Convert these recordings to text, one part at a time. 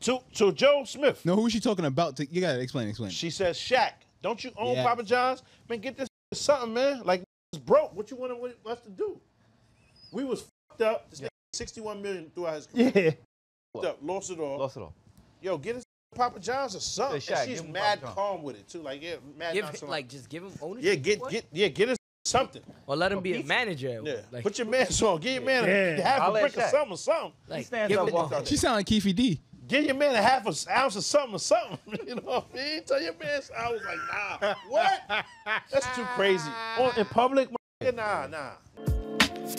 To to Joe Smith. No, who is she talking about? To, you gotta explain. Explain. She says, Shaq, don't you own Yes. Papa John's? Man, get this something, man. Like it's broke. What you want us to do? We was fucked up. This nigga 61 million throughout his career. Yeah. Fucked up, lost it all. Lost it all. Yo, get us Papa John's or something. Hey, Shaq, And she's him mad Papa John's. calm with it too. Like yeah, mad Give nonchalant. like just give him ownership. yeah, get What? get yeah, get us something. or let him be a manager. Yeah, Like, put your man's on. Give your man a Yeah. half I'll a let brick or Shaq. something or something. like stands give up, him- walks She sound like Keefy D. Give your man a half an ounce of something or something. You know what I mean? Tell your man. I was like, nah, what? That's too crazy. In public, nah, nah.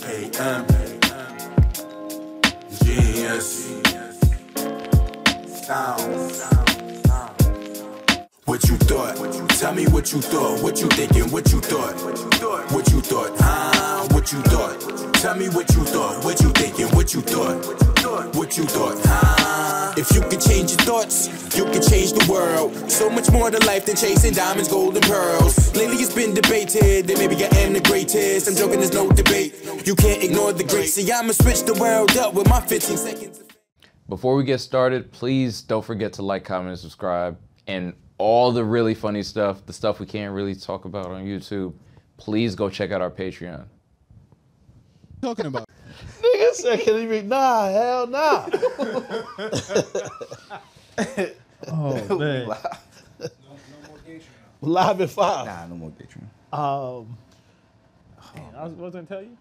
AM, genius, sound. What you thought? Tell me what you thought. What you thinking? What you thought? What you thought? Huh? What you thought? Tell me what you thought. What you thinking? What you thought? What you thought? Huh? If you could change your thoughts, you could change the world. So much more to life than chasing diamonds, gold, and pearls. Lately it's been debated that maybe I am the greatest. I'm joking, there's no debate. You can't ignore the great. See, I'ma switch the world up with my 15 seconds. Before we get started, please don't forget to like, comment, and subscribe. And all the really funny stuff, the stuff we can't really talk about on YouTube, please go check out our Patreon. Talking about. Nigga said, can he be? Nah, hell nah. Oh man. Live at five. Nah, no more Patreon. Um. man, I was, was gonna tell you?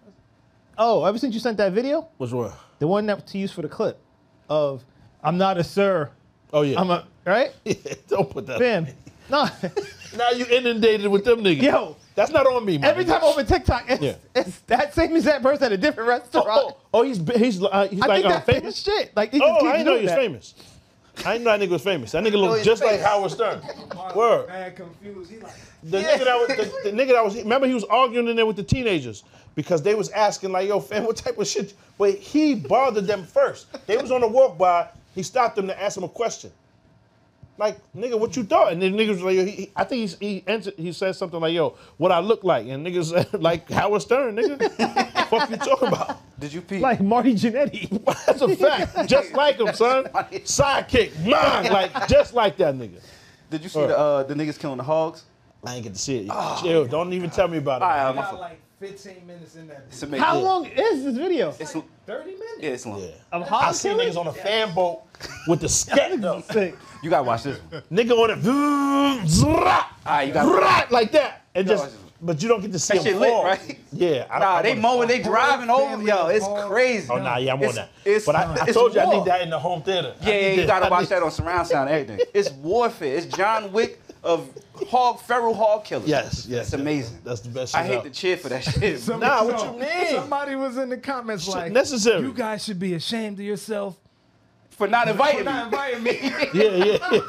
Oh, ever since you sent that video, What's wrong? the one that to use for the clip of "I'm not a sir, Oh yeah. I'm a right." Don't put that. Bam. No. Now you inundated with them niggas. Yo. that's not on me. man. Every time over TikTok, it's, Yeah. it's that same exact person at a different Oh, restaurant. oh, oh, he's he's uh, he's I like think uh, famous. famous shit. Like, they just Oh, I didn't know doing he was famous. I didn't know that nigga was famous. That nigga looked he's just like. Howard Stern. Word. Mad confused. He like, The nigga that was the, the nigga that was remember he was arguing in there with the teenagers because they was asking like, yo, fam, what type of shit? But he bothered them first. They was on a walk by. He stopped them to ask him a question. Like, nigga, what you thought? And then niggas was like, he, he- I think he he answered, he said something like, yo, what I look like, and niggas said, like Howard Stern, nigga. fuck you talking about? Did you pee? Like Marty Jannetty. That's a fact. just like him, son. Sidekick, man, like just like that nigga. Did you see the uh, the niggas killing the hogs? I ain't get to see it. Chill, don't even tell me about it. All right, I'm got a- like 15 minutes in that. it's Video. amazing. How Yeah. long is this video? It's, 30 minutes. yeah, it's long. Yeah. Of I hog see killing? niggas on a fan boat with the scat though. You gotta watch this. one. Nigga on it, vroom, zrah, right, you gotta- like that, and gotta just, watch this one. but you don't get to see That them shit lit, right? Yeah, I, Nah, I they wanna- mowing, they driving over. Yo, it's involved. crazy. Oh nah, yeah, I'm on It's- that. it's- but I, I it's told you I need that in the home theater. Yeah, yeah, you gotta watch that on surround sound and everything. It's warfare. It's John Wick of hog, feral hog killers. Yes, yes, It's amazing. That's the best. Shit I hate out. to cheer for that shit. Nah, what you mean? Somebody was in the comments Shit like, necessary. You guys should be ashamed of yourself for not for inviting not me. inviting me. Yeah, yeah,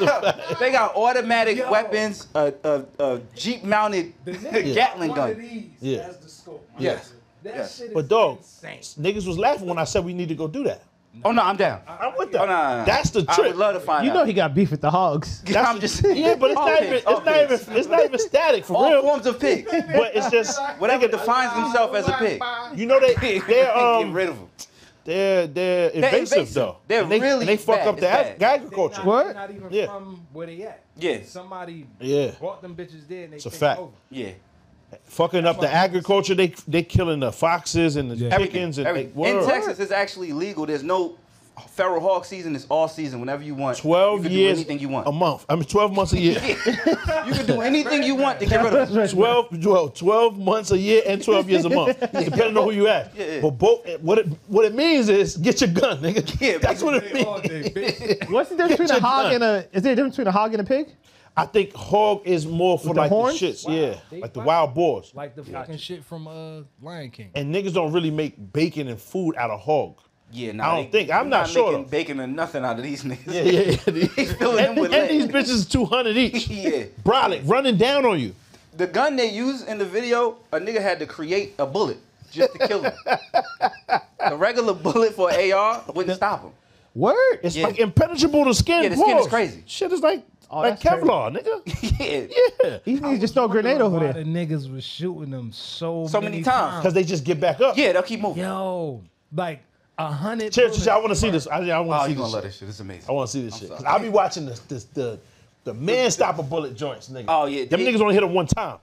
yeah. they got automatic Yo. weapons, a, a, a jeep mounted The nigga Gatling one of gun. these Yeah. as the scope. Yes. That Yes. shit is But dog, insane. niggas was laughing when I said we need to go do that. Oh no, I'm down. I'm with that. Oh, nah, nah, nah. That's the I trick. would love to find You out. know he got beef with the hogs. That's I'm just saying. Yeah, but it's All not pigs, even. It's all not pigs. even. It's not even static for all real. forms of pig. But it's just Whatever nigga, defines himself as a pig. You know they they're Get um rid of them. they're they're invasive, invasive. though. They're and they, really they fuck bad. up the It's ag- bad. agriculture. Not, What? Not even Yeah. from where they at. Yeah. Somebody Yeah. brought them bitches there and they It's a take fact. over. Yeah. Fucking up the agriculture. They they killing the foxes and the Everything. chickens and everything. like, In. Texas, it's actually legal. There's no feral hog season. It's all season. Whenever you want. Twelve you can years Do anything you want. a month. I mean twelve months a year. you can do anything you want to get rid of them. 12, well, 12 months a year and 12 years a month, depending on who you ask. Yeah, yeah. But both, what it what it means is get your gun, nigga. Yeah, That's what it means. day. What's the difference Get between a hog gun. and a? Is there a difference between a hog and a pig? I think hog is more for With the like the, horns? shits, Wow, yeah, they like the wild. wild boars. Like the fucking shit from uh, Lion King. And niggas don't really make bacon and food out of hog. Yeah, nah, I don't they- think- I'm they're not sure, making though. bacon or nothing out of these niggas. Yeah, yeah, yeah. He's filling and, them with and these lead. bitches 200 each. Yeah. Brolic running down on you. The gun they used in the video, a nigga had to create a bullet just to kill him. the regular bullet for AR wouldn't stop him. Word. It's Yeah. like impenetrable to skin. Yeah, the skin is Pause. crazy. Shit is like Oh, like that's Kevlar, nigga. yeah. Yeah. These niggas just throw a grenade over there. The niggas was shooting them so So many times. Because they just get back up. Yeah, they'll keep moving. Yo, like a hundred. Cheers, bullets I want to see this. I, I Oh, want to see you gonna this. love shit. this shit? It's amazing. I want to see this I'm shit. Sorry. I'll be watching this, this the the man stopper bullet joints, nigga. Oh, yeah, them they- niggas only hit them one time.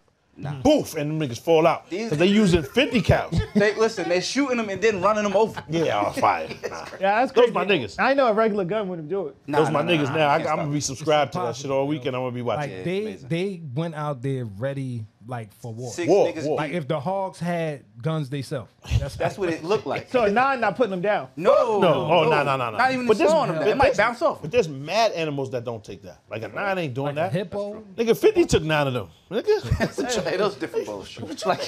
Boof, mm. and them niggas fall out. These- Cause they using 50 cals. They listen. They're shooting them and then running them over. yeah, on fire. Nah. Yeah, that's Those my niggas. I know a regular gun wouldn't do it. Nah, Those nah, my nah, niggas nah, now. I, can't I'm stop gonna it. be subscribed to that shit all weekend. I'm gonna be watching. Like it. they amazing. they went out there ready like for war. Six War, niggas. war. Like if the Hogs had guns themselves. That's That's what it looked like. So a nine not putting them down. No, No, oh no, no, no, no. Not even But this- slowing them. but Down. It might bounce off. But there's mad animals that don't take that. Like a nine ain't doing like a that. hippo. Nigga, 50 took nine of them. Nigga. hey, those different bullshit. like,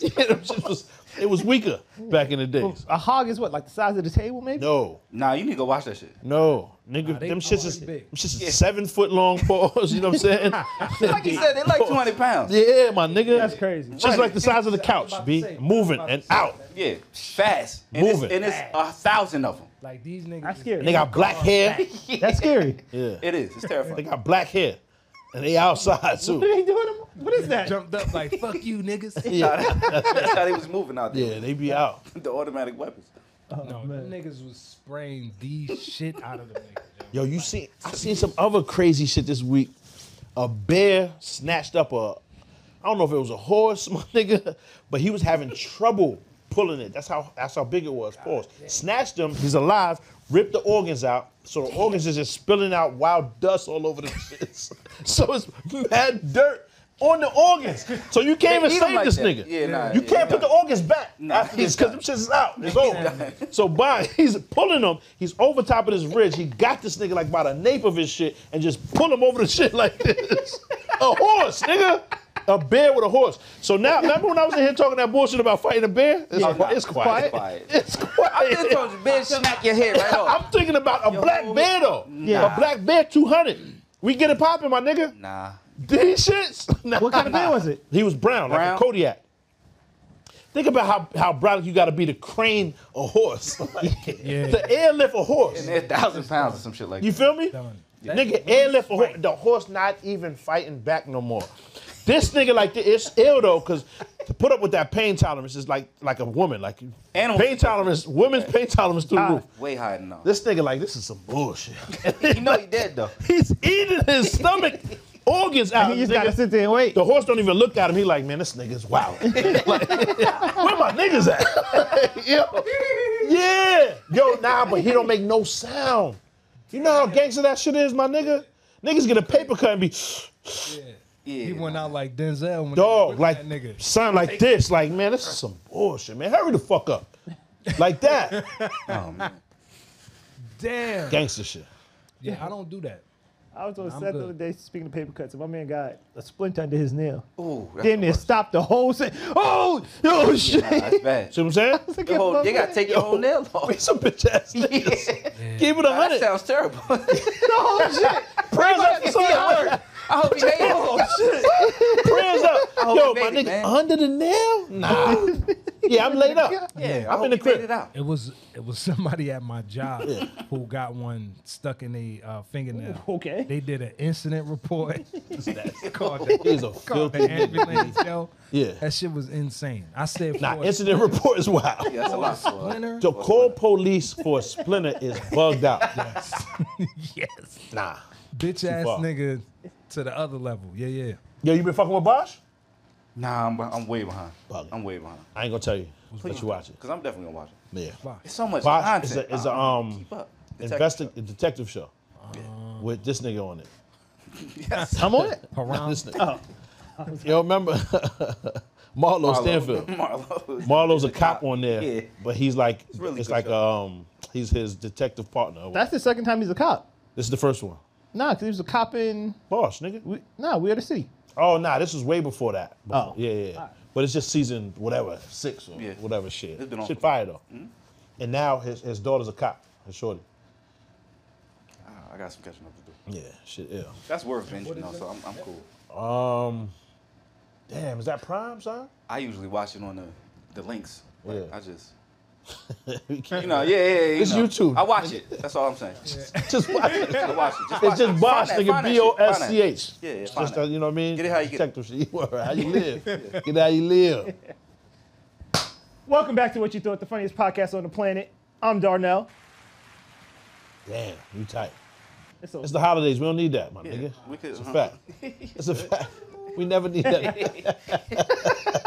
yeah, them shits was, it was weaker back in the days. A hog is what, like the size of the table, maybe? No, Nah, you need to go watch that shit. no. Nigga, they them already shits is, them big. shits is seven foot long paws, you know what I'm saying? Like you said, they're like 200 pounds. yeah, my nigga. That's crazy. Just like the size of the couch, about to B. say, Moving about and to say out. Yeah, fast. And Moving. It's, and it's a thousand of them. Like these niggas. That's is scary. They got black hair. That's scary. Yeah. It is. It's terrifying. They got black hair. And they outside too. What are they doing? What is that? Jumped up like fuck you niggas. Nah, that- That's how they was moving out there. Yeah, they be out. The automatic weapons. Oh, No, them niggas was spraying the shit out of them niggas. Yo, yo. you see, I seen some other crazy shit this week. A bear snatched up a, I don't know if it was a horse, my nigga, but he was having trouble pulling it. That's how that's how big it was. Pause. Snatched him. He's alive. Ripped the organs out. So the organs is just spilling out wild dust all over the shit. so it's mad dirt on the organs. So you can't They even save like this that. nigga. Yeah, nah, you yeah, can't put nah. the organs back Nah, after this because them shits is out. It's over. so by he's pulling him, he's over top of this ridge. He got this nigga like by the nape of his shit and just pull him over the shit like this. a horse, nigga. A bear with a horse. So now, remember when I was in here talking that bullshit about fighting a bear? It's, qui- nah, it's quiet. quiet. It's I quiet. just told you, bitch, smack your head right off. I'm thinking about a black whole- bear though. Yeah. A black bear 200. We get it popping, my nigga. Nah. These shits. Nah. What kind of bear was it? He was brown, like a Kodiak. Think about how, how brown you gotta be to crane a horse. Like, Yeah. To airlift a horse. And they're a thousand pounds or some shit like You that. You feel me? Done. Nigga, airlift a horse. The horse not even fighting back no more. This nigga like this, it's ill though, cause to put up with that pain tolerance is like like a woman. Like Animals- pain tolerance, women's pain tolerance through the roof. Way higher than all. This nigga like this is some bullshit. You know he dead though. He's eating his stomach organs out. He just nigga. gotta sit there and wait. The horse don't even look at him. He like, man, this nigga's wild. Like, where my niggas at? Yo, yeah. Yo, nah, but he don't make no sound. You know how gangster that shit is, my nigga? Niggas get a paper cut and be, Yeah. He went out like Denzel. When dog, he like, that nigga. sound like this. Like, man, this is some bullshit, man. Hurry the fuck up. Like that. Oh man. Damn. Gangster shit. Yeah, I don't do that. I was on I'm set the other day speaking of paper cuts, and my man got a splinter under his nail. Ooh, that's Damn the near stopped the whole set. Oh, oh shit. Nah, that's bad. See what I'm saying? Your whole, you gotta take your whole nail off. We some bitch ass niggas. Keep it a That hundred. sounds terrible. Prayers up for somebody. I hope he made it. Oh, shit. Prayers up. hope Yo, he my it, nigga, man. under the nail? Nah. yeah, I'm laid up. Yeah, I I'm in the crib. it out. It was it was somebody at my job who got one stuck in a uh, fingernail. Okay. They did an incident report. called the, He's a called filthy the nigga. ambulance. Yo. Yeah. That shit was insane. I said, Nah, for a incident report is wild. Yeah, that's a lot. for- splinter. To call police for a splinter is bugged out. yes. Nah. Bitch ass nigga to the other level. Yeah, yeah. Yo, you been fucking with Bosch? Nah, I'm, I'm way behind. Bugging. I'm way behind. I ain't gonna tell you. But you watch it. Cause I'm definitely gonna watch it. Yeah. It's so much Bosch content. is a, is I a don't um keep up. detective show with this nigga on it. Yes. I'm on it. Haram. This nigga. Yo, remember Marlo, Stanfield? Marlo. Marlo's a cop on there, Yeah. but he's like it's, really good like show. um he's his detective partner. That's the second time he's a cop. this is the first one. Nah, because he was a cop in. Bosch, nigga. We, nah, we are the city. Oh nah, this was way before that. Before- Oh. yeah, yeah. yeah. But it's just season whatever six or Yeah. whatever shit. It's been on shit for- fire though. And now his his daughter's a cop. His shorty. Ah, I got some catching up to do. Yeah, shit yeah. That's worth binging though, so I'm, I'm cool. Um, damn, is that Prime, son? I usually watch it on the the links. Like, Yeah. I just We can't- you know, yeah, yeah, yeah. You It's know. YouTube. I watch it. That's all I'm saying. just watch it. I watch it. Just It's watch just it. Bosch, Find that- nigga. find that B shit. O Find S that. C H. Yeah, yeah, Just uh, you know what I mean? Get it how you get it. Detective shit. How you live? Get it how you live. Welcome back to what you thought the funniest podcast on the planet. I'm Darnell. Damn, you tight. It's a, It's the holidays. We don't need that, my Yeah, nigga. we could- it's a uh-huh. fact. It's a fact. We never need that.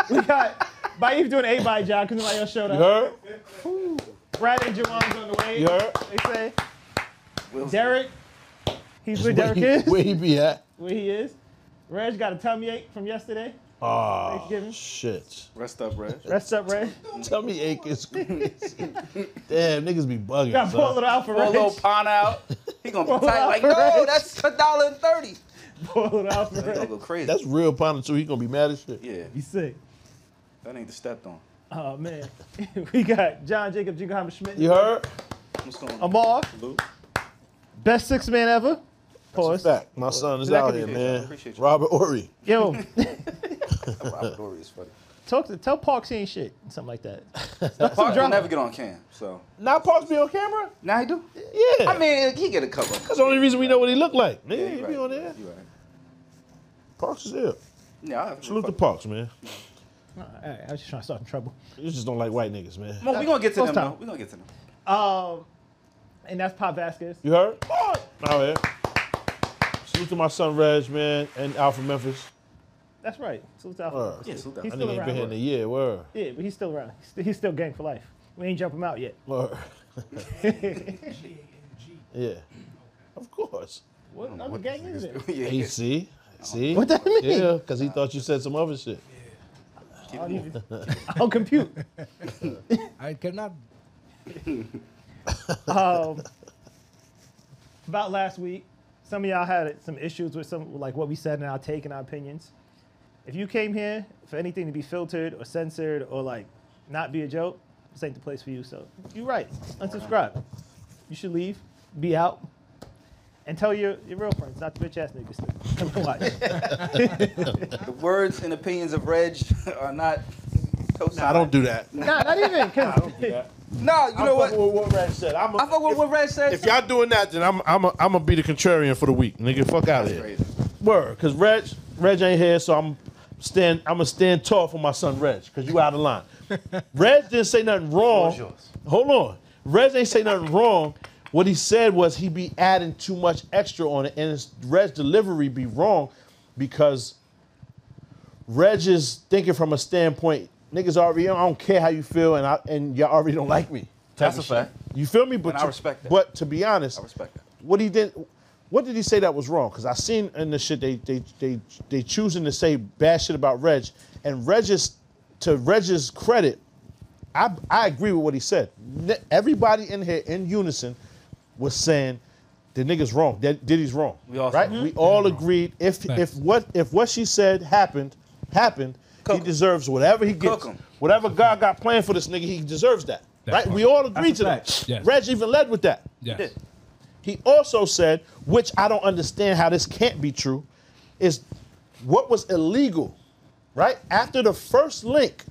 we got Baif doing a by job because nobody else showed You up. heard? Brad and Jawan's on the way. You heard? They say. Will Derek, he's where Where Derek he, is. where he be at? Where he is. Reg got a tummy ache from yesterday. Oh, shit. Rest up, Reg. Rest up, Reg. Tell me ache is crazy. Damn, niggas be bugging. Got pull son. it out for Pull a little Reg. pond out. He gonna Pull be tight like, no, Reg. that's a dollar and thirty. Pull it out for He gonna go crazy. That's real pounding too. He gonna be mad as shit. yeah, He's sick. That ain't the stepped on. Oh man. we got John Jacob Jingleheimer Schmidt. You heard? What's going on? Amar, Salute. best six man ever. Pause. Fact. My son is out here, be- man. Appreciate you. Robert Ory. Yo, Robert Dory is funny. talk to tell Parks he ain't shit. Something like that. Park will never get on cam, so Now Parks be on camera? now he do. Yeah. I mean, he get a couple. that's the only reason we know what he looked like. Nigga, Yeah, he you be on there. You right. Parks is here. Yeah, I Salute the Parks, man. All right, I was just trying to start some trouble. You just don't like white niggas, man. Come on, we gonna get to First them. time. Though. We gonna get to them. Um, and that's Pop Vazquez. You heard? Out here. Salute to my son Reg, man, and out Alpha Memphis. That's right. Salute to Alpha. Word. Yeah, salute that. He's I still nigga ain't been here in a year. Word. Yeah, but he's still around. He's still, he's still gang for life. We ain't jump him out yet. Word. yeah. Of course. What other gang is it? yeah, Hey, see? See? What that mean? Yeah, because he thought you said some other shit. I don't, even, I don't compute. I cannot. Um, about last week, some of y'all had some issues with some like what we said and our take and our opinions. If you came here for anything to be filtered or censored or like not be a joke, this ain't the place for you. So you're right. Unsubscribe. You should leave, be out, and tell your, your real friends, not the bitch ass niggas. Come. The words and opinions of Reg are not. I don't do that. nah, not even. Cause No, you know what? with what Reg said. I'm I fuck with what Reg said. if y'all doing that, then I'm I'm a, I'm gonna be the contrarian for the week, nigga. Fuck out of here. Crazy. Word, cause Reg Reg ain't here, so I'm stand I'm gonna stand tall for my son Reg, cause you out of line. Reg didn't say nothing wrong. Hold on, Reg ain't say nothing wrong. What he said was he be adding too much extra on it, and his Reg's delivery be wrong because Reg is thinking from a standpoint. Niggas already, I don't care how you feel, and I and y'all already don't like me. That's a shit. fact. You feel me? But And I to- respect that. But to be honest, I respect that. what he did what did he say that was wrong because i seen in the shit they they they they choosing to say bad shit about reg and reg's to reg's credit i i agree with what he said everybody in here in unison was saying the nigga's wrong that diddy's wrong We all- right we all agreed if if what if what she said happened happened Cook he 'em. deserves whatever he gets Cook 'em. whatever god got planned for this nigga he deserves that That right part. we all agreed to that a. Yes. reg even led with that Yes. he also said, which I don't understand how this can't be true, is what was illegal, right? After the first link,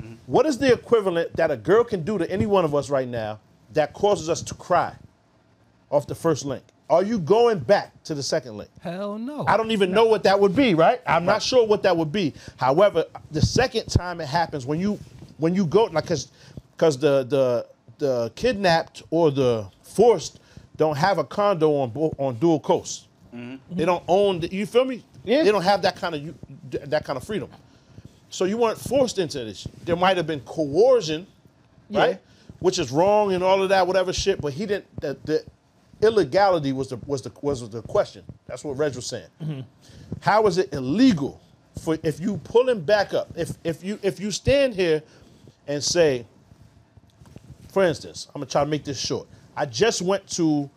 mm-hmm. what is the equivalent that a girl can do to any one of us right now that causes us to cry off the first link? Are you going back to the second link? Hell no. I don't even know what that would be, right? I'm not sure what that would be. However, the second time it happens, when you when you go like cause cause the the the kidnapped or the forced don't have a condo on bo- on dual coast. Mm-hmm. They don't own the, you feel me? Yeah. They don't have that kind of that kind of freedom. So you weren't forced into this. There might have been coercion, right? Which is wrong and all of that, whatever shit. But he didn't. The, the illegality was the was the was the question. That's what Reg was saying. How is it illegal for if you pull him back up? If if you if you stand here and say, for instance, I'm gonna try to make this short. I just went to.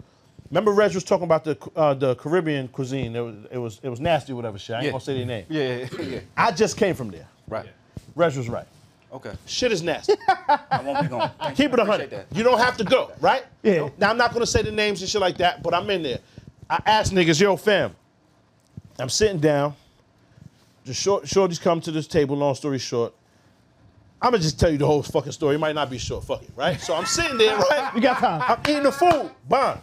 Remember, Reg was talking about the uh, the Caribbean cuisine. It was it was it was nasty, whatever shit. I ain't Yeah. gonna say their name. Yeah, yeah, yeah. I just came from there. Right. Reg was right. Okay. Shit is nasty. I won't be going. Thank Keep you. it a hundred. that. You don't have to go, right? Yeah. Now I'm not gonna say the names and shit like that, but I'm in there. I asked niggas, yo, fam. I'm sitting down. The short shorties come to this table. Long story short, I'm gonna just tell you the whole fucking story. It might not be short. Fuck it, right? So I'm sitting there, right? we got time. I'm eating the food. Bond.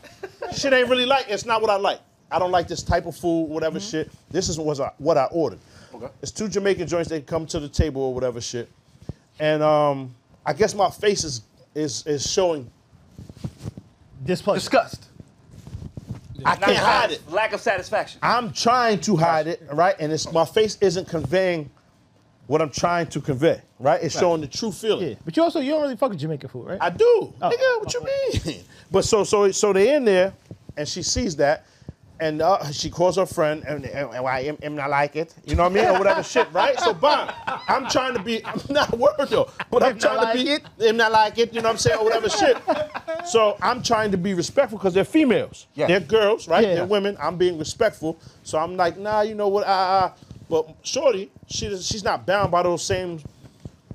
Shit ain't really like. It's not what I like. I don't like this type of food, whatever mm-hmm. shit. This is what I, what I ordered. Okay. It's two Jamaican joints. They come to the table or whatever shit, and um, I guess my face is is is showing Displeasure. Disgust. I can't hide it. Lack of satisfaction. I'm trying to hide it, right? And it's my face isn't conveying what I'm trying to convey, right? It's showing the true feeling. Yeah, but you also you don't really fuck with Jamaican food, right? I do, nigga. What you mean? But so so so they in there, and she sees that, and uh, she calls her friend, and, and, and why am, am not like it, you know what I mean, or whatever shit, right? So bam, I'm trying to be, I'm not a word though, but I'm Am trying like to be, it? am not like it, you know what I'm saying, or whatever shit. So I'm trying to be respectful because they're females, Yeah. they're girls, right? Yeah. They're women. I'm being respectful, so I'm like, nah, you know what, uh, but shorty, she she's not bound by those same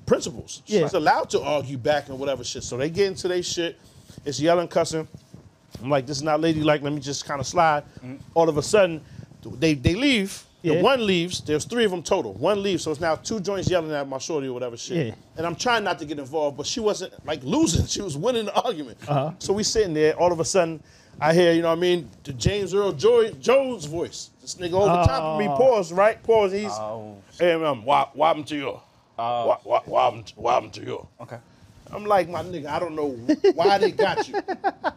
principles. Yeah. She's allowed to argue back and whatever shit. So they get into their shit. It's yelling, cussing. I'm like, this is not ladylike. Let me just kind of slide. All of a sudden, they they leave. Yeah. The one leaves. There's three of them total. One leaves, so it's now two joints yelling at my shorty or whatever shit. Yeah. And I'm trying not to get involved, but she wasn't like losing. She was winning the argument. Uh-huh. So we sitting there. All of a sudden, I hear, you know what I mean, the James Earl Joy, Jones voice. This nigga over top of me. Oh. Pause. Right. Pause. He's. Oh. Hey, um, what, what happened to you? what, what, what happened to you? Okay. I'm like, my nigga, I don't know why they got you.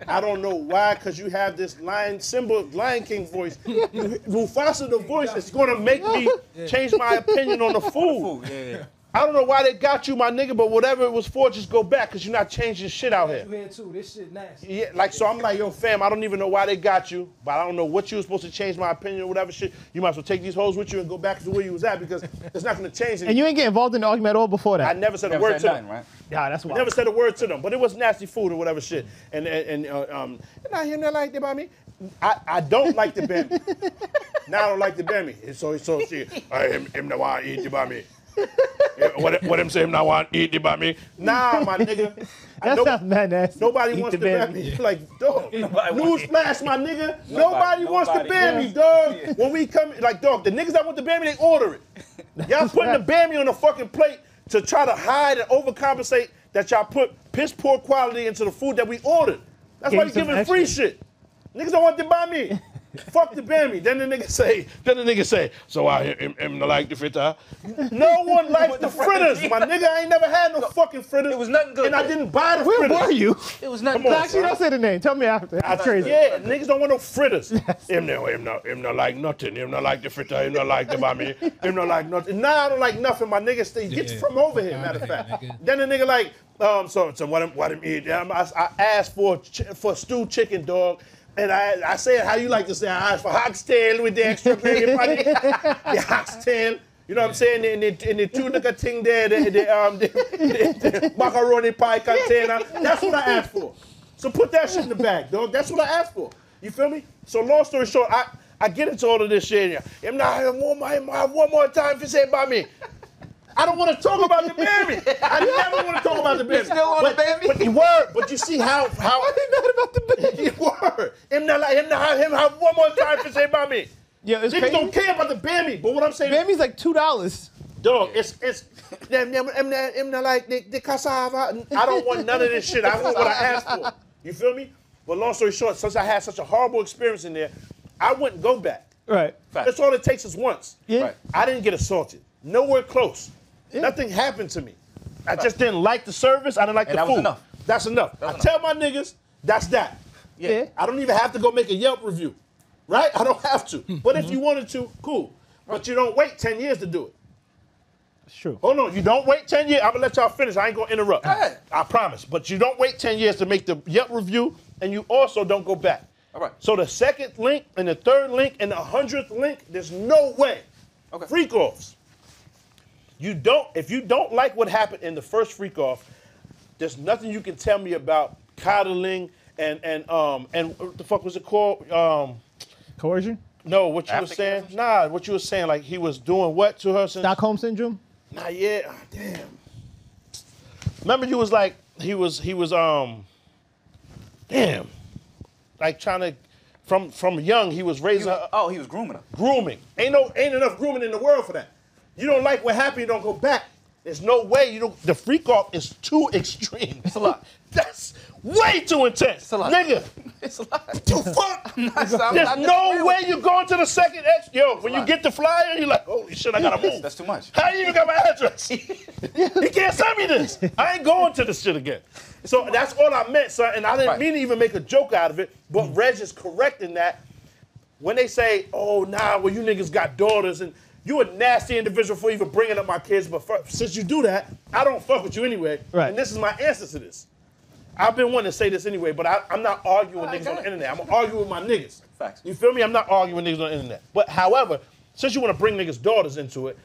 I don't know why, because you have this Lion symbol, Lion King voice. Mufasa, the voice, is going to make me change my opinion on the food. Yeah, yeah. I don't know why they got you, my nigga, but whatever it was for, just go back, because you're not changing shit out here. You here too. This shit nasty. Yeah, like so I'm like, yo, fam, I don't even know why they got you, but I don't know what you were supposed to change my opinion or whatever shit. You might as well take these hoes with you and go back to where you was at because it's not gonna change anything. and you ain't get involved in the argument at all before that. I never said a word said to nothing, them. right? yeah, that's why. Never said a word to them, but it was nasty food or whatever shit. And and, and uh, um, and I hear that like that about me. I, I don't like the bammy. now I don't like the bammy. And So so she, I him him not want eat the bammy. Yeah, what what him say him not want eat the bammy? Nah, my nigga. I that don't- sounds mad nasty. Nobody Eat wants the to bammy. ban me. Like, dog. Nobody wants it. Newsflash, my nigga. Nobody, wants to nobody. ban me, dog. When we come, like, dog, the niggas that want to bammy, they order it. Y'all putting the bammy on the fucking plate to try to hide and overcompensate that y'all put piss poor quality into the food that we ordered. That's Give why you you some giving free shit. Niggas don't want to buy me. Fuck the bammy. Then the nigga say, then the nigga say, so I am, am not like the fritter. No one likes the fritters, my nigga. I ain't never had no fucking fritters. It was nothing good. And I didn't buy the Where fritters. were you? It was nothing. Come on, good. Actually, don't say the name. Tell me after. That's crazy. Yeah, niggas don't want no fritters. Him no, him not, him not like nothing. Him not like the fritter. Him not like the mommy. Him not like nothing. Nah, I don't like nothing. My nigga stay gets Yeah. from over here. Matter of fact. Then the nigga like, um, so so what him what him eat? Um, I, I asked for ch- for stewed chicken, dog. And I, I said, how you like to say? I asked for oxtail with the extra gravy, buddy. the oxtail. You know what I'm saying? In the, in the tuna thing there, the, the, um, the, the, the macaroni pie container. That's what I asked for. So put that shit in the bag, dog. That's what I asked for. You feel me? So long story short, I, I get into all of this shit. I'm not one more, one more time to say about me. I don't want to talk about the baby. I never want to talk about the baby. still on the but, baby? But you were. but you see how how not about the baby. word. Him not like him not have him have one more time to say about me. Yeah, it's Niggas crazy. don't care about the bammy, but what I'm saying, is. bammy's like two dollars. dog, it's it's them them them them them not like the, the cassava. I don't want none of this shit. I want what I asked for. You feel me? But long story short, since I had such a horrible experience in there, I wouldn't go back. Right. That's all it takes is once. Yeah. Right. I didn't get assaulted. Nowhere close. Nothing happened to me. I just didn't like the service. I didn't like And the that was food. enough. That's enough. I enough. tell my niggas, that's that. Yeah. I don't even have to go make a Yelp review. Right? I don't have to. But if mm-hmm. you wanted to, cool. But you don't wait 10 years to do it. It's true. Oh, Hold on, you don't wait 10 years. I'm gonna let y'all finish. I ain't gonna interrupt. ahead. I promise. But you don't wait 10 years to make the Yelp review, and you also don't go back. All right. So the second link and the third link and the hundredth link, there's no way. Okay. Freak offs. You don't, if you don't like what happened in the first freak off, there's nothing you can tell me about coddling and and um and what the fuck was it called? Um Coercion. no, what you were saying? Nah, what you were saying, like he was doing what to her since Stockholm syndrome. Not yet. Ah, damn. Remember you was like he was he was um damn. Like trying to from from young he was raising her Oh, he was grooming her. grooming. Ain't no ain't enough grooming in the world for that. You don't like what happened, you don't go back. There's no way you don't the freak off is too extreme. It's a lot. That's way too intense. It's a lot. Nigga, It's a lot. the fuck? I'm There's not no way with you going to the second ex. Yo, when you get the flyer, you're like, holy shit, I gotta move. That's too much. How you even got my address? he can't send me this. I ain't going to this shit again. So that's all I meant, son. And I didn't Right. mean to even make a joke out of it. But mm. Reg is correct in that when they say, "Oh, nah, well you niggas got daughters and you a nasty individual for even bringing up my kids," but fir- since you do that, I don't fuck with you anyway. Right. And this is my answer to this. I've been wanting to say this anyway, but I, I'm not arguing with Alright, niggas on the internet. I'm gonna argue with my niggas. Facts. You feel me? I'm not arguing with niggas on the internet. But however, since you want to bring niggas' daughters into it,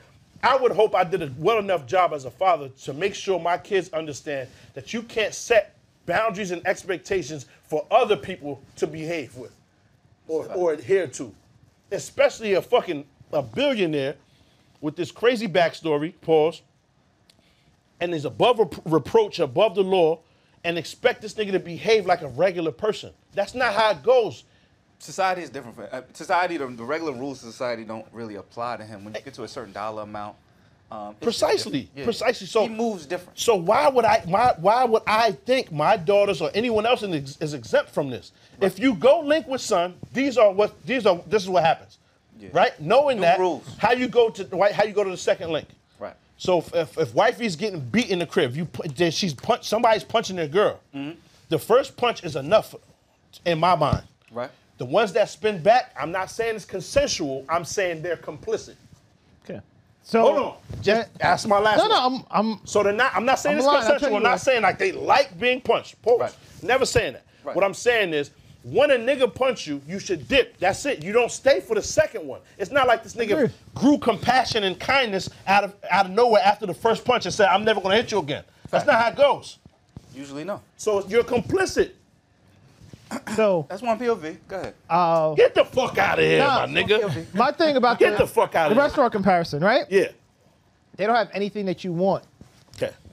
I would hope I did a well enough job as a father to make sure my kids understand that you can't set boundaries and expectations for other people to behave with or, or adhere to. Especially a fucking a billionaire with this crazy backstory, pause, and is above rep- reproach, above the law, and expect this nigga to behave like a regular person. That's not how it goes. Society is different. For, uh, society, the, the regular rules of society don't really apply to him. When you get to a certain dollar amount, um, Precisely. Yeah. precisely. So he moves different. So why would I? Why, why would I think my daughters or anyone else is, is exempt from this? If you go link with son, these are what these are. This is what happens, Yeah. right? Knowing New that, rules. how you go to? How you go to the second link? Right. So if, if, if wifey's getting beat in the crib, you she's punch, somebody's punching their girl. Mm-hmm. The first punch is enough, in my mind. Right. The ones that spin back, I'm not saying it's consensual. I'm saying they're complicit. Okay. So Hold on, just ask my last. No, one. no, I'm, I'm So they're not. I'm not saying I'm it's lying, I'll consensual. I'm not what. saying like they like being punched. Pause. Right. Never saying that. Right. What I'm saying is, when a nigga punch you, you should dip. That's it. You don't stay for the second one. It's not like this nigga grew compassion and kindness out of out of nowhere after the first punch and said, "I'm never gonna hit you again." That's not how it goes. Usually, no. So you're complicit. so That's one POV. Go ahead. uh, Get the fuck out of here, Nah, my nigga. my thing about Get the fuck out the of here. restaurant comparison, right? Yeah. They don't have anything that you want.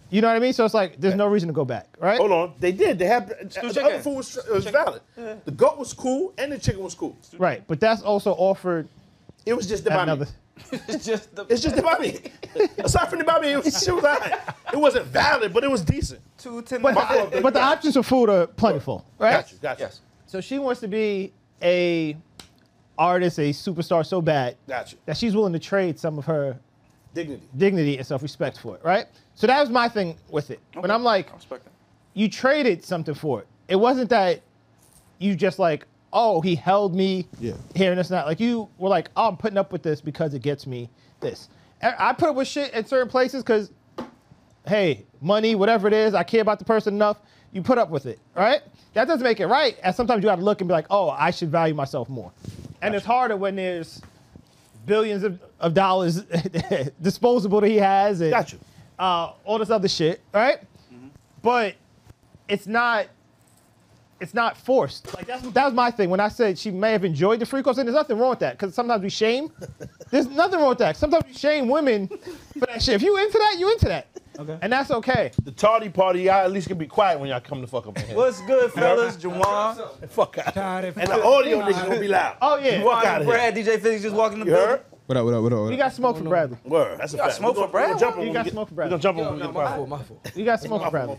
Okay. You know what I mean? So it's like there's no reason to go back, right? Hold on. They did. They had uh, the chicken. other food was, was valid. The goat was cool and the chicken was cool. Right, but that's also offered It was just the at bammy. another. it's just the It's just the bammy. Aside from the bammy, it was, it was alright. It wasn't valid, but it was decent. two ten. But, the, but the options for food are plentiful, right? Got you. Got you. yes. So she wants to be a artist, a superstar so bad Got you. that she's willing to trade some of her Dignity. dignity and self-respect for it, right? So that was my thing with it. When I'm like, I respect you traded something for it. It wasn't that you just like, oh, he held me Yeah. here and this and that. Like you were like, oh, I'm putting up with this because it gets me this. I put up with shit in certain places because, hey, money, whatever it is, I care about the person enough. You put up with it, right? That doesn't make it right. And sometimes you got to look and be like, oh, I should value myself more. And it's harder when there's billions of, of dollars disposable that he has and Got you. Uh, all this other shit, right? But it's not. It's not forced. Like that's that was my thing when I said she may have enjoyed the free offs, and there's nothing wrong with that because sometimes we shame. There's nothing wrong with that. Sometimes we shame women for that shit. If you into that, you into that, Okay. and that's okay. The tardy party, y'all at least can be quiet when y'all come to fuck up in here. What's good, fellas? Jawan. Fuck out. God, if- And the audio niggas gonna be loud. Oh yeah, Fuck out of here. Brad, DJ Felix just walking the You building. Heard? What up? What up? What up? What you got smoke for Bradley. Word. That's a got fact. smoke We for gonna- we gonna Brad? jump You got we get- smoke for We Brad. gonna jump him Yo, when we no, get my back. fault, my fault. You got smoke for Bradley.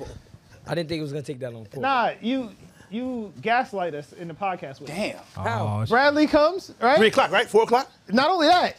I didn't think it was gonna take that long. Pause. Nah, you you gaslight us in the podcast with. Damn. Oh, sh- Bradley comes right. Three o'clock, right? Four o'clock? Not only that,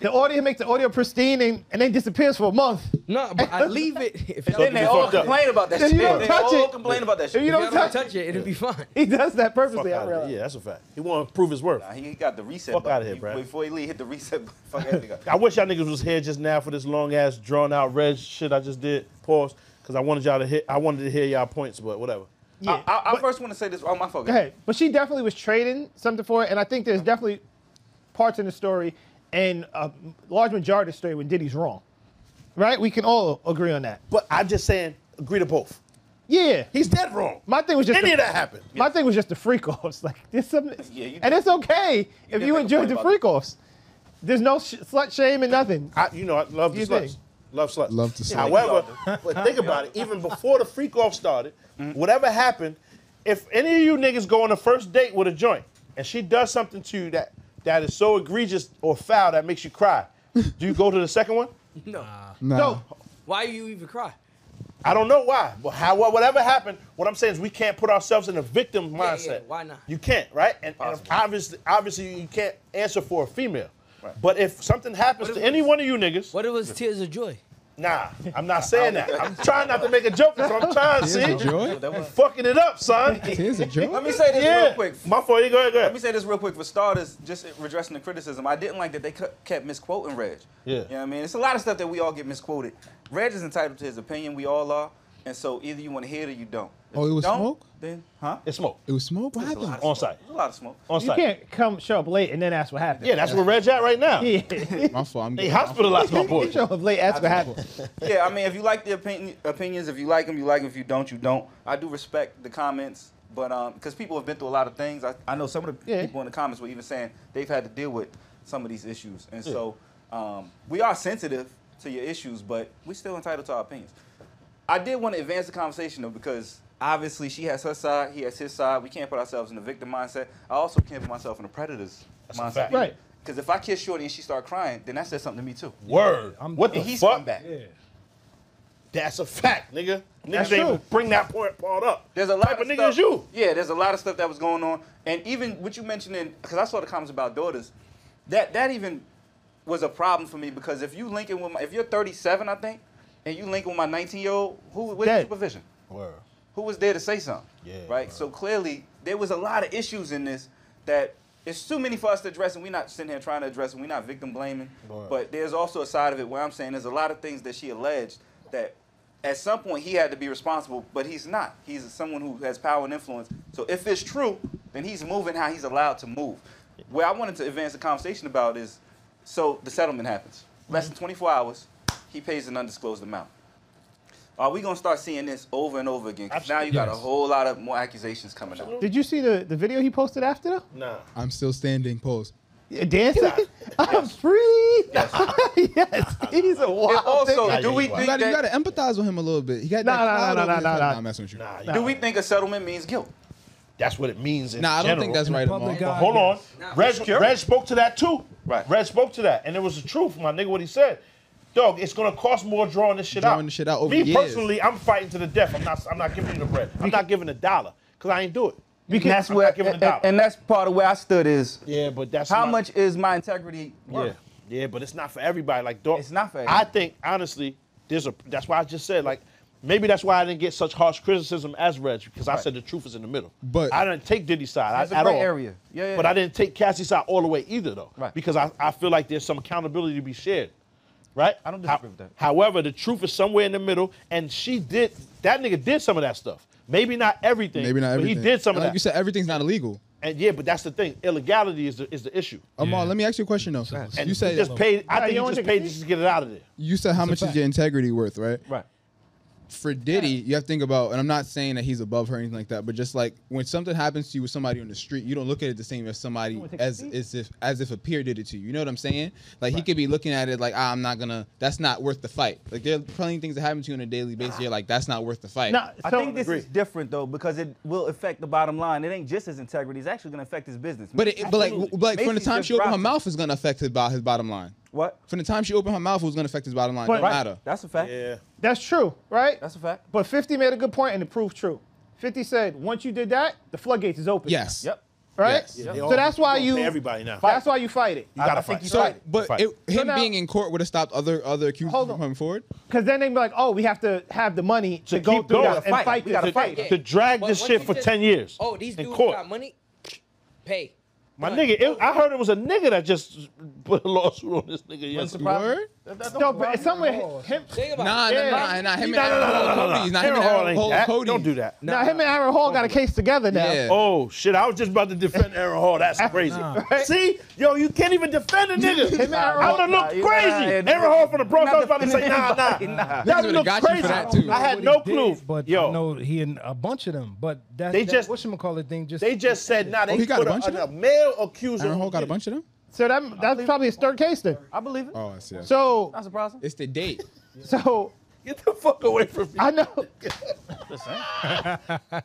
the audio makes the audio pristine and, and then disappears for a month. No, but I leave it. If y'all Then they all fucked up. complain about that Then shit. you don't They touch all it. complain about that If shit. you y'all don't don't touch, touch it, it'll be fine. he does that Fuck purposely. I out of realize. Yeah, that's a fact. He want to prove his worth. Nah, he got the reset Fuck button. outta here, He- Brad. Before he leave, hit the reset button. Fuck everything up. I wish y'all niggas was here just now for this long ass drawn out red shit I just did. Pause. Because I wanted y'all to hit. I wanted to hear y'all points, but whatever. Yeah, I, I, I first want to say this. Oh, my fault. Go ahead. But she definitely was trading something for it, and I think there's definitely parts in the story and a large majority of the story when Diddy's wrong. Right? We can all agree on that. But I'm just saying, agree to both. Yeah. He's dead wrong. My thing was just Any the, of that happened. My thing was just the freak offs. Like there's something, Yeah, you and it's okay if you make a enjoyed the freak offs. There's no sh- slut shame and nothing. I, you know, I love the You sluts. think? Love sluts. Love to slut. However, but think about it. Even before the freak off started, mm-hmm. whatever happened, if any of you niggas go on a first date with a joint and she does something to you that that is so egregious or foul that makes you cry, do you go to the second one? No. Nah. No, Why you even cry? I don't know why. But how whatever happened, what I'm saying is we can't put ourselves in a victim yeah, mindset. why not? You can't, right? And, and Possible. obviously, obviously, you can't answer for a female. Right. But if something happens to if- any one of you niggas, What it was tears of joy? Nah, I'm not saying that. I'm trying not to make a joke, so I'm trying. Tears See, of joy. you fucking it up, son. Tears of joy. Let me say this Yeah, real quick. my fault. You go ahead. Go Let me say this real quick for starters, just redressing the criticism. I didn't like that they kept misquoting Reg. Yeah. You know what I mean? It's a lot of stuff that we all get misquoted. Reg is entitled to his opinion. We all are. And so either you want to hear it or you don't. If Oh, it was smoke? Then, huh? It's smoke It was smoke. What a lot happened? of on smoke. site. There's a lot of smoke. on You site. You can't come show up late and then ask what happened. Yeah, that's where Reg at right now. Yeah. My fault. I'm They getting- hospitalized my boy. show up late, ask what happened. yeah, I mean, if you like the opinion, opinions, if you like them, you like them. If you don't, you don't. I do respect the comments, but um, because people have been through a lot of things, I, I know some of the Yeah. people in the comments were even saying they've had to deal with some of these issues, and so um, we are sensitive to your issues, but we're still entitled to our opinions. I did want to advance the conversation though, because obviously she has her side, he has his side. We can't put ourselves in the victim mindset. I also can't put myself in the predator's a mindset. fact. Right. Because if I kiss Shorty and she start crying, then that says something to me too. Word. I'm- what the And he's fuck? back. Yeah. That's a fact, nigga. That's Niggas ain't true. even bring that part, part up. There's a lot type of of nigga stuff. you. Yeah, there's a lot of stuff that was going on, and even what you mentioned in because I saw the comments about daughters, that that even was a problem for me because if you linking with my if you're 37, I think, and you link with my 19 year old, who where's Dead. supervision? Word. Who was there to say something? Yeah, Right. So clearly there was a lot of issues in this that it's too many for us to address, and we're not sitting here trying to address, and we're not victim blaming. Right. But there's also a side of it where I'm saying there's a lot of things that she alleged that at some point he had to be responsible, but he's not. He's someone who has power and influence. So if it's true, then he's moving how he's allowed to move. Where I wanted to advance the conversation about is so the settlement happens. Less than 24 hours, he pays an undisclosed amount. Are we gonna start seeing this over and over again? 'Cause now you got a Yes. whole lot of more accusations coming out. Did you see the, the video he posted after though? Nah. I'm still standing. Pose. Yeah, Dancing? I'm free. Yes. he's a wild And also, nigga. do we You You think gotta, you gotta empathize with him a little bit. He got Nah, that nah, cloud nah, over nah, his nah, head. nah. I'm messing with you. Nah. do we think a settlement means guilt? That's what it means in Nah, I don't general. think that's right. public Amal. eye. Hold on. Nah, Reg. Reg spoke to that too. Right. Reg spoke to that, and it was the truth, my nigga. What he said, dog. It's gonna cost more drawing this shit out. Drawing the shit out over Me years. personally, I'm fighting to the death. I'm not. I'm not giving you the bread. I'm not giving a dollar because I ain't do it. Because that's I'm where, not giving a and, dollar. and that's part of where I stood is yeah, but that's how my- much is my integrity Yeah, worth? yeah, but it's not for everybody. Like, dog. It's not for I think honestly, there's a. That's why I just said like. Maybe that's why I didn't get such harsh criticism as Reg because I said the truth is in the middle. But- I didn't take Diddy's side That's a at gray all. area. Yeah, yeah. But I didn't take Cassie's side all the way either, though. Right. Because I, I feel like there's some accountability to be shared. Right? I don't disagree with that. However, the truth is somewhere in the middle, and she did that nigga did some of that stuff. Maybe not everything. Maybe not but everything. he did some of like that. you said, everything's not illegal. and yeah, but that's the thing. Illegality is the is the issue. Amal, Yeah. let me ask you a question though. And you said just paid. I Nah, think you he just take paid just to get it out of there. you said how much is your integrity worth, right? Right. For Diddy, you have to think about, and I'm not saying that he's above her or anything like that, but just like when something happens to you with somebody on the street, you don't look at it the same as somebody wanna take a as as if as if a peer did it to you. You know what I'm saying? Like he could be looking at it like, ah, I'm not gonna. That's not worth the fight. Like there are plenty of things that happen to you on a daily basis. You're like, that's not worth the fight. Nah, I so- think this is different though because it will affect the bottom line. It ain't just his integrity; it's actually going to affect his business. But it, but like Absolutely. but like from the Macy's time just she opened her dropped it. mouth, is gonna affect his, bo- his bottom line. What? From the time she opened her mouth, it was gonna affect his bottom line. But- Don't Right. matter. That's a fact. Yeah. That's true, right? That's a fact. But 50 made a good point and it proved true. 50 said, once you did that, the floodgates is open. Yes. Yep. Right? Yes. Yeah, they So that's why you everybody now. That's why you fight it. You gotta I think fight. you So, Fight. but Fight. it, him So now- being in court would have stopped other other accusers Hold from on. coming forward. Because then they'd be like, oh, we have to have the money to, To go keep through going. that and Fight. fight We gotta fight. Yeah. To drag But this shit for 10 years. Oh, these in dudes court. got money. Pay. My nigga, it, I heard it was a nigga that just put a lawsuit on this nigga yesterday. Word? No, but it's somewhere him. Think about Nah, it. nah, nah, nah. Him and no, no, Aaron no, no, Hall no, no. Not him and Aaron Hall. Cody. Don't do that. Now him and Aaron Hall got a case together now. Yeah. Oh shit! I was just about to defend Aaron Hall. That's crazy. Nah. See, yo, you can't even defend a nigga. Him and Aaron I Hall- would Nah, look you- crazy. nah, Aaron Hall from the Bronx. I was about to say, nah, nah. nah. That would look crazy. I don't too. know I had no clue. but Yo. I know he in a bunch of them. But that, They that just- whatchamacallit thing just They just said, nah, they Oh, he got a bunch of them? a male accuser. Aaron Hall got a bunch of them. So that that's probably his third case then. I believe it. Oh, I see. So Not surprising. It's the date. so Get the fuck away from me. I know.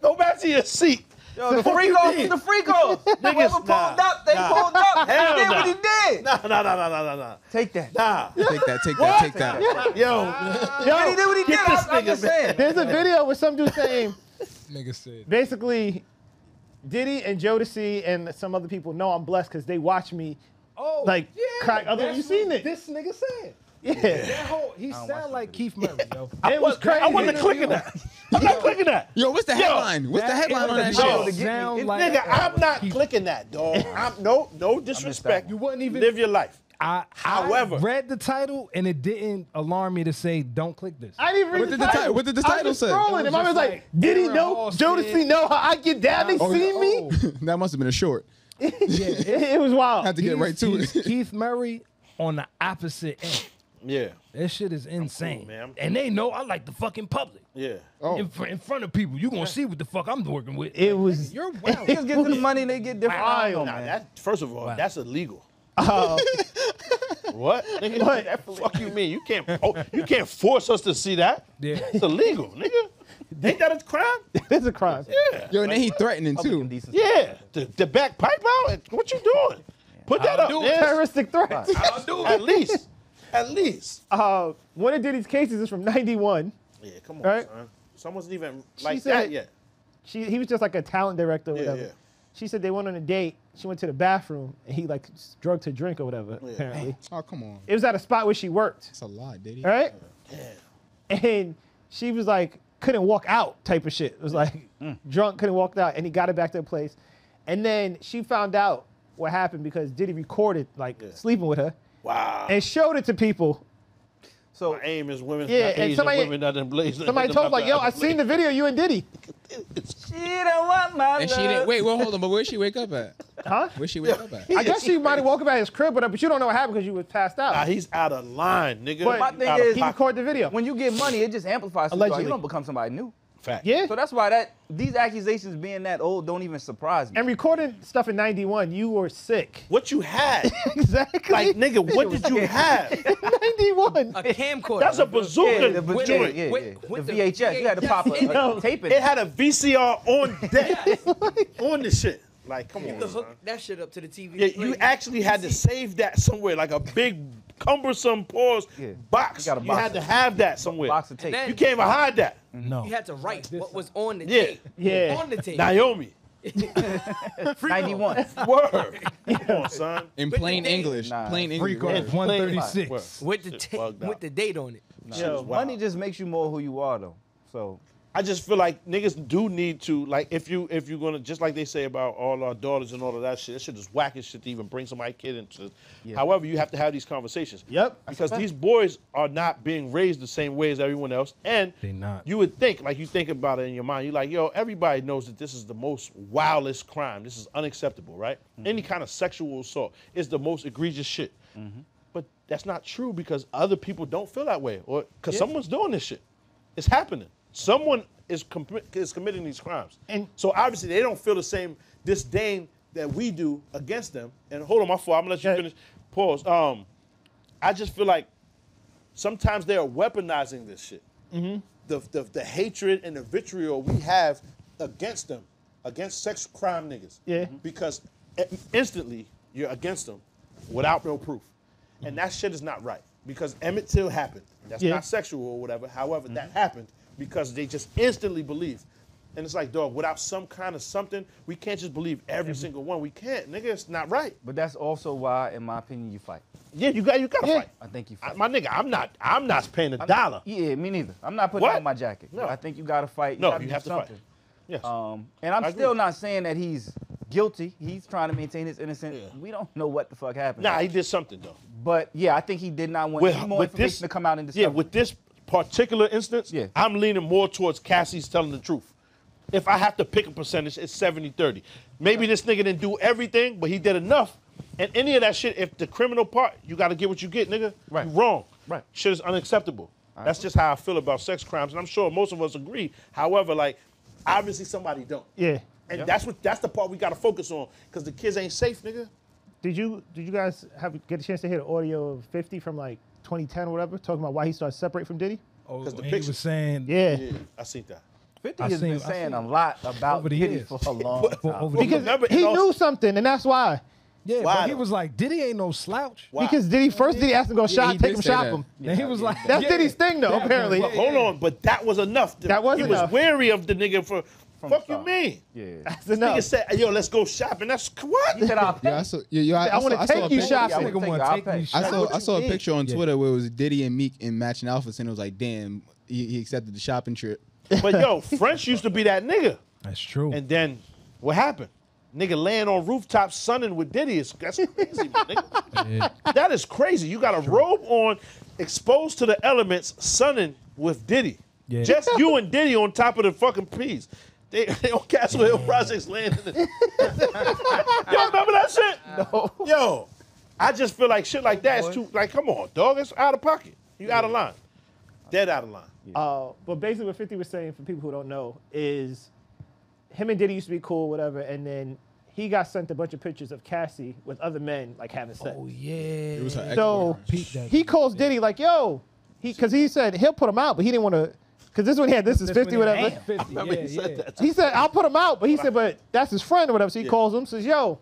Go back to your seat. Yo, the freakos, the freakos. Niggas, Whoever pulled nah, up, they nah. pulled up. Hell he did nah. what he did. Nah, nah, nah, nah, nah, nah, nah. Take that. Nah. Take that. Take that. Take that. Yo, Yo, he did what he get did. this I'm, I'm nigga, just saying. There's a video with some dude saying nigga said. basically Diddy and Jodeci and some other people know I'm blessed because they watch me Oh, like crack other. You seen what it? This nigga said. Yeah. That whole, he sound like Keith Murray, yo. It was crazy. I wasn't clicking that. I'm not clicking that. Yo, what's the headline? What's the headline on that Yo, show? to sound like Nigga, I'm not clicking that, dog. I'm, no, no disrespect. You wouldn't even- live your life. I, However- I read the title and it didn't alarm me to say don't click this. I didn't even read What the did the ti- title. what did the title say? Scrolling, and was I was like, like, did he know? Halstead. Jodeci know how I get down? They Oh, see oh. me? that must have been a short. it, it was wild. Had to get right to it. Keith Murray on the opposite end. Yeah, That shit is insane. man. And they know I like the fucking public. yeah. Oh. In, in front of people, you gonna see what the fuck I'm working with. It was. You're wild. Niggas get to the money, they get different. I Nah, that first of all, that's illegal. Uh, What? Nigga, what? That fuck you mean? You can't. Oh, you can't force us to see that. Yeah. It's illegal, nigga. Ain't that a crime? it's a crime. Yeah. Yo, and then he threatening Public too. Yeah. The, the back pipe out. What you doing? Put that up. do it. man. Terroristic threats. At least. At least. Uh, one of Diddy's cases is from '91. Yeah, come on, Right. son. Someone's even She like said- that yet. She he was just like a talent director or Yeah, whatever. yeah. She said they went on a date. She went to the bathroom and he like drugged her drink or whatever. Apparently, Oh, come on. it was at a spot where she worked. It's a lot, did he? All right. And she was like, couldn't walk out type of shit. It was like mm. Mm. drunk, couldn't walk out, and he got her back to the place. And then she found out what happened because Diddy recorded like sleeping with her Wow. and showed it to people. So My aim is women, Yeah, not and somebody- women that done blaze. Somebody told like, yo, I seen the video, you and Diddy. she don't want my And she didn't. Wait, well, hold on. But where'd she wake up at? Huh? Where'd she wake up at? I guess she might have woke up at his crib, but, uh, but you don't know what happened because you was passed out. Nah, he's out of line, nigga. but My thing is- he pocket. recorded the video. When you get money, it just amplifies. who you are. Allegedly. You don't become somebody new. Fact. yeah. So that's why that these accusations being that old don't even surprise me. and recording stuff in 91, you were sick. What you had? exactly. like, nigga, what did you have? 91. A camcorder. That's a yeah, bazooka the, yeah, joint. yeah, yeah. With- with the the VHS. You had to pop a, a No. tape in It had a VCR on deck, on the shit. Like, come on. the son. hook that shit up to the TV. Yeah, you actually had to save that somewhere, like a big cumbersome pause Yeah. box. You got a You box had to have that somewhere. box of tape. then- You can't even hide that. No. You had to write what was on the Yeah. tape. Yeah. On the tape. Naomi. 91. Word. Come on, son. In plain English. English. Nah. Plain English. Freak off 136. with the Shit tape with the date on it. Yo, Money just makes you more who you are, though. So I just feel like niggas do need to like if you if you're gonna just like they say about all our daughters and all of that shit, that shit is whack as shit to even bring somebody kid into. However, you have to have these conversations. Yep. Because these boys are not being raised the same way as everyone else, and They not. you would think like you think about it in your mind. You're like, yo, everybody knows that this is the most wildest crime. This is unacceptable, right? Mm-hmm. Any kind of sexual assault is the most egregious shit. Mm-hmm. But that's not true because other people don't feel that way, or because someone's doing this shit. It's happening. Someone is, com- is committing these crimes, And- so obviously they don't feel the same disdain that we do against them. And hold on, my fault. I'm gonna let you finish. Pause. Um, I just feel like sometimes they are weaponizing this shit. Mm-hmm. The, the the hatred and the vitriol we have against them, against sex crime niggas. Yeah. Mm-hmm. Because instantly you're against them without no proof, and that shit is not right. Because Emmett Till happened. That's Yeah. not sexual or whatever. However, that mm-hmm. happened because they just instantly believe. And it's like, dog, without some kind of something, we can't just believe every single one. We can't, nigga. It's not right. But that's also why, in my opinion, you fight. Yeah, you got, you got to Yeah. fight. I think you I- fight. my nigga, I'm not, I'm not paying a dollar. Yeah, me neither. I'm not putting What? on my jacket. No. I think you got to fight. No, gotta you have to fight. something. Yes. Um, and I'm I agree. still not saying that he's guilty. He's trying to maintain his innocence. Yeah. We don't know what the fuck happened. nah, he did something though. but yeah, I think he did not want any more information to come out in yeah, with this particular instance, Yeah. I'm leaning more towards Cassie's telling the truth. If I have to pick a percentage, it's 70-30. Maybe this nigga didn't do everything, but he did enough. And any of that shit, if the criminal part, you got to get what you get, nigga. Right. You wrong. Right. Shit is unacceptable. That's just how I feel about sex crimes, and I'm sure most of us agree. However, like, obviously somebody don't. Yeah. And that's what that's the part we got to focus on, because the kids ain't safe, nigga. Did you did you guys have get a chance to hear the audio of 50 from like 2010 or whatever, talking about why he started separate from Diddy? Oh, 'Cause the and he pictures- was saying Yeah. Yeah, I seen that. 50 I has seen- been saying a lot about Diddy years. for a long time. over the Because Remember, he and also- knew something, and that's why. Yeah, Why but he was like, Diddy ain't no slouch. Why? Because Diddy first Diddy asked him to go Yeah, shop, he take him shop that. him. And he was like, That's yeah. Diddy's thing though, Yeah, apparently. yeah, But hold on, but that was enough. To, That was he enough. was wary of the nigga for from Fuck the you start. mean? Yeah. That's Nigga enough. said, yo, let's go shopping. That's what? He said I'll pay. Yeah, I saw. Yeah, yeah, I, I wanna saw, I saw a take you picture- shopping. I wanna take- take I'll. I saw I saw a picture on Yeah. Twitter where it was Diddy and Meek in matching outfits, and it was like, damn, he, he accepted the shopping trip. But yo, French used to be that nigga. That's true. And then what happened? Nigga laying on rooftops sunning with Diddy is that's crazy, my nigga. Yeah. That is crazy. You got a robe on, exposed to the elements, sunning with Diddy. Yeah. Just you and Diddy on top of the fucking piece. They, they on Castle Hill Projects laying in it. Yo, remember that shit? No. Yo, I just feel like shit like that is too like, come on, dog. It's out of pocket. You out of line. Dead out of line. Uh, but basically, what 50 was saying, for people who don't know, is him and Diddy used to be cool, whatever, and then he got sent a bunch of pictures of Cassie with other men, like having sex. oh yeah. It was her so ex-boyfriend. Peep that. he calls Diddy like, "Yo," he because he said he'll put him out, but he didn't want to, because this one he had this is 50 whatever. Damn, 50, Remember yeah, he said yeah. that. He said I'll put him out, but he said, but that's his friend or whatever. So he Yeah. calls him, says, "Yo,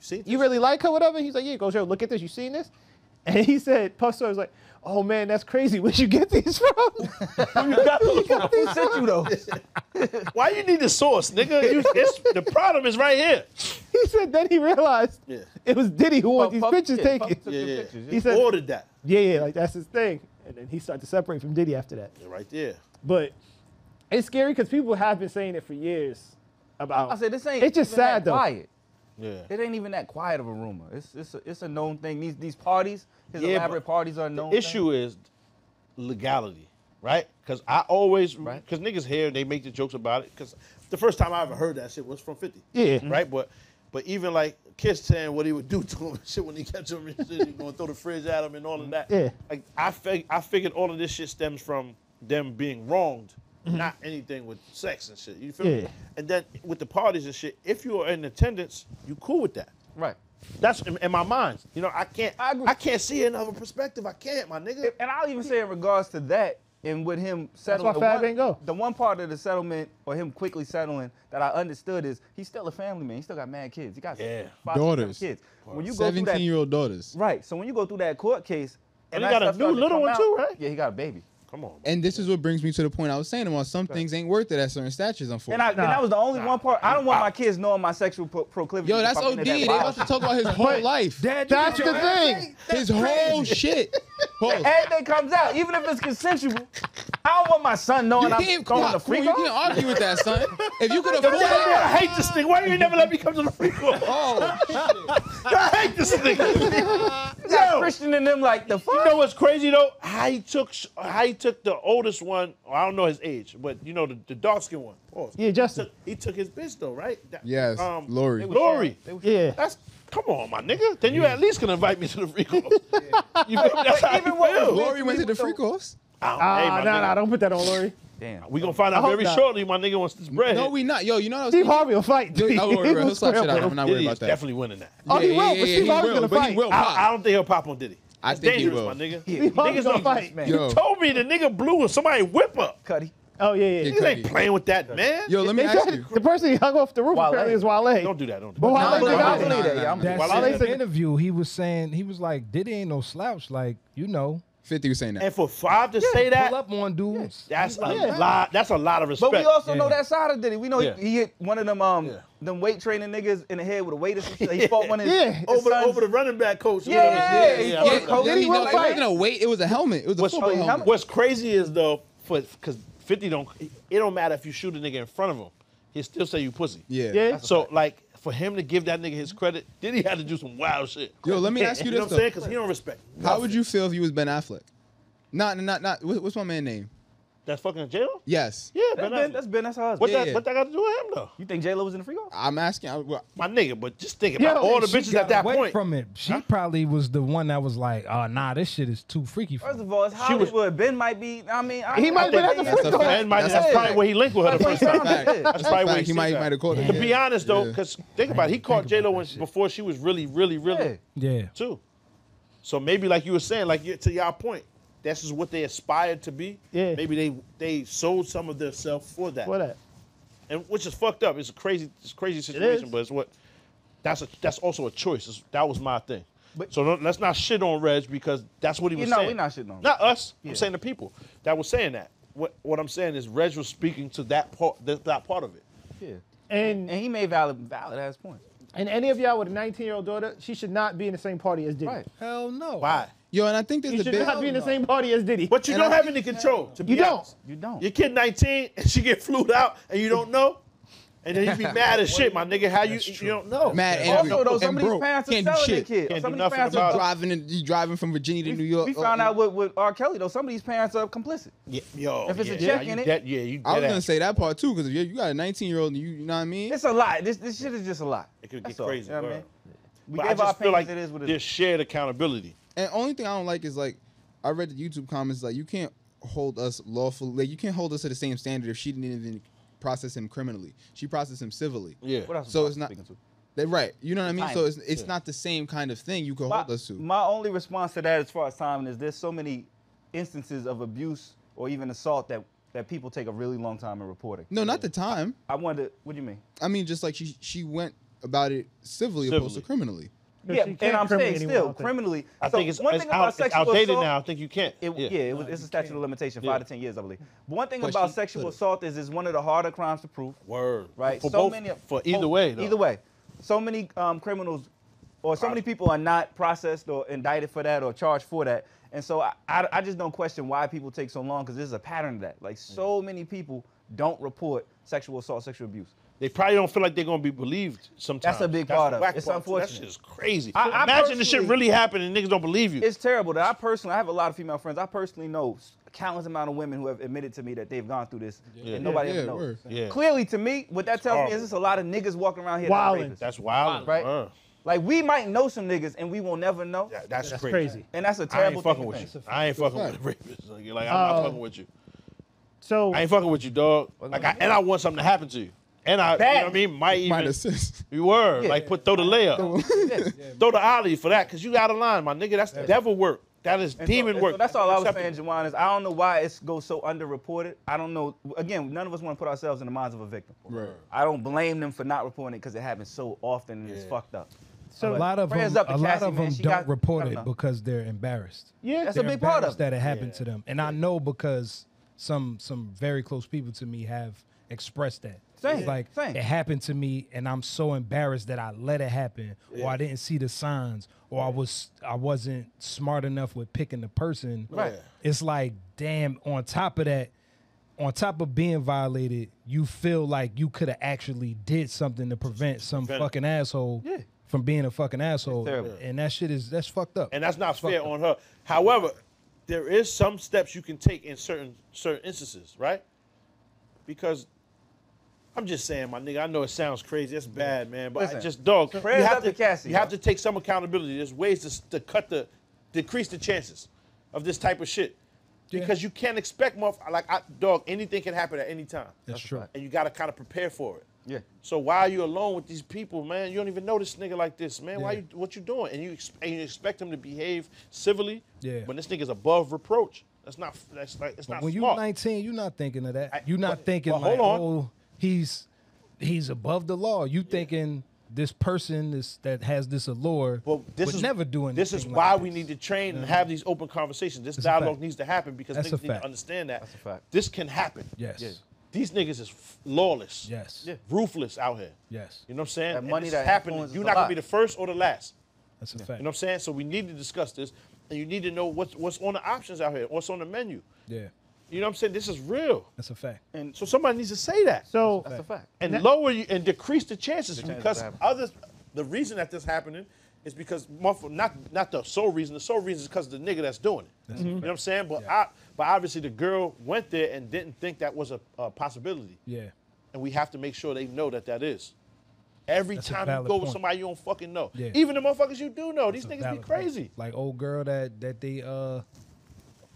See? you really like her, whatever?" He's like, "Yeah." He goes, "Yo, look at this. You seen this?" And he said, Puff Story was like, "Oh man, that's crazy. Where'd you get these from?" you got those got these Sent you though. Why you need the source, nigga? You, it's, the problem is right here. he said then he realized Yeah. it was Diddy who wanted these Puff- pictures yeah, taken. took Yeah, the yeah. He said, Ordered that. Yeah, yeah, like that's his thing. And then he started to separate from Diddy after that. Yeah, right there. But it's scary because people have been saying it for years about. I said this ain't. It's just even sad that though. Quiet. Yeah. It ain't even that quiet of a rumor. It's it's a, it's a known thing. These these parties, his Yeah, elaborate parties are known. The issue is legality, right? Because I always, Right. because niggas here, they make the jokes about it. Because the first time I ever heard that shit was from 50. Yeah. Right? Mm-hmm. But but even like Kiss saying what he would do to him, shit, when he catch him, and shit, he gonna throw the fridge at him and all of mm-hmm. that. Yeah. Like, I, fig- I figured all of this shit stems from them being wronged, not anything with sex and shit. You feel Mm-hmm. Yeah. me? And then with the parties and shit, if you are in attendance, you cool with that. right? That's in, in my mind. You know, I can't. I I, can't see another perspective. I can't, my nigga. And I'll even say in regards to that, and with him settling, why the Fab one, ain't go. the one part of the settlement or him quickly settling that I understood is he's still a family man. He still got mad kids. He got Yeah. five, six, seven Daughters. kids. When you go through that, Seventeen-year-old daughters. right? So when you go through that court case, And that he got a new little one out- too, right? Yeah, he got a baby. Come on. And this is what brings me to the point I was saying about some things ain't worth it at certain statures, unfortunately. And, I, and that was the only one part. I don't want my kids knowing my sexual pro- proclivity. Yo, that's OD. into They that wild about to talk about his whole life. Dad, That's the thing. ate? his whole shit. Pause. Everything comes out, even if it's consensual. I don't want my son You knowing I'm can't, going come to on, free you can't argue with that, son. If you could Yo, afford it, I hate this thing. Why do you never let me come to the free call? oh, I hate this nigga. Yo, Christian and them like the fuck. you know what's crazy though? How he took, how he took the oldest one. I don't know his age, but you know the, the dark skinned one. Pause. Yeah, Justin. Took- He took his bitch though, right? That- yes, Um, Lori. Lori. Yeah. That's come on, my nigga. Then you at least can invite me to the free call. You feel me? That's how even you what feel. Lori went to the free course. Ah, Ah, hey, my nah, nah, don't put that on Lori. Damn. We gonna find out hope very not. shortly. My nigga wants this bread. No, we not. Yo, you know what I was Steve? Harvey will fight. Yo, dude. don't worry. He He'll slap shit out. scramble. I'm not worried about is that. definitely winning that. Oh, he will, but Steve he Harvey's gonna but he fight. will pop. I, I don't think he'll pop on Diddy. I It's think he dangerous, will. my nigga. Steve Harvey's Niggas gonna don't fight. Man. Yo. You told me the nigga blew and somebody whip up. Cuddy. Oh yeah, yeah. Yeah, Niggas ain't playing with that, man. Yo, let me ask you. the person he hung off the roof Wale. apparently is Wale. Don't do that. Don't do that. But that. Wale Nah, said, nah, "I nah, believe nah, that." nah. Yeah, I'm That While I same listen to- interview, he was saying he was like, Diddy ain't no slouch. Like you know, 50 was saying that. And for five to say that, pull that, up on dudes. that's a Yeah. lot. That's a lot of respect. But we also know that side of Diddy. We know Yeah. he, he hit one of them um Yeah. them weight training niggas in the head with a weight or some shit. He fought one of his, Yeah. his over sons. over the running back coach. Yeah, whatever. yeah, yeah, yeah. yeah. Yeah, What's- Kobe Yeah, he will know, it fight. wasn't a weight. It was a helmet. It was a What's, football helmet. what's crazy is though, for because Fifty don't. It don't matter if you shoot a nigga in front of him. He still say you pussy. Yeah. Yeah. So like for him to give that nigga his credit, did he had to do some wild shit? Yo, let me ask you You know this what I'm saying? Because he don't respect. How would you feel if you was Ben Affleck? Not, not, not. What's my man name? That's fucking J Lo. Yes. Yeah, That's Ben Ben, Affleck. that's Ben, that's her husband. What Yeah, that? yeah. What that got to do with him though? You think J Lo was in the free throw? I'm asking. I, well, My nigga, but just think Yeah, about all the bitches got at that away point. from it. She probably was the one that was like, "Oh, nah, this shit is too freaky for First me." of all, it's She was- Hollywood. ben might be. I mean, I, He might I have been think at the he- free That's a throw. fact. Man, might, That's that's, a probably fact. where he linked with her the first time. fact. That's probably where fact. he, He might, her. might have called it. To be honest though, Yeah. because think about it, he caught J Lo about before she was really, really, really Yeah. Yeah. too. So maybe like you were saying, like you- to y'all point, this is what they aspired to be. Yeah. Maybe they they sold some of themselves for that. For that. and which is fucked up. It's a crazy, it's a crazy situation, but it's what that's a that's also a choice. It's- that was my thing. But- so don't, let's not shit on Reg because that's what he Yeah, was no, saying. No, we're not shitting on Reg. Not us. Yeah. I'm saying the people that was saying that. What what I'm saying is Reg was speaking to that part that, that part of it. Yeah. And And he made valid valid ass points. and any of y'all with a 19 year old daughter, she should not be in the same party as Diddy. Right. Hell no. Why? Yo, and I think there's You a should big. not be in the same party as Diddy. But you And don't I have think- any control. To be You don't. honest. You don't. Your kid 19 and she get flued out and you don't know, and then you be mad as shit, my nigga. How you you don't know? Mad angry Also, though, and some of these broke. parents are Can't do selling their shit. kids. Can't Some do of these nothing parents about are. Driving, in, he driving from Virginia to New York. We Oh, found oh. out with, with R. Kelly though. Some of these parents are complicit. Yeah, yo, If it's a yeah, check you in it- dead- yeah, you. I was dead gonna ass. say that part too, because if you you got a 19 year old, you, you know what I mean. It's a lot. This this shit is just a lot. It could That's get all. crazy. You know what I word. mean? We But I gave our just feel opinions. like it is what it there's is. shared accountability. And only thing I don't like is like, I read the YouTube comments like you can't hold us lawful, like you can't hold us to the same standard if she didn't even process him criminally. She processed him civilly. Yeah. What else So it's not- speaking to? They- right. You know what I mean? So Time. it's it's not the same kind of thing you could My, hold us to. my only response to that, as far as timing, is there's so many instances of abuse or even assault that that people take a really long time in reporting. no, not the time. I wonder. What do you mean? I mean, just like she she went about it civilly, opposed to criminally. But yeah, she and can't I'm saying criminate anyone, I still don't criminally. I so think it's, one it's, thing about out, it's sexual outdated assault, now. I think you can't. It, yeah. it was, it's a statute of limitation, Yeah. five to ten years, I believe. But one thing But about sexual could've. assault is it's one of the harder crimes to prove. Word. right? For so both. many for either both- way. Though. Either way, so many um, criminals, or so many people are not processed or indicted for that or charged for that, and so I, I, I just don't question why people take so long because there's a pattern of that. Like so many people don't report sexual assault, sexual abuse. They probably don't feel like they're gonna be believed sometimes. That's a big the part of it. It's part, unfortunate. That shit is crazy. I- I Imagine the shit really happened and niggas don't believe you. It's terrible that I personally, I have a lot of female friends. I personally know countless amount of women who have admitted to me that they've gone through this, and nobody Yeah, ever knows. Yeah. Clearly, to me, what that tells me is there's a lot of niggas walking around here. that are Wildin'. rapists. That's wild. Right. Word. Like we might know some niggas and we will never know. Yeah, that's, That's crazy. crazy. And that's a terrible thing. I ain't fucking thing. with you. think. I ain't fucking Right. with rapists. Like, like, I'm not Uh, fucking with you. So I ain't fucking with you, dog. Like, I, and I want something to happen to you. And I, you know what I mean, might even Might assist. you were Yeah. like put throw the layup, throw the ollie for that, cause you out of line, my nigga. That's devil work. That is And demon and work. So that's all I was saying, Acceptable. Jawan. Is I don't know why it goes so underreported. I don't know. Again, none of us want to put ourselves in the minds of a victim. Right. I don't blame them for not reporting it because it happens so often and it's fucked up. so a lot of them, up a lot Cassie, of man. them don't got- report it don't know. because they're embarrassed. yeah, That's They're a big part of it. that it happened to them, and I know because some some very close people to me have expressed that. Same, It's like same. it happened to me, and I'm so embarrassed that I let it happen, or I didn't see the signs, or I was I wasn't smart enough with picking the person. Right. It's like, damn. On top of that, on top of being violated, you feel like you could have actually did something to prevent some Prevent it. fucking asshole Yeah. from being a fucking asshole. And that shit is that's fucked up. and that's not It's fucked fair on her. However, there is some steps you can take in certain certain instances, right? Because I'm just saying, my nigga. I know it sounds crazy. It's bad, man. But I just dog. You have to, to Cassie, you have to take some accountability. There's ways to, to cut the, decrease the chances of this type of shit. Because you can't expect, more. like, I, dog. Anything can happen at any time. That's true. And you got to kind of prepare for it. Yeah. So why are you alone with these people, man? You don't even know this nigga like this, man. Why you what you doing? And you and you expect him to behave civilly. Yeah. When this nigga's above reproach. That's not. That's like. It's But not when you're 19, you're not thinking of that. I- you're not but- thinking but like, hold on. oh, he's he's above the law. You thinking this person is that has this allure Well, this would is never do anything. This is like why this. we need to train and have these open conversations. This That's dialogue needs to happen because That's niggas need to understand that That's a fact. this can happen. Yes. These niggas is f- lawless. Yes. Yeah. Ruthless out here. Yes. You know what I'm saying? That And money this that is happening. influences You're not gonna be the first or the last. That's a fact. You know what I'm saying? So we need to discuss this, and you need to know what's what's on the options out here, what's on the menu. yeah. You know what I'm saying? This is real. That's a fact. And So somebody needs to say that so that's a fact. and lower you and decrease the chances chances because of happening. others. The reason that this happening is because motherf- not not the sole reason. The sole reason is because of the nigga that's doing it. You know what I'm saying? But I, but obviously the girl went there and didn't think that was a, a possibility, Yeah. and we have to make sure they know that that is. Every That's time you valid go with somebody you don't fucking know, Yeah. even the motherfuckers you do know, these That's a niggas be valid point. crazy. Like old girl that that they uh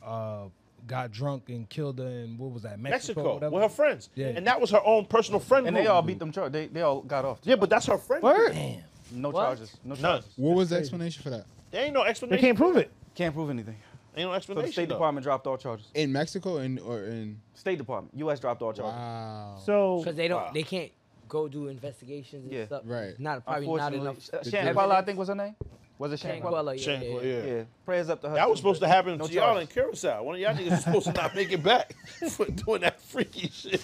uh got drunk and killed her in what was that Mexico? Mexico with her friends, Yeah. and that was her own personal friend And group. they all beat them charges. They, they all got off. Yeah, but that's her friend. Word. group. No What? charges. No None. charges. What was the explanation for that? There ain't no explanation. they can't prove it. Can't prove anything. Ain't no explanation. So the. State though. Department dropped all charges. In Mexico and or in State Department, U.S. dropped all charges. wow. So Because they don't, Wow. they can't go do investigations and Yeah. stuff. Right. Not probably not enough. uh, Shanquella, I think was her name. Was it Shanquella? Shanquella, yeah, Shanquella, yeah. yeah. Yeah. Prayers up to her. That was supposed to happen no to y'all in charges. Curacao. One of y'all niggas was supposed to not make it back for doing that freaky shit.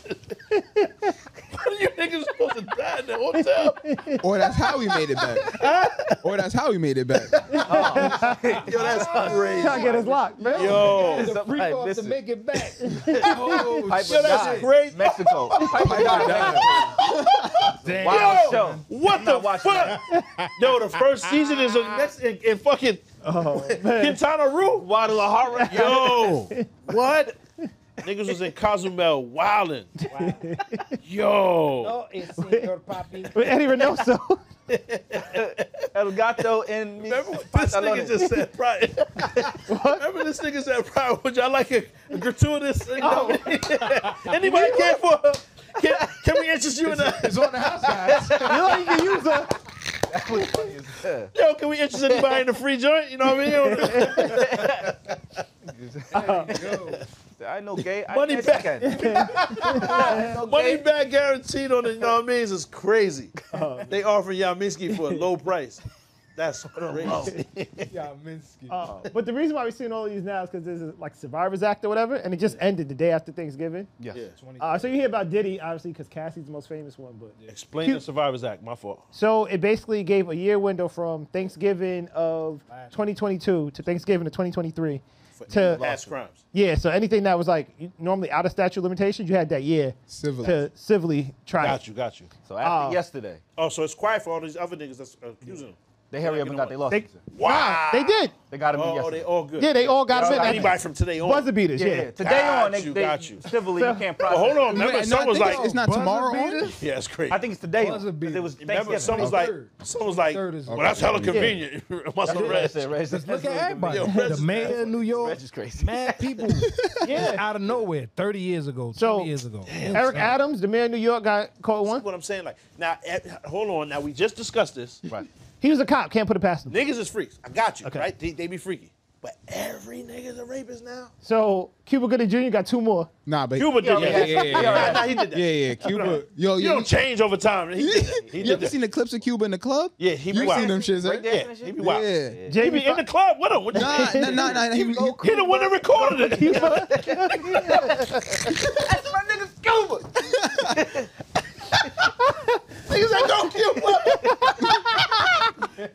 One of you niggas supposed to die in the hotel. Or that's how we made it back. or that's how we made it back. Oh. Yo, that's crazy. Trying to get us locked, man. Yo, Somebody missing. make it back. Oh, Piper yo, that's died. crazy. Mexico. Piper died. Damn. Wild Yo, show. what I'm the not watching fuck? Yo, the first season is in, Mex- in, in fucking oh, Quintana Roo. Guadalajara. Yo, what? Niggas was in Cozumel wildin'. Yo. No, it's Senor Papi. With Eddie Reynoso. El Gato in Remember what this nigga just said prior? Remember this nigga said prior, would y'all like a, a gratuitous? Oh. You know, Anybody care for can, can we interest you in a, It's on the house, guys. you know you can use a. That was funny as hell. yo, can we interest anybody in a free joint? You know what I mean? Uh-huh. I know gay. I Money guess back. I can. No Money gay. back guaranteed on the you know what I mean? It's crazy. They offering Yaminsky for a low price. That's crazy. yeah, Minsky. Uh, but the reason why we're seeing all these now is because there's a, like Survivors Act or whatever, and it just ended the day after Thanksgiving. Yes. Yeah. Uh, so you hear about Diddy, obviously, because Cassie's the most famous one. But Explain the Survivors Act, my fault. so it basically gave a year window from Thanksgiving of 2022 to Thanksgiving of 2023 to Past crimes. yeah. So anything that was like normally out of statute of limitations, you had that year Civilly. to civilly try. Got it. you, uh, got you. So after Oh. yesterday, Oh, so it's quiet for all these other niggas that's accusing them. They hurry up and got their They, lawsuits. in. Wow. they did. They got them in Oh, yesterday. they all good. Yeah, they all got They them got in. Anybody from today on. Buzzer beaters. yeah, Yeah. yeah. Today Got on, they, you, they got you. civilly you can't process. But hold on, remember no, I was like, it's, it's not tomorrow on? yeah, it's crazy. I think it's today Buzzer on. 'cause beater. It was Remember, Thanksgiving. was like, third. someone was like, well, that's hella convenient. It must have read. said, Look at everybody. The mayor of New York. Reg is crazy. Mad people. yeah. Out of nowhere, 30 years ago, 20 years ago. Eric Adams, the mayor of New York, got caught one. That's what I'm saying. Like, now, eh, hold on. Now, we just discussed this. Right. He was a cop. Can't put it past him. Niggas is freaks. I got you, Okay. right? They, they be freaky. But every nigga's a rapist now. So Cuba Gooding Jr. got two more. Nah, but Cuba did Yeah, that. yeah, yeah, yeah, yeah. nah, he did that. Yeah, yeah, Cuba. Yo, You don't change over time. He did that. He you ever that. seen the clips of Cuba in the club? Yeah, he be You wild. seen them shits, right? dance Yeah, he be wild. Yeah. He Jamie be in the club with him. What you- Nah, nah, nah, nah. He, he, He the one that recorded it. That's my nigga Scuba. Niggas like, go Cuba.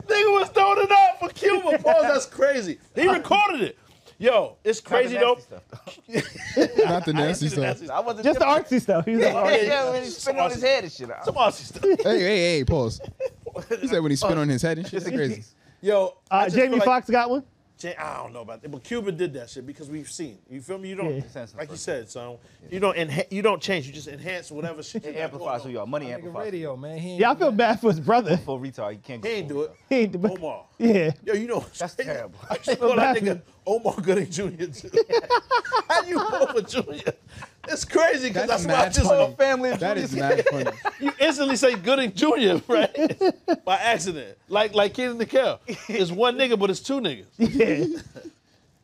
Nigga was throwing it up for Cuba. Pause, that's crazy. He recorded it. Yo, it's crazy Not though. the not the nasty I see the stuff. I wasn't Just the artsy stuff. He was like, Yeah, oh, yeah, when he's spinning on his head and shit. Some Aussie stuff. Hey, hey, hey, pause. He said when he spit on his head and shit. That's crazy. Yo, I uh, just feel Jamie like- Foxx got one. Ja- I don't know about that, but Cuba did that shit because we've seen. You feel me? You don't, Yeah. like you said, son. You don't, enha- you don't change. You just enhance whatever shit. you It got amplifies who going you are. Money Nigga amplifies. radio, man. He Yeah, I feel bad for his brother. For retard, he can't go. He ain't do it. He ain't the- Omar. Yeah. Yo, you know That's terrible. I used to call that nigga Omar Gooding Jr. too. How you go for Junior? It's crazy because That's that's, why I mad just funny. family of That is Juniors. mad funny. you instantly say Gooding Jr. right by accident, like like Kid and the Kel. It's one nigga, but it's two niggas. Yeah.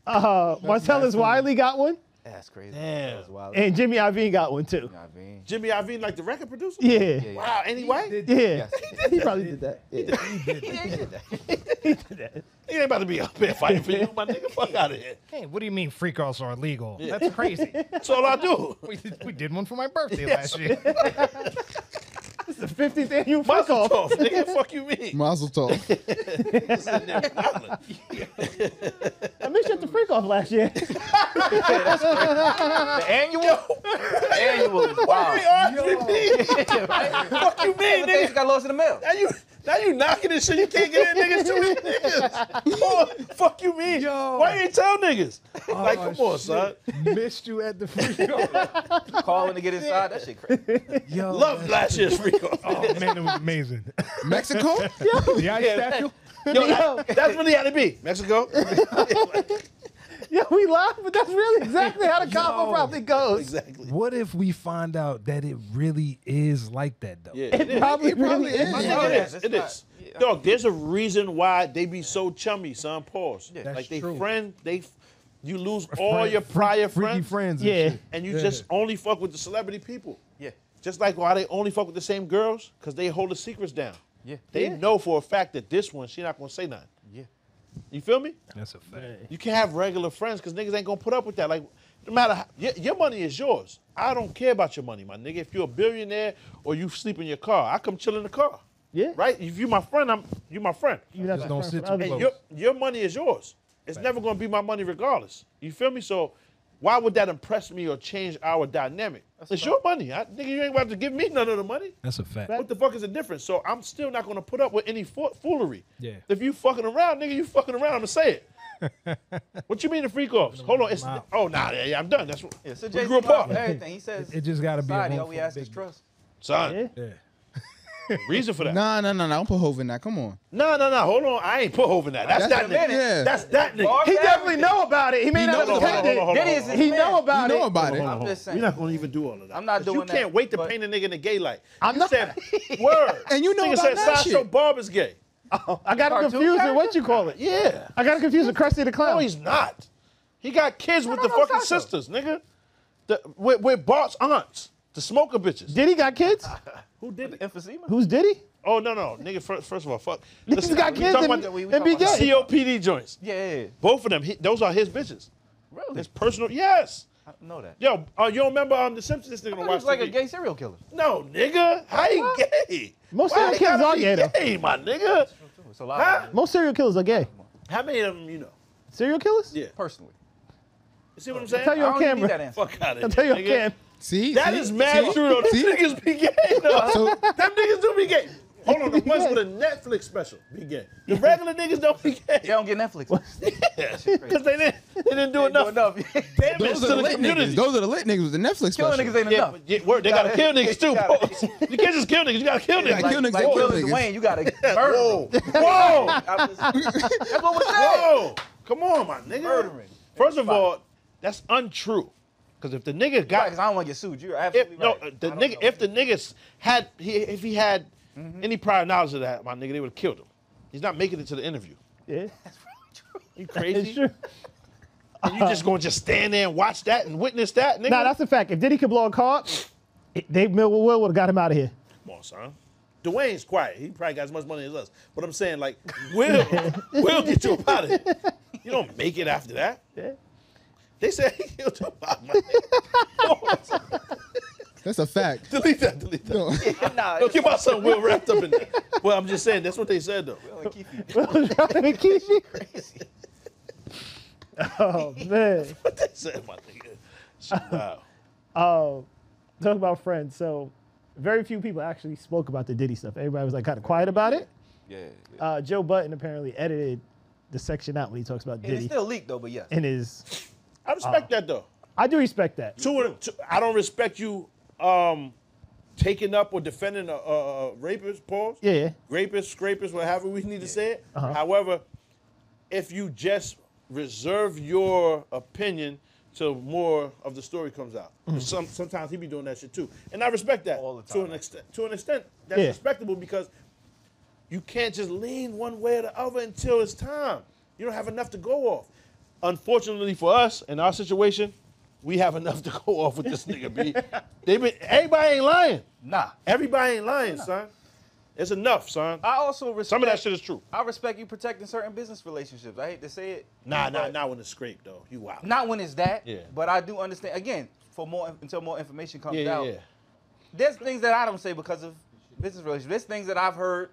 Uh, Marcellus Wiley got one, That's crazy. Damn. That's wild. and Jimmy Iovine got one too. Nah, I Jimmy Iovine, like the record producer. Yeah. yeah, yeah. Wow. Anyway, did Yeah. Yes. He probably did that. Yeah. He did. That. He did that. he ain't about to be up there fighting for you, my nigga. Fuck out of here. Hey, what do you mean freak offs are illegal? That's crazy. That's all I do. we, did, we did one for my birthday last year. It's the 50th annual fuck Mazel off. tov, nigga. Fuck you mean? Mazel tov. Sitting there wilding. I missed you at the freak off last year. The annual? the annual is wild. Fuck you mean, Things nigga? got lost in the mail. Now you, now you knocking this shit. You can't get in, niggas. Too many niggas. Oh, fuck you mean? Yo. Why you ain't tell niggas? Oh, like, come on, son. Missed you at the freak off. Calling to get inside, that shit crazy. Yo, Love last year's freak off. Oh man, it was amazing. Mexico? The ice statue. Yo, that- that's what he had to be. Mexico. Yeah, we laugh, but that's really exactly how the combo Yo. probably goes. exactly. What if we find out that it really is like that though? Yeah, It probably, It probably really is. Is. nigga, it is. it's It not- is. Dog, there's a reason why they be so chummy, son. Pause. That's like they true. friend, they, you lose all your prior freaky friends, friends. and Yeah. shit. and you Yeah. just only fuck with the celebrity people. Yeah. Just like why they only fuck with the same girls, because they hold the secrets down. Yeah. They Yeah. know for a fact that this one, she not gonna say nothing. Yeah. You feel me? That's a fact. You can't have regular friends because niggas ain't gonna put up with that. Like, no matter how, your, your money is yours. I don't care about your money, my nigga. If you're a billionaire or you sleep in your car, I come chill in the car. Yeah. Right? If you my friend, I'm you my friend. You not Just don't friend sit too close. And your your money is yours. It's never gonna be my money regardless. You feel me? So why would that impress me or change our dynamic? it's your money. I, nigga, you ain't about to give me none of the money. That's a fact. What the fuck is the difference? So I'm still not gonna put up with any fo- foolery. Yeah. If you fucking around, nigga, you fucking around. I'ma say it. what you mean the freak offs? Hold on. It's, Mouth. oh nah, yeah, yeah, I'm done. That's what Yeah, so we Jay-Z grew apart. everything. He says It just gotta be a society, all we full of ask is trust. Son, Yeah. Yeah. reason for that. Nah, nah, nah, nah. Don't put Hov in that. Come on. No, no, no. Hold on. I ain't put Hov in that. That's, That's that nigga. Yeah. That's that nigga. He definitely know about it. He may He not know have about it. Hold on, hold on, hold on, He on. know about You it. know about it. Hold on, I'm hold just on. saying. We're not gonna even do all of that. I'm not doing You can't wait to paint a nigga in the gay light. I'm not- said word. And you know nigga about said that Sideshow shit. Bob is gay. Oh, I got him confused with what you call it. Yeah. I got him confused with Krusty the Clown. No, he's not. He got kids with the no, no, fucking sisters, nigga. The, with, with Bart's aunts, the smoker bitches. Did he got kids? Who did it? Emphysema? Who's Diddy? Oh no no, nigga. First, first of all, fuck. He's Listen, got we kids talking and, about we- we and be gay. COPD joints. Yeah, yeah, yeah. Both of them. He, those are his bitches. Really? His personal. Yes. I don't know that. Yo, uh, you don't remember um, the Simpsons? This nigga I don't he watch was like a gay serial killer. No, nigga. How he gay? Most Why serial killers are gay, though. gay, my nigga. It's a lot Huh? Most serial killers are gay. How many of them you know? Serial killers? Yeah. personally. You see what I'm saying? I'll tell you I on don't even need camera. Fuck out of I'll tell you on nigga. Cam. See? That see? is mad See? true though. Them niggas be gay though. So- Them niggas do be gay. Hold on, the ones with a Netflix special be gay. The regular niggas don't be gay. They gay. don't get Netflix. Because they didn't, they didn't do enough. enough. Damage Those are the the lit community. niggas. Those are the lit niggas with the Netflix Killing special. niggas ain't Yeah, enough. but yeah, word, they gotta, gotta- kill niggas too. you gotta- you can't just kill niggas. You gotta kill niggas. Like, Like, kill niggas, like Will kill and niggas. Dwayne, you gotta murder Whoa, whoa, That's what was said. whoa! Come on, my nigga. Murdering. First of all, that's untrue. Because if the nigga Right, got 'cause I don't want to get sued. You're if absolutely no, right. uh, the nigga, if the niggas had, he, if he had any prior knowledge of that, my nigga, they would have killed him. He's not making it to the interview. Yeah, that's really true. You it's crazy? true. And you just gonna just stand there and watch that and witness that, nigga? Nah, that's a fact. If Diddy could blow a card, Dave Mill Will would have got him out of here. Come on, son. Dwayne's quiet. He probably got as much money as us. But I'm saying, like, Will, Will get you up out of here. You don't make it after that. Yeah. They said he killed your mom, my. That's a fact. delete that, delete that. No. nah, Don't get my son Will wrapped up in that. Well, I'm just saying, that's what they said, though. Will and Keefe, Will was driving crazy. Oh man. What they said, my nigga. Shit, Wow. Um, talk about friends. So, very few people actually spoke about the Diddy stuff. Everybody was like kind of quiet about it. Yeah, yeah. Uh, Joe Budden apparently edited the section out when he talks about And it's Diddy still leaked though, but yes. in his. I respect that, though. I do respect that. Two, two, I don't respect you um, taking up or defending a, a, a rapist, pause. Yeah, yeah. Rapist, scrapist, whatever we need to say it. Uh-huh. However, if you just reserve your opinion till more of the story comes out. Mm-hmm. Some, sometimes he be doing that shit too. And I respect that All the to time. an extent. To an extent, that's Yeah. respectable because you can't just lean one way or the other until it's time. You don't have enough to go off. Unfortunately for us, in our situation, we have enough to go off with this nigga. B. They been everybody ain't lying. Nah. Everybody ain't lying, son. It's enough, son. I also respect. Some of that shit is true. I respect you protecting certain business relationships. I hate to say it. Nah, nah, not when it's scraped though. You wild. Not when it's that. Yeah. But I do understand. Again, for more until more information comes yeah, yeah, out. yeah. There's things that I don't say because of business relationships. There's things that I've heard,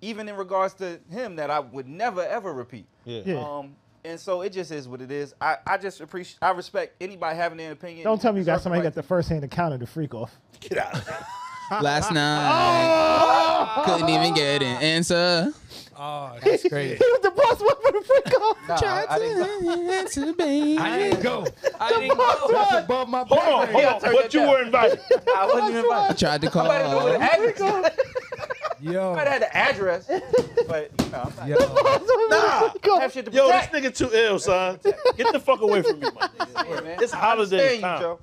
even in regards to him, that I would never ever repeat. Yeah. Yeah. Um, and so it just is what it is. I, I just appreciate. I respect anybody having their opinion. Don't tell me you got somebody right got the first hand encounter to freak off. Get out. Last night, couldn't even get an answer. Oh, that's he was the boss one for the freak off. Nah, I, I didn't. answer, baby. I didn't go. I didn't go. That's above my Hold on, hold on. turn But you down. were invited. I wasn't even invited. Tried to I might have known the call. address. Yo, I might have had the address, but you know, I'm not. yo. Nah. I have shit to Yo, this protect. nigga too ill, son. Get the fuck away from me, man. Yeah, man. It's I holiday understand you, time. Joe.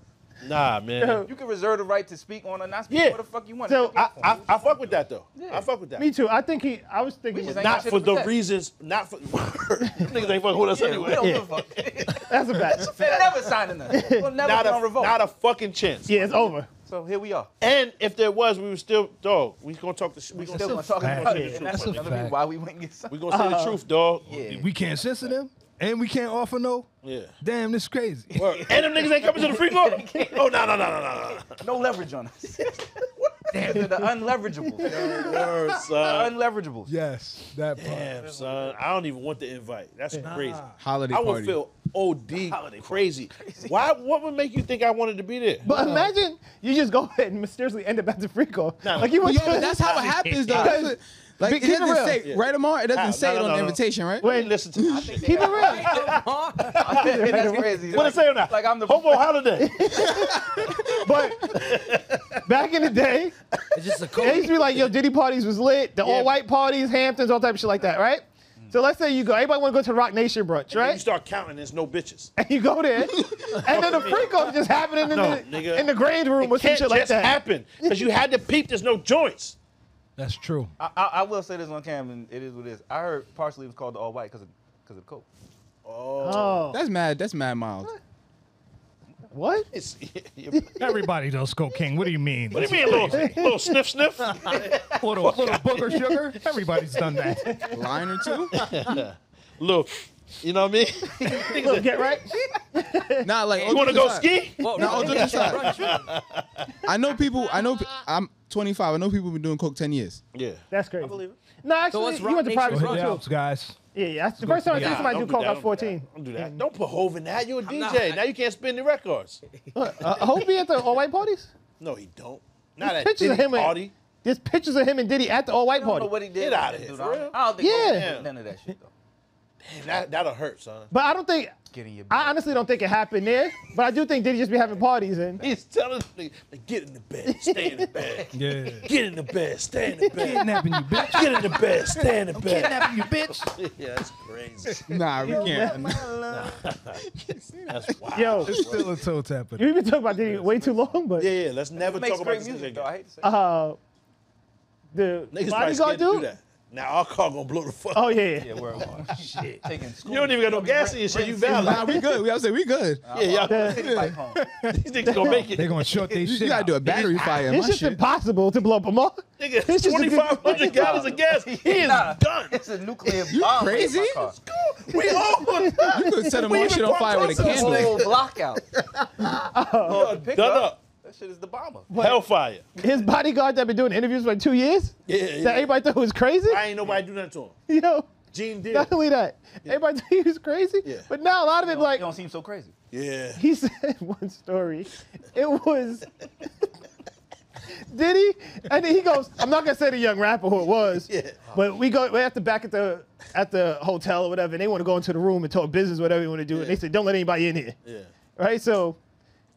Nah, man. You can reserve the right to speak on or not speak Yeah. what the fuck you want. So, I, I. I fuck with that though. Yeah. I fuck with that. Me too. I think he. I was thinking. We just with- ain't Not for the protect. reasons. Not for niggas ain't fucking with us Yeah, we anyway. don't give a fuck. That's a bet. They're never signing us. We'll never Not be a, revolt. not a fucking chance. Yeah, it's over. so here we are. And if there was, we were still, dog. We gonna talk the. sh- We We gonna, still still, gonna talk about Yeah, it. And that's that's a another fact. why we wouldn't get signed. we gonna say the uh-huh. truth, dog. Yeah. We can't censor them, and we can't offer no. Yeah. Damn, this is crazy. Word. And them niggas ain't coming to the free court. Oh no no no no no No leverage on us. Damn, they're the unleverageable. no. Word, son. Unleverageable. Yes, that part. Damn, son. I don't even want the invite. That's crazy. Holiday I would party. feel OD crazy. crazy. Why? What would make you think I wanted to be there? But imagine you just go ahead and mysteriously end up at the free call. No. Like you But went yo, to- but that's how it happens, though. Because- That's what- like it keep it doesn't real. say Yeah. right, Amar? It doesn't say no, it no, on the no, no. invitation, right? Wait, listen to me. Keep it real. That's crazy. What it say on that? Like I'm the Homo holiday. But back in the day, It's just a it used to be like, yo, Diddy parties was lit. The Yeah. all white parties, Hamptons, all type of shit like that, right? Mm. So let's say you go, everybody want to go to Roc Nation brunch, Then right? You start counting. There's no bitches. and you go there, and then the freak off just happening in, No, the, nigga. in the grade room or It some can't shit like just that. happen because you had to peep. There's no joints. That's true. I, I, I will say this on cam, and it is what it is. I heard partially it was called the all white because of because of the coke. Oh, That's mad. That's mad mild. what? It's, what Everybody does cocaine. What do you mean? What do you mean, little, little sniff, sniff? little, little booger sugar? Everybody's done that. Line or two? Look, you know what I mean? Look, get right? Nah, like You want to go ski? Whoa, No, no, just aside. I know people. I know. I'm 25. I know people been doing coke 10 years. Yeah. That's crazy. believe it. No, actually, what's you Rock went to Nation private Go school hit the too. Alps, guys. Yeah, yeah. That's the first time I seen Nah, somebody do Don't coke, I was don't do that, 14. Don't do that. Don't put Hov in that. You're a DJ. not- now you can't spin the records. Uh, Hope be at the all white parties? No, he don't. Not at Pictures of Diddy him and- party. There's pictures of him and Diddy at the all white I don't know party. what he did. Get outta here, dude. for I don't- real? I don't think Yeah. Coke did none of that shit though. Damn, that, that'll hurt, son. But I don't think, Get in your I honestly don't think it happened there. But I do think Diddy just be having parties and He's telling me, get in the bed, stay in the bed. Yeah. Get in the bed, stay in the bed. Kidnapping you, bitch. Get in the bed, stay in the bed. Kidnapping you, bitch. Yeah, that's crazy. Nah, we can't. That's wild. yo, It's still a toe tapper. you've been talking about Diddy way too long, but Yeah, yeah. Let's never talk about this music nigga though. I hate to say. it. uh, the Niggas probably bodyguard scared to do that. Now our car gonna blow the fuck. Oh yeah, yeah. yeah, we're oh, oh, shit. Taking school. You don't even got no gas in your shit. You valid. Nah, we good. We gotta say we good. Yeah, y'all. The- City bike home. These niggas gonna make it. They're gonna short their shit. You gotta do a battery fire. it's My just shit. impossible to blow up a mall. Nigga, It's just- 2,500 gallons of gas. He is Nah, done. It's a nuclear You bomb. in crazy? my. We all You could set them We all even shit on fire with a brought candle. Whole block out. Yo, Pick done up. Up. That shit is the bomber. Hellfire. His bodyguard that been doing interviews for like two years. Yeah, That yeah. everybody thought he was crazy. I ain't nobody do nothing to him. Yo, Gene did. not only that, everybody thought he was crazy. Yeah. But now a lot of it You like don't seem so crazy. Yeah. he said one story. It was Diddy, and then he goes, "I'm not gonna say the young rapper who it was, Yeah. but we go we have to back at the at the hotel or whatever, and they want to go into the room and talk business, whatever you want to do, and they said, don't let anybody in here, Yeah. right? So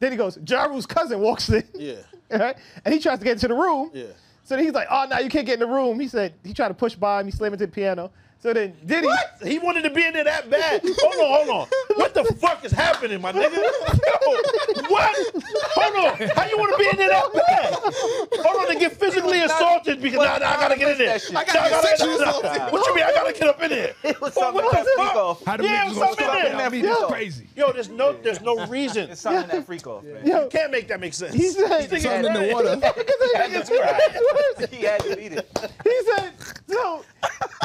then he goes, Ja Rule's cousin walks in, Yeah. right, and he tries to get into the room, Yeah. so then he's like, oh no, you can't get in the room. He said he tried to push by him, he slammed into the piano. So then Diddy, What? He wanted to be in there that bad. Hold on, hold on. What the fuck is happening, my nigga? Yo, what? Hold on. How you want to be in there that bad? Hold on to get physically assaulted because now nah, I gotta get in there. That shit. Nah, I gotta get sexually nah, assaulted. What you mean? I gotta get up in there. It was What- something what that the freak fuck? off. How the Yeah, niggas something gonna in stop there. it? I mean, Yo. it's crazy. Yo, there's no, there's no reason. It's something that freak off, man. yo, You can't make that make sense. he said, These niggas Something in the water. He had to beat it. he said, so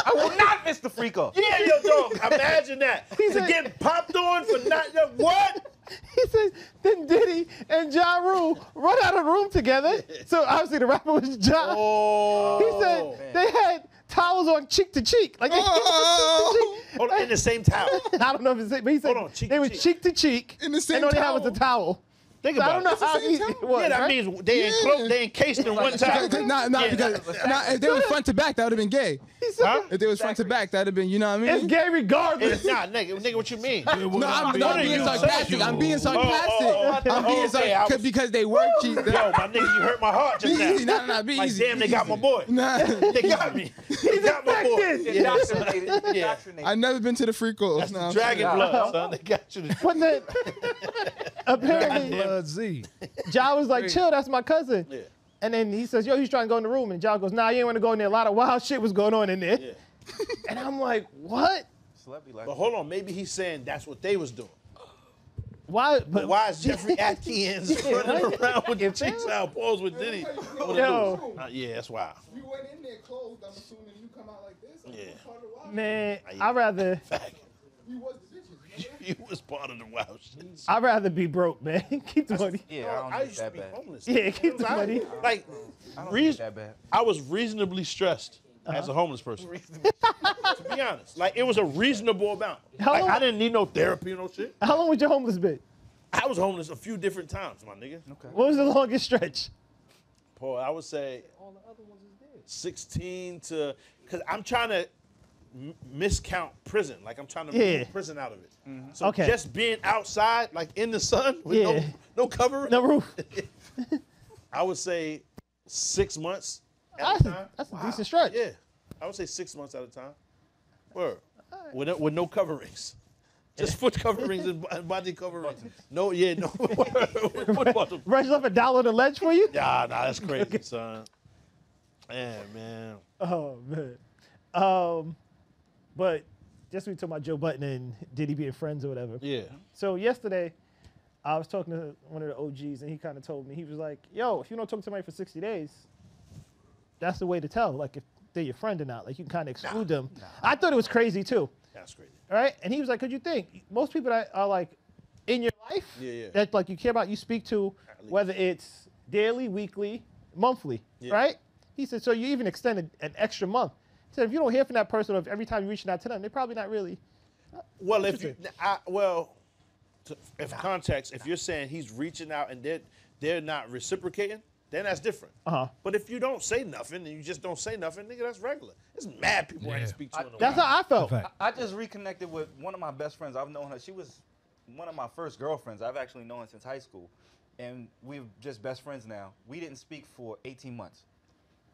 I will not miss the freak off. Yeah, yo, dog. Imagine that. He's to said- get popped on for not yo, what? He said, then Diddy and Ja Rule run out of the room together. So obviously the rapper was Ja. Oh. he said they had towels on cheek to cheek. Like they Oh. Hold on, in the same towel. I don't know if it's but he said Hold on, cheek they were cheek. cheek to cheek. In the same and all they had was towel. the towel. Think So I don't know it. how same he towel? it was, Yeah, that right? means they Yeah. enclosed, they encased in one time. Cause, nah, nah, Yeah. because nah, if they was front to back, that would have been gay. Huh? If they was front to back, that'd have been, you know what I mean? It's gay regardless. It's not, nigga. Nigga, what you mean? No, I'm, no, I'm being sarcastic. saying? I'm being sarcastic. Oh, oh, oh, oh I'm being okay, sarcastic was- because they work cheap. Yo, my nigga, you hurt my heart Be just now. easy, nah, nah, be Like, easy. damn, they got my boy. Nah. They got me. They got my boy. infected. Yeah, Indoctrinated. Yeah. Indoctrinated. I never been to the free calls. That's now. the dragon blood, son. They got you. But then apparently, Blood Z. John was like, chill, that's my cousin. Yeah. And then he says, yo, he's trying to go in the room. And John goes, nah, you ain't want to go in there. A lot of wild shit was going on in there. Yeah. And I'm like, what? Celebrity. But hold on, maybe he's saying that's what they was doing. Why? But why is Jeffrey Atkins running around with the chicks out pause with Diddy? Yo. Uh, yeah, that's wild. You went in there closed. I'm assuming you come out like this. Yeah. Man, I'd rather, Fact. You was the bitches. You was part of the wild shit. I'd rather be broke, man. keep the money. Yeah, I I don't think used it's to that be bad. homeless. Yeah, keep the I- money. Like, I don't think it's reason, that bad. I was reasonably stressed uh-huh. as a homeless person. to be honest, like it was a reasonable amount. How Like long- I didn't need no therapy or no shit. How long was your homeless been? I was homeless a few different times, my nigga. Okay. What was the longest stretch? Paul, I would say 16 to, because I'm trying to m- miscount prison. Like I'm trying to Yeah. move prison out of it. So Okay. just being outside, like in the sun with no, Yeah. no cover, No roof. I would say six months at That's a time. that's a decent stretch. Yeah, I would say six months at a time. Word. With, no- with no coverings. Just foot coverings and body coverings. No, yeah, no. Rush left a dollar on the ledge for you? Nah, nah, that's crazy, son. Man, man. Oh man. Um, but just we talking about Joe Budden and did Diddy being friends or whatever. Yeah. So yesterday, I was talking to one of the OGs, and he kind of told me he was like, "Yo, if you don't talk to somebody for 60 days, that's the way to tell, like if they're your friend or not. Like you can kind of exclude them." I thought it was crazy too. That's crazy. All right, and he was like, "Could you think most people that are like in your life Yeah, yeah. that like you care about, you speak to, whether it's daily, weekly, monthly, Yeah. right?" He said, "So you even extended an extra month." He said, "If you don't hear from that person, or if every time you're reaching out to them, they're probably not really." Well, if you, I, well, to, if context, if you're saying he's reaching out and they're they're not reciprocating, then that's different. Uh-huh. But if you don't say nothing and you just don't say nothing, nigga, that's regular. It's mad people I Yeah. didn't speak to in a That's while. how I felt. Fact. I just reconnected with one of my best friends. I've known her. She was one of my first girlfriends. I've actually known since high school, and we're just best friends now. We didn't speak for 18 months,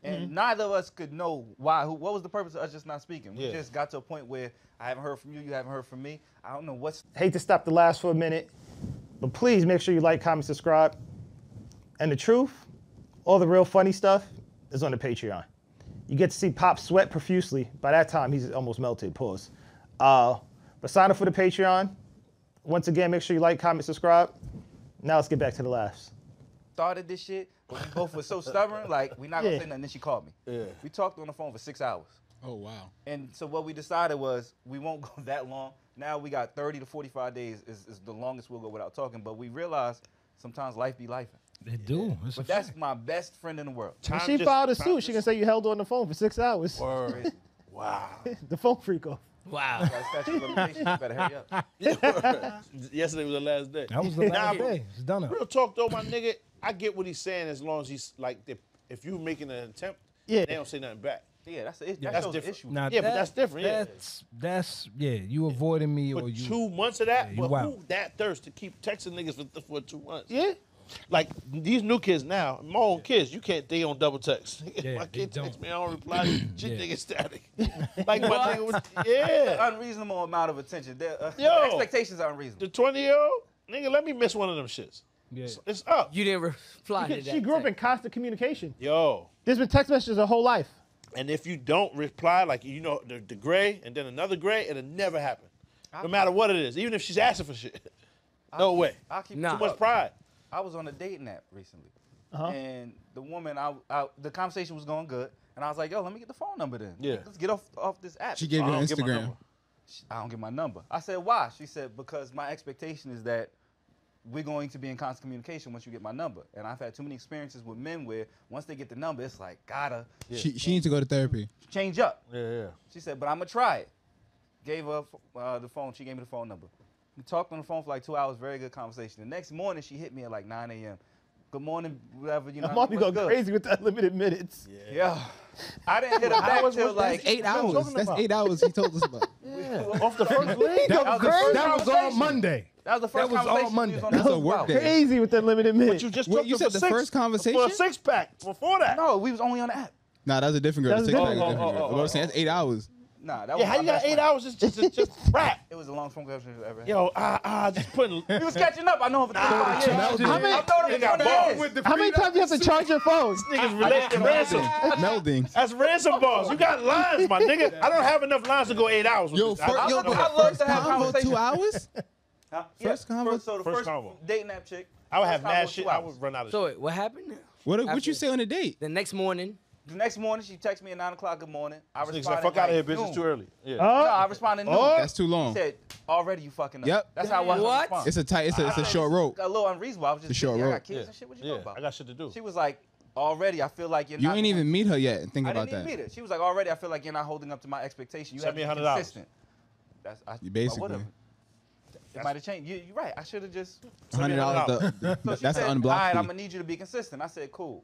and Mm-hmm. neither of us could know why. Who, what was the purpose of us just not speaking? We Yeah. just got to a point where I haven't heard from you. You haven't heard from me. I don't know what's. hate to stop the last for a minute, but please make sure you like, comment, subscribe. And the truth, all the real funny stuff is on the Patreon. You get to see Pop sweat profusely. By that time, he's almost melted. Pause. Uh, but sign up for the Patreon. Once again, make sure you like, comment, subscribe. Now let's get back to the laughs. started this shit, but we both were so stubborn. Like we're not gonna Yeah. say nothing. Then she called me. Yeah. We talked on the phone for six hours. Oh wow. And so what we decided was we won't go that long. Now we got 30 to 45 days is, is the longest we'll go without talking. But we realized sometimes life be life. They do. It's a But that's my best friend in the world. When she just- filed a suit, she can just- say you held on the phone for six hours. Word. wow. the phone freak off. Wow. Got a statute of limitations. You better hurry up. Yesterday was the last day. That was the Nah, last but day. It's done. Real talk though, my nigga. I get what he's saying as long as he's like, if, if you making an attempt, Yeah. they don't say nothing back. Yeah, that's it. That's That's the different. issue. Now Yeah, but that- that's different, yeah. That's that's yeah. You avoiding me or you? two months of that, Yeah, but wild. who that thirst to keep texting niggas for, for two months? Yeah. Like these new kids now, my own kids, you can't they on double text. Yeah, my kid texts me, I don't reply. Shit Yeah. nigga static. like my nigga was, yeah. Unreasonable amount of attention. Their, uh, Yo. expectations are unreasonable. The 20 year old, nigga, let me miss one of them shits. Yeah. It's, it's up. You didn't reply to that. She grew up in constant communication. Yo. There's been text messages her whole life. And if you don't reply, like you know, the, the gray and then another gray, it'll never happen. No matter what it is, even if she's asking for shit. No way. I'll keep Nah. Too much pride. I was on a dating app recently, Uh-huh. and the woman, I, I, the conversation was going good, and I was like, "Yo, let me get the phone number then. Yeah. let's get off off this app." She gave I you an don't get my Instagram. I don't get my number. I said, "Why?" She said, "Because my expectation is that we're going to be in constant communication once you get my number." And I've had too many experiences with men where once they get the number, it's like gotta She she needs to go to therapy. change up. Yeah, yeah. She said, "But I'm gonna try it." Gave her uh, the phone. She gave me the phone number. We talked on the phone for like two hours. Very good conversation. The next morning, she hit me at like 9 a.m. Good morning, whatever you know. I'm already what's going good? crazy with the unlimited minutes. Yeah. I didn't hit her back hours till was like that? Eight What are you hours. That's about? eight hours he told us about. yeah. Off the first link? That was was, the that was all. Monday. That was the first That was all conversation. we Monday. was on That's the a work day. Crazy with the limited minutes. But you just Wait, took you her said for the six, first conversation? For a six pack before that. No, we was only on the app. Nah, that's a different girl. That's Six a pack is a different- different oh, girl. I'm saying that's eight hours. Nah, that was Yeah, was how you got eight friend. hours just just, just, just rap? It was the longest phone conversation I've ever had. Yo, ah ah, just putting. He was catching up. I know him for 25 years. How many- I've They got balls years. with How many times you have to charge your phone? niggas related to ransom. Melding. That's ransom balls. You got lines, my nigga. I don't have enough lines to go eight hours. With Yo, this. fir- I, yo, I, but I love to have convo conversations. two hours. Huh? First yeah, convo? First, so the First first, convo. date nap chick. I would have mad shit. I would run out of So shit. wait, what happened? What what you say on the date? The next morning, The next morning, she texted me at 9 o'clock, good morning. I Niggas responded. like, fuck out of here, like bitch. It's too early. Yeah. No, I oh. responded oh. noon. Oh. That's too He long. said, already you fucking up. Yep. That's how I was. What? Response. It's a tight. It's a, it's a short rope. A little unreasonable. I was just It's a short busy. I got rope. kids Yeah. and shit. What you Yeah, talking about? I got shit to do. She was like, already I feel like you're You not. ain't even meet her yet. Think I about didn't even that. meet her. She was like, already I feel like you're not holding up to my expectation. You Send have me to be $100. consistent. That's I, You basically. Whatever. It might have changed. You, you're right. I should have just. Hundred dollars. So That's said, an All right, unblocked I'm gonna need you to be consistent. I said, cool.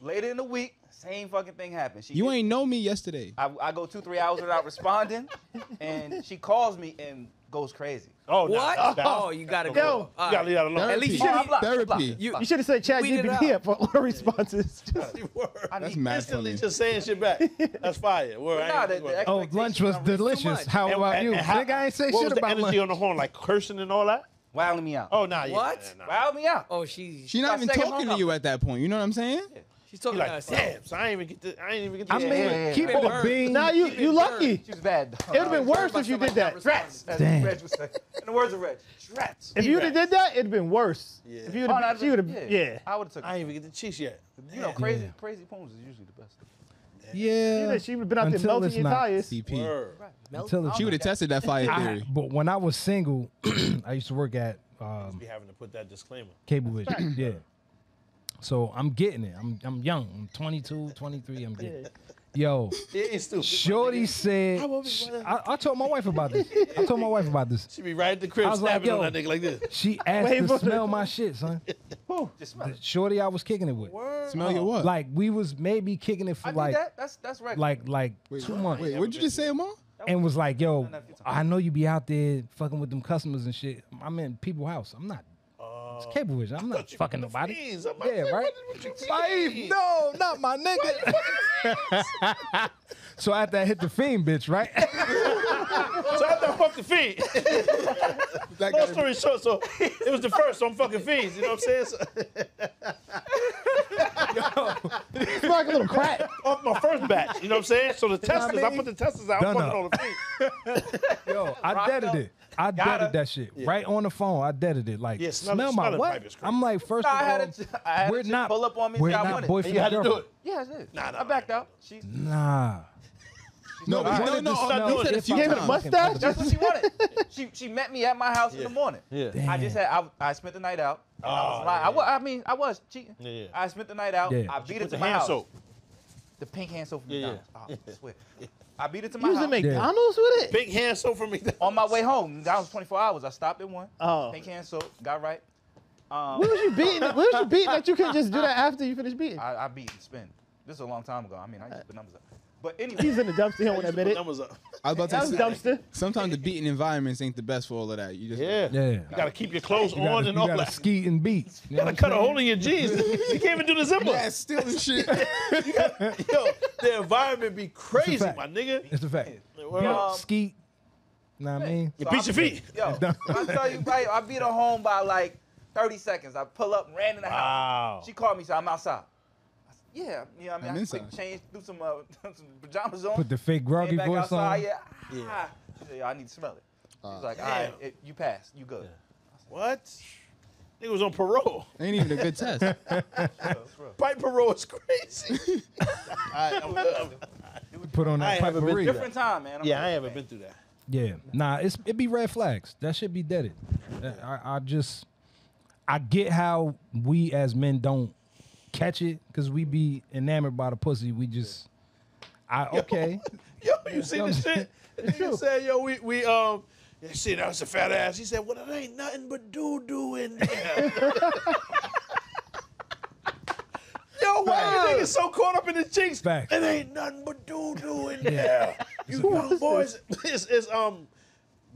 Later in the week, same fucking thing happened. She You gets- ain't know me yesterday. I, I go two, three hours without responding, and she calls me and goes crazy. Oh, nah, what? that's bad. Oh, you gotta Yo, go. you You gotta right. leave that alone. At least Therapy. Oh, I'm Therapy. You- You should have said Chat Tweet it GPT out. up for all the responses. I That's need- mad Instantly funny. just saying shit back. That's fire. Word, I Nah, the- the. Oh, lunch was delicious. How And- about and- you? and how- Nigga, I ain't say what shit was the about energy lunch. on the horn, like cursing and all that? Wilding me out. Oh, nah, yeah. What? yeah, nah. Wild me out. Oh, she. She not even talking to you at that point. You know what I'm saying? She's talking to like, herself. damn, so I ain't even get to, I ain't even get to. I mean, yeah, yeah. keep Been it being. now you you lucky. She was bad. It would have been worse if you did that. Threats, as Damn. Reg would say. In the words of Reg, threats. If you would have did that, it'd have been worse. Yeah. If you would Oh, have, no, she would have, yeah. I would have took. I ain't even get the cheeks yet. You know, crazy, crazy poems is usually the best. Yeah. Yeah, she would have been out there Until melting it's your tires. CP. Word. Until She would have tested that fire I- theory. but when I was single, I used to work at um, Be having to put that disclaimer. Cable Vision. yeah. So I'm getting it. I'm I'm young. I'm 22, 23. I'm getting it. Yo, It ain't stupid. Shorty said, won't be sh- one of- I, I told my wife about this. I told my wife about this. She be right at the crib I was like, on yo. that nigga like this. She asked Wait to for- smell my shit, son. Just smell The it. shorty I was kicking it with. Smell your oh. what? Like we was maybe kicking it for I like that. That's that's regular. like like wait, two what? months. Wait, what'd you just say, Amar? and was like, yo, done that a few times. I know you be out there fucking with them customers and shit. I'm in people house. I'm not. It's cable vision. I'm not fucking nobody. Fiends. I'm Yeah, like, right. What, what you no, not my nigga. so after I hit the fiend, bitch, right? So after I fucked the fiend, That long gotta story short, so it was the first, so I'm fucking fiends. You know what I'm saying? So, Smell like a little crack. off my first batch. You know what I'm saying? So the testers, I, mean? put the testers out. I'm Done fucking up. all the fiends. Yo, I Rocked deaded it. I Got deaded that shit right on the phone. I deaded it. Like, Yeah, smell- smell, my smelling what? pipe is crazy. I'm like, first Nah, I of had all, a- I had we're chick not pull up on me, We're not boyfriend You had to do girlfriend. it. yeah, I did. Nah, nah, I backed out. She, Nah. No, but no, no, no. You said a if few gave it a mustache? that's what she wanted. she she met me at my house in the morning. Yeah. I just had I, I spent the night out. and I was Oh. I, wa- I mean I was cheating. Yeah, yeah. I spent the night out. Yeah. I beat it to the my hand house. soap. The pink hand soap from Yeah, yeah. Oh, I swear. I beat it to my You was house. at McDonald's with it? Big hand soap for me. On my way home, that was 24 hours. I stopped at one. Oh. Pink hand soap, got right. Um, Where was you beating? Where was you beating that you couldn't just do that after you finished beating? I, I beat and spin. This is a long time ago. I mean, I used to put numbers up. But anyway, He's in the dumpster. He don't want to admit it. numbers up. I was about to That to was say. dumpster. Sometimes the beating environments ain't the best for all of that. You just Yeah. Yeah. You gotta keep your clothes You on gotta, and you all gotta that. ski and beat. You You know gotta what cut a I'm hole in your jeans. you can't even do the zipper. yeah, the shit. Yo, the environment be crazy, fact. my nigga. It's a fact. Well, You know, Um, skeet. Know what I mean? you So beat I- your feet. Yo, I tell you, right, I beat her home by like 30 seconds. I pull up and ran in the Wow. house. She called me, said, I'm outside. I said, yeah, yeah, I mean, I'm I inside. quick change, do some, uh, some pajamas on. Put the fake groggy came back voice outside, on. Yeah. Ah. She said, yeah, I need to smell it. She's like, all Damn. right, it, you passed, you good. What? Nigga was on parole. ain't even a good test. Pipe parole is crazy. I, I'm, I'm, Put on that ain't never been pipery. Different time, man. I'm yeah, I like, haven't been through that. Yeah, nah, it's it be red flags. That should be deaded. Uh, I, I just, I get how we as men don't catch it because we be enamored by the pussy. We just, I okay, Yo, you see this shit? Nigga said, yo, we, we, um, yeah, see, that was a fat ass. He said, well, it ain't nothing but doo-doo in there. Yo, why you niggas so caught up in the cheeks? Facts. It ain't nothing but doo-doo in there. You young boys. It's, it's, um,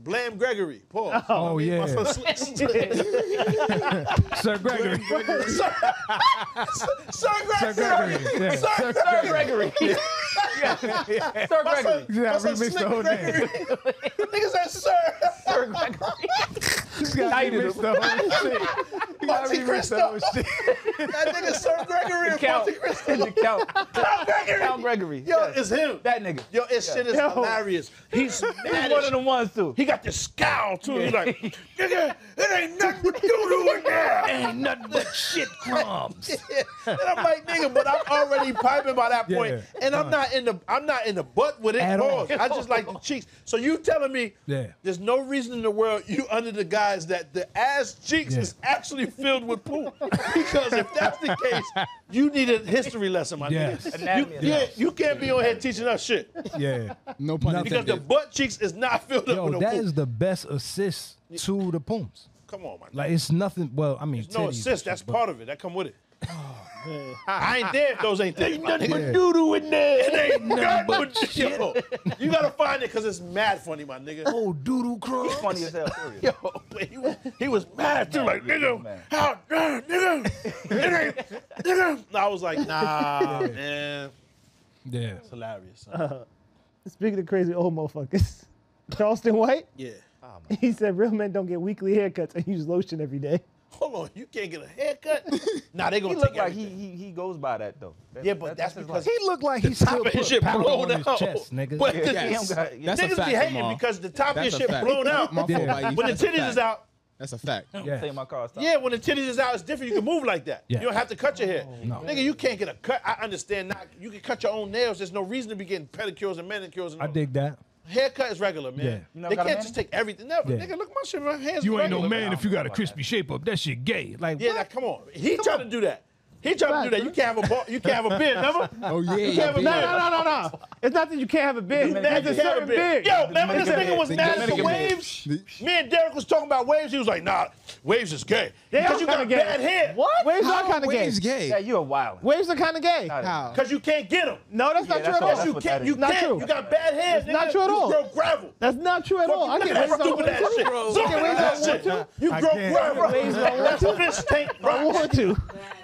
Blam Gregory. Pause. Oh, My yeah. son Sli- Sir Gregory, Sir, Sir Sir Gregory. Gregory, yeah. Sir, Sir Gregory. Sir Gregory. Yeah, What's up, remix the Slick whole Gregory? Niggas said, sir. Sir Gregory. You gotta remix the whole shit. You gotta Monte remix the Cristo. whole shit. That nigga Sir Gregory and Count. Monte Cristo. Count. Count Gregory. Count Gregory. Yo, Yeah. it's him. that nigga. Yo, his shit is Yo. hilarious. He's He's mad one as of the ones too. He got this scowl too. He's like, nigga, it ain't nothing but doo-doo in there. Ain't nothing but shit crumbs. and I'm like, nigga, but I'm already piping by that point, Yeah. and I'm uh-huh. not in the I'm not in the butt with it. At all. I just like the cheeks. So you telling me Yeah. there's no reason in the world you under the guys that the ass cheeks Yeah. is actually filled with poop? Because if that's the case, you need a history lesson, my Yes. nigga. You, yeah, you can't be on here teaching us shit Yeah. No pun Nothing. because the butt cheeks is not filled up Yo, with no that poop. is the best assist to the pooms. Come on, man. Like it's nothing. Well, I mean, no titties and assist. That's but- part of it. That come with it. Oh, I ain't there if those ain't there. Ain't nothing but doo-doo in there. It ain't nothing but shit. Yo, you gotta find it because it's mad funny, my nigga. Oh, doodoo crumb. He's funny as hell. Serious. Yo, but he was, he was mad too. Like, nigga, mad. how dare, nigga, it ain't, nigga. I was like, nah, man. Yeah. It's hilarious. son. Speaking of crazy old motherfuckers, Charleston White, Yeah. Oh, he said real men don't get weekly haircuts and use lotion every day. Hold on, you can't get a haircut? nah, they He gonna look take like he, he he goes by that though. That- Yeah, but that's his because. He looked like he still top his put shit blown on his out. chest, nigga. But Yeah, the- he don't got- That's a niggas be hating Jamal. because the top of That's your a shit fact. blown out. My Yeah. Baye. When the titties is out, That's a fact. Yeah. Say my car stop. Yeah, when the titties is out, it's different. You can move like that. Yeah. You don't have to cut your hair. Oh, no. Nigga, you can't get a cut. I understand not. You can cut your own nails. There's no reason to be getting pedicures and manicures. And I dig that. Haircut is regular, man. Yeah. You never They can't just take everything. Never. Yeah. Nigga, look at my shit. My hands You is ain't no regular, man if you got a crispy shape up. That shit gay. Like, Yeah, what? now come on. He tried to do that. He tried to do that. You can't have a ball. You can't have a beard, never. Oh yeah, You can't have a yeah. No, no, no, no, no. It's not that you can't have a beard. You There's a can't have certain beard. Yo, remember this nigga was beard. mad at the waves? Me and Derek was talking about waves. He was like, nah, waves is gay. They Because you got kinda gay. bad hair. What? Waves are kind of gay. waves gay? Yeah, you a wild. Waves are kind of gay. How? Because you can't get them. No, that's not true at all- all. you can't. You can't. You got bad hair. It's not true at all. you grow gravel. That's not true at all. I get waves that stupid on ass shit. Look at waves on shit. You grow gravel. Waves on That's fish tank. I want to.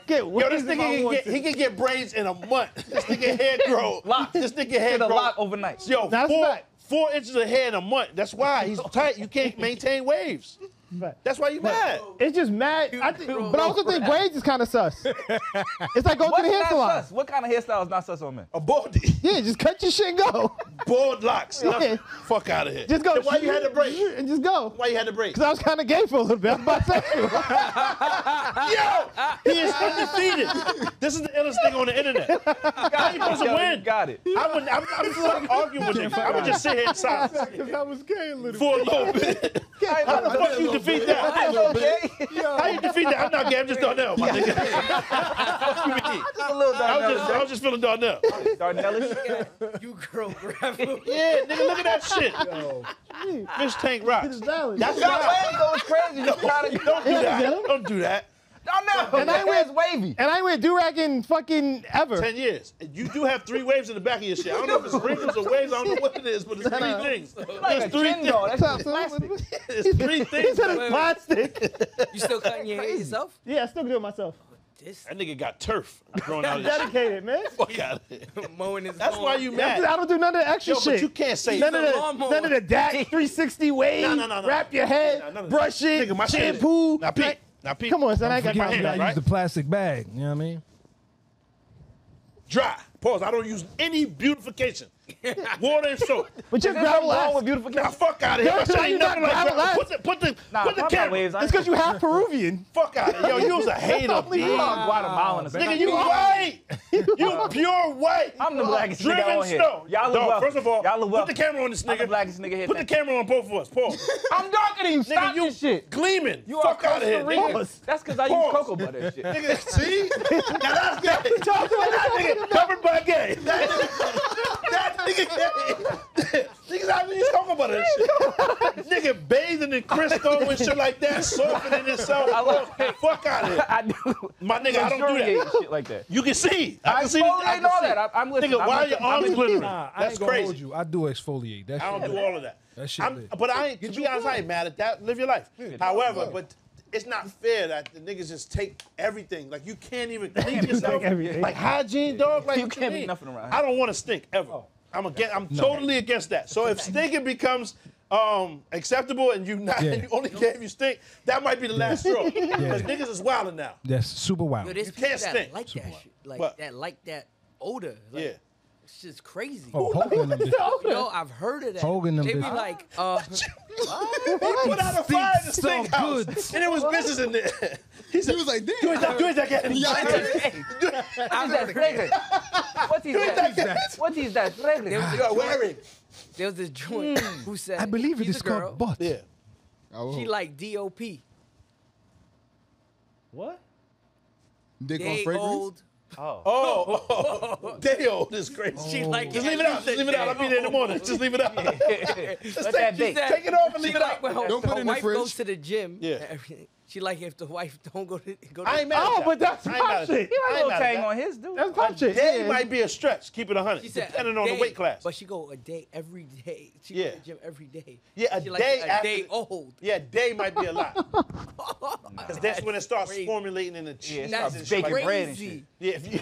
Get Yo, this nigga can get, to. he can get braids in a month. This nigga hair grow. Lock. This nigga hair Get a grow. lock overnight. Yo, That's four, fact. four inches of hair in a month. That's why he's tight. You can't maintain waves. Fact. That's why you mad. It's just mad. I think, but I also think waves is kind of sus. It's like going to What's the hair not salon. sus? What kind of hairstyle is not sus on men? A baldy. Yeah, just cut your shit and go. Bald locks. Yeah. Fuck out of here. Just go. Then why you had to break? And just go. Why you had to break? Because I was kind of gay for a little bit. I was bisexual. Yo, he is undefeated. This is the illest thing on the internet. How are you supposed to Yo, win? got it. I would, I'm, I'm just like arguing with him. I would just sit here in silence Because I was gay a little for a little bit. How the fuck you defeat that? How you defeat that? I'm not gay. I'm just Darnell, my nigga. fuck you mean? Just a little I was just, I was just feeling Darnell. Darnellish. You grow gravel. Yeah, nigga, look at that shit. Fish tank rocks. It's valid. That's Your right. wave goes crazy. You gotta Don't do that. Don't do that. Darnell. And I That went- wavy. And I ain't wear do-rag in fucking ever. Ten years. You do have three waves in the back of your shit. I don't know if it's wrinkles or waves. I don't know what it is, but it's three things. Like It's three chin though. things. That's plastic. It's three He things. said it's plastic. You still cutting your hair yourself? yeah, I still do it myself. This That nigga got turf growing out of his shit. Dedicated, man. Fuck out of here. mowing his That's lawn. why you That's- mad. I don't do none of the extra Yo, shit. but you can't say None of the the none of the DAC 360 wave. No, no, no, no. Wrap your head, Nah, none of that. brush it, Nigga, my shit is- shampoo. Now peek. Now peek. Come on, son. I ain't got Forget time you for that. right? use the plastic bag. You know what I mean? Dry. Pause. I don't use any beautification. Water and soap. But your There's gravel nothing wrong ass. with beautification. Now fuck out of here. Yo, My shit you ain't got nothing like gravel that. ass. Put the put the Nah, put the talk about camera. waves. It's because you half Peruvian. Fuck out of here. Yo, you was a hater, Only B. I'm Guatemalan. Nigga, you white. You pure white. I'm the blackest Driven nigga on here. snow. Y'all look Dog, well. First of all, Y'all look well. put the camera on this nigga. I'm the nigga. blackest nigga here. Put the camera on both of us. Pause. I'm darker than you. nigga, Stop you this shit. gleaming. You Fuck are out of here, Costa That's because I use Pause. cocoa butter and shit. Nigga, see? now that's gay. that nigga covered by gay. That, that nigga. Niggas out there talking about that shit. nigga bathing in Crisco and shit like that, softening himself. I love it. Fuck out of here. I do. My nigga, I don't do that. shit like that. You can see. I I can see. I can all see. that. I- I'm listening. Nigga, I'm why are your arms glittering? Nah, That's crazy. you. I do exfoliate. That I don't do all of that. That shit I'm- but I ain't, to be honest, I ain't mad at that. Live your life. However, but it's not fair that the niggas just take everything. Like you can't even clean yourself. Like hygiene, dog. Like You can't be nothing around I don't want to stink ever. Oh. I'm against. I'm totally against that. So if stinking becomes um, acceptable and you not Yeah. and you only care if you stink, that might be the last straw. Because niggas is wilding now. That's super wild. Yo, there's You can't stink. like that shit. Like What? that like that odor. Like, Yeah. It's just crazy. Oh, Hogan them bitches. Yo, I've heard of that. Hogan them they be bitches. like, uh, Put out a fire in the so stink house, good. and it was bitches in there. He said, He was like, damn. "Do it, that- do it again." I'm that fragrant. What is that? What is that there fragrant? was, You are wearing. there was this joint who said, I believe it he's is a girl. called butt. Yeah. Oh, She like DOP. What? dick on Day fragrance. old. Oh, oh, oh, day old is crazy. She like oh. Just leave it out. Just leave it out. I'll be there in the morning. Just leave it out. Let that She bake. Take it off and she leave it like out. when her, Don't put it in the wife fridge. goes to the gym. Yeah. And everything. She like if the wife don't go to go to I ain't mad Oh, that. but that's I ain't my mad at shit. that. I ain't Little mad at tang that. on his dude. That's my shit. Day yeah. might be a stretch. Keep it a hundred, She said depending a on the day, weight class. But she go a day every day. She Yeah. go to the gym every day. Yeah, a she like day a after day old. Yeah, day might be a lot. Because that's when it starts crazy. formulating in the Yeah, cheese. That's and shit baking bread and crazy. shit. Yeah, if you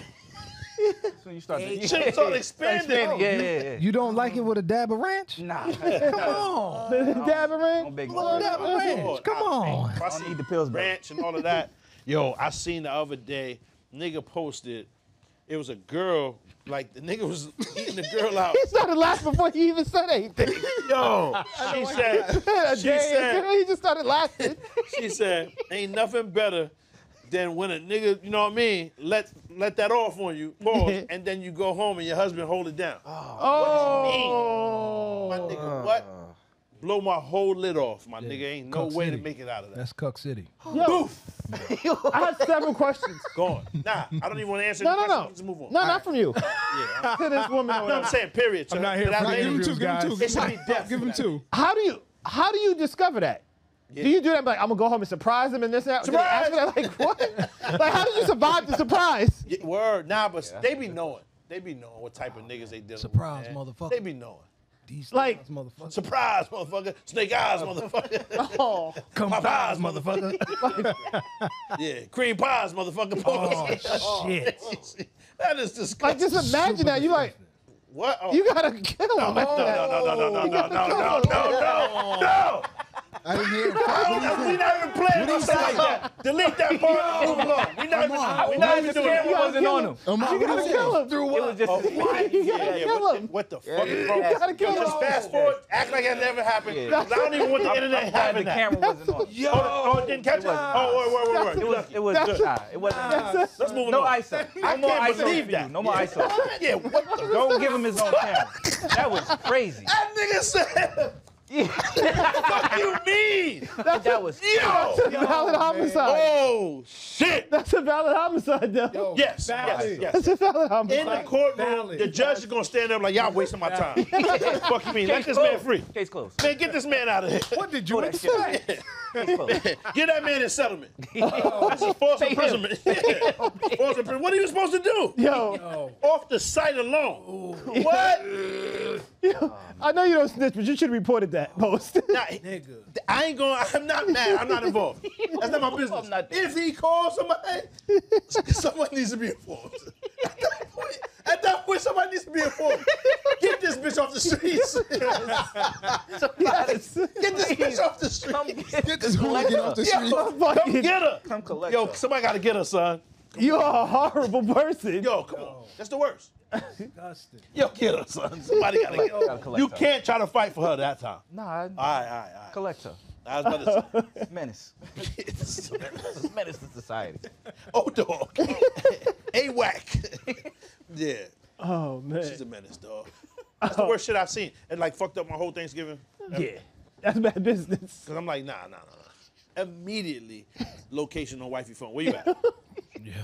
That's when you start Hey, to shit start expanding. Oh, yeah, yeah, yeah. You don't like it with a dab of ranch? Nah. Come on. Dab Don't ring. Little dab of ranch. Lord, Come I- on. I I see need the pills, bro. ranch and all of that. Yo, I seen the other day, nigga posted, it was a girl, like the nigga was eating the girl out. He started laughing before he even said anything. Yo, she said, she said, he just started laughing. she said, ain't nothing better than when a nigga, you know what I mean, let let that off on you, pause, and then you go home and your husband hold it down. Oh. My nigga, oh. what? Blow my whole lid off, my nigga. Ain't no Cuck way to make it out of that. That's Cuck City. Yo, I had several questions. Gone. Nah, I don't even want to answer No, the no, no. Let's move on. No, not from you. Yeah. To this woman. or No, I'm saying period. I'm not here That for lady- Give him two. Give him two. It should be death. Give him two. How do you how do you discover that? Do you do that? Like I'm gonna go home and surprise him and this and that. Do ask Surprise! that? Like what? like how did you survive the surprise? Yeah, word. Nah, but they be knowing. They be knowing what type of niggas they dealing Surprise, with. man. motherfucker. They be knowing. These Like- motherfucker. Surprise, motherfucker. Snake eyes, motherfucker. Oh, Come My pies, motherfucker. yeah, cream pies, motherfucker. Oh, shit. that is disgusting. like just imagine that. You like what? Oh. you gotta kill him. no, no, no, no, no, no, no, no, no, no, no. I didn't hear him. We not even playing with like that. Delete that part. Move along. We not even. We not even doing camera it. wasn't on him. You gotta he kill say? him. It was just Oh, what? You gotta Yeah, yeah, kill him. What the fuck is wrong? You gotta kill Just him. fast forward, act like that never happened. I don't even want the internet I'm glad having the camera wasn't on. Yo, oh, oh it didn't catch it. Oh, wait, wait, wait, wait. It was. It was. It wasn't. Let's move No on. ISO. No I more can't ISO believe that. No more ISO. Yeah, what the? Don't give him his own camera. That was crazy. That nigga said. What the fuck you mean? That was. Yo. Valid homicide. Oh shit. That's a valid homicide, though. Yes, yes, yes. That's a valid In the homicide. courtroom, the judge is gonna stand there like, y'all wasting my time. Fuck you mean? Let this man free. Case closed. Man, get this man out of here. What did you Throw that shit out. Case closed. Get that man in settlement. This is false imprisonment. false imprisonment. What are you supposed to do? Yo, Off the site alone. What? I know you don't snitch, but you should have reported that post. Nah, I ain't going. I'm not mad. I'm not involved. That's not my business. I'm not- if he calls somebody, someone needs to be informed. At that point, at that point, somebody needs to be informed. Get this bitch off the streets. yes. Get this bitch off the streets. Come get Get this hooligan off the street. Come get her. Come collect. Yo, her. somebody got to get her, son. You are a horrible person. Yo, come on. That's the worst. Yo, get her, son. Somebody got to get her. collect You can't try to fight for her that time. Nah, All right, all right, all right. collect her. I was about to say. Menace. Menace to society. Oh, dog. A whack. yeah. Oh man. She's a menace, dog. That's the worst shit I've seen. It like fucked up my whole Thanksgiving. Yeah. That's bad business. Cause I'm like, nah, nah, nah, nah. Immediately, location on wifey phone. Where you at?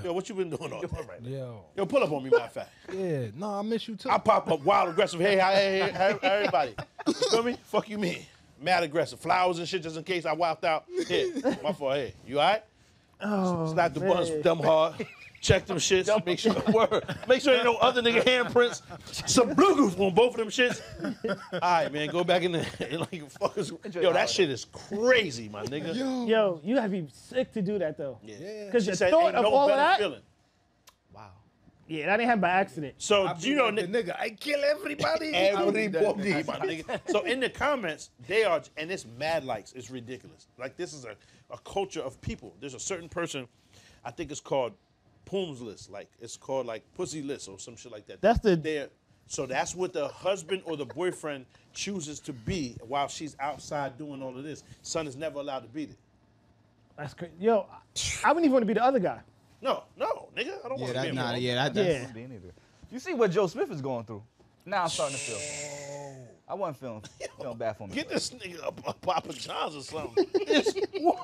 Yo, what you been doing all day? Yo. Yo, pull up on me, matter of fact. Yeah. No, I miss you too. I pop up wild aggressive. Hey, hi, hey, hey, hey, everybody. You feel me? Fuck you, me. Mad aggressive. Flowers and shit just in case I wiped out. Here, my fault. Hey, you all right? Oh, Slap the man. buns dumb hard. Check them shits. Make sure word. Make sure ain't no other nigga handprints. Some blue Bluetooth on both of them shits. All right, man. Go back in there. like fuckers. Enjoy Yo, that shit is crazy, my nigga. Yo, you have to be sick to do that though. Yeah. Because She the said, thought ain't of no all of better that. feeling. Yeah, that didn't happen by accident. So I be you know, like the nigga, I kill everybody. Everybody, I be that. my nigga. So in the comments, they are, and it's mad likes. It's ridiculous. Like this is a, a culture of people. There's a certain person, I think it's called Pooms list. Like it's called like Pussy list or some shit like that. That's the- They're, so that's what the husband or the boyfriend chooses to be while she's outside doing all of this. Son is never allowed to beat it. That's crazy. Yo, I wouldn't even want to be the other guy. No, no, nigga. I don't Yeah, want to that, be nah, involved. yeah, that, that's, Yeah. Me neither. You see what Joe Smith is going through. Now I'm starting to feel. I wasn't feeling feeling bad for me. Get this nigga a, a Papa John's or something. It's- what?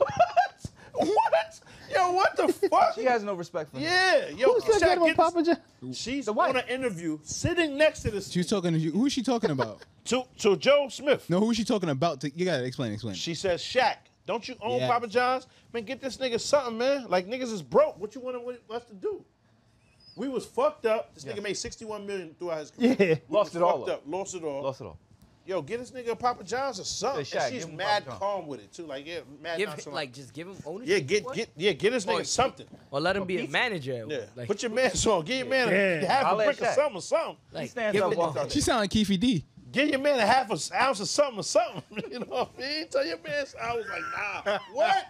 What? Yo, what the fuck? She has no respect for me. Yeah, yo, Who said Shaq, that about get Papa John? She's on an interview sitting next to this She was talking to you. Who is she talking about? to, to Joe Smith. no, who is she talking about? To, you gotta explain. Explain. She says, Shaq, don't you own Yeah. Papa John's? Man, get this nigga something, man. Like niggas is broke. What you want us to do? We was fucked up. This nigga made 61 million throughout his career. Yeah. We Lost it all, fucked though. up. Lost it all. Lost it all. Yo, get this nigga Papa John's or something. Hey, Shaq, and she's mad Papa John's. calm with it too. Like, yeah, mad Give him, like just give him ownership. yeah, get get yeah, get this nigga Or- something. or let him be a manager. Yeah. Like, put your man on. Get your man a Yeah. half a I'll let brick of Shaq. something or something. like stands up She sound like Keffe D. Give your man a half an ounce of something or something. You know what I mean? Tell your man. I was like, nah. What?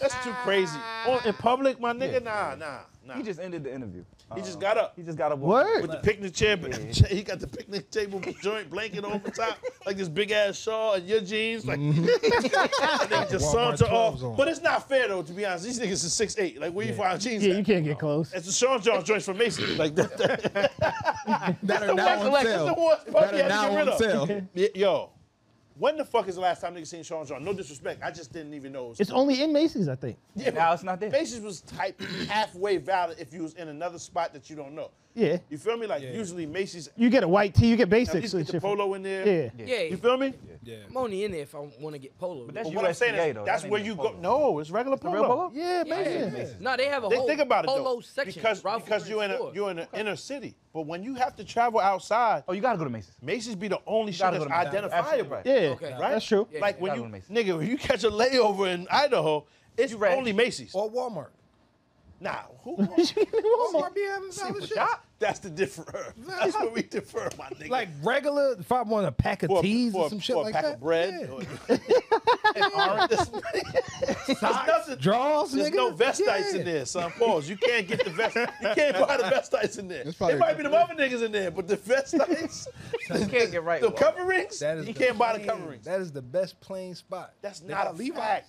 That's too crazy. On, in public, my nigga, nah, nah, nah. He just ended the interview. He just got up. He just got a Word. with the picnic chair, he got the picnic table joint blanket over top, like this big ass shawl and your jeans, like mm-hmm. and then just Walmart saunter off. on. But it's not fair though, to be honest. These niggas is six eight. Like where you find jeans? Yeah, at? you can't get close. It's the Sean John joints from Mason. Like that. that- That are now ones- on that's the sale. That are now on sale. Yo, when the fuck is the last time niggas seen Sean John? No disrespect, I just didn't even know. It was It's only in Macy's, I think. yeah, Now it's not there. Macy's was type halfway valid if you was in another spot that you don't know. Yeah. You feel me? Like usually Macy's You get a white tee, you get basics. at basics. least get the polo in there. Yeah. Yeah, You feel me? Yeah. I'm only in there if I want to get polo. But that's But what I'm saying USDA is though. that's That where you even go. No, it's regular polo. real polo? Yeah, Yeah. Macy's. No, they have a They whole think about it polo though, section. because because you're in a you're in an inner city. But when you have to travel outside, Oh, you gotta go to Macy's. Macy's be the only shit gotta that's to Macy's. identifiable. Absolutely Yeah, Okay. Right? that's true. Yeah. Like when you go nigga, when you catch a layover in Idaho, it's only Macy's. Or Walmart. Nah, who? Walmart be having valid shit. that's the differ. That's where we differ, my nigga. Like regular, if I want a pack of for, teas for, or some shit for a like pack that. of bread. Yeah. Oh, or- and orange. There's nothing. Draws, There's nigga. no vestites Yeah. in there, son. Pause. You can't get the vest. You can't buy the vestites in there. That's There might be the other niggas in there, but the vestites, You can't get right. the with coverings, That is you the can't buy the coverings. That is the best plain spot. That's They not got a Levi's. fact.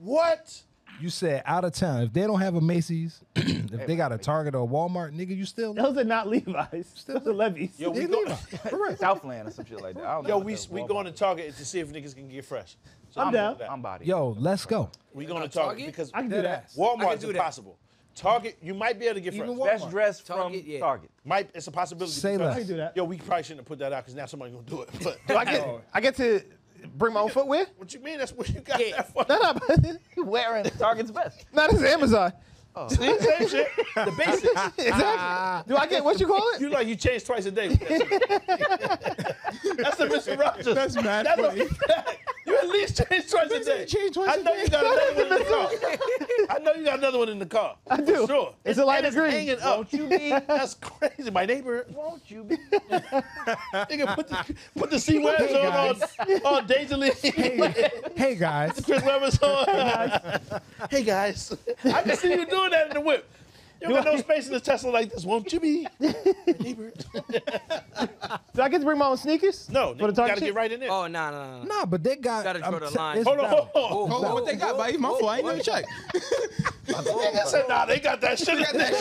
What? You said out of town. If they don't have a Macy's, if they got a Target or a Walmart, nigga, you still Those are not Levi's. Those are Levi's. Yo, we They go, Levi's. Southland or some shit like that. I don't yo, what we we going to. Target to see if niggas can get fresh. So I'm down. with that. I'm body. Yo, let's go. We going to Target Target? because I can do that. I Walmart's can do that. impossible. Target, you might be able to get Even fresh. Walmart. Best dress Target, from yeah. Target. Might it's a possibility. Say because- less. I can do that. Yo, we probably shouldn't have put that out because now somebody gonna do it. But Do I get, I get to bring my own footwear? what you mean? That's where you got Yeah. that from. No, no, You wearing Target's best. no, this is Amazon. Oh. Same shit. The basics. Exactly. Do I get what you call it? You like you change twice a day. with that shit. That's the Mr. Rogers. That's mad That's funny. a fact. You at least change twice a day. change twice I a know day. you got another one in the car. I know you got another one in the car. I do. Sure. It's a light and green. Hanging up. Won't you be? That's crazy. My neighbor. Won't you be? Nigga, put the put the C wears on on, on Dazily. Hey guys, Chris Webber's on. hey guys, I can see you doing that in the whip. You don't got no space in the Tesla like this, won't you be? neighbor? Do I get to bring my own sneakers? No, For the nigga, you gotta shit? get right in there. Oh no no no. no. nah, but they got. Gotta draw I'm the t- line. it's Hold on, valid. hold on. Oh, hold on, what they got, oh, buddy? My oh, fault. I ain't never checked. Nigga said, nah, they got that shit. got that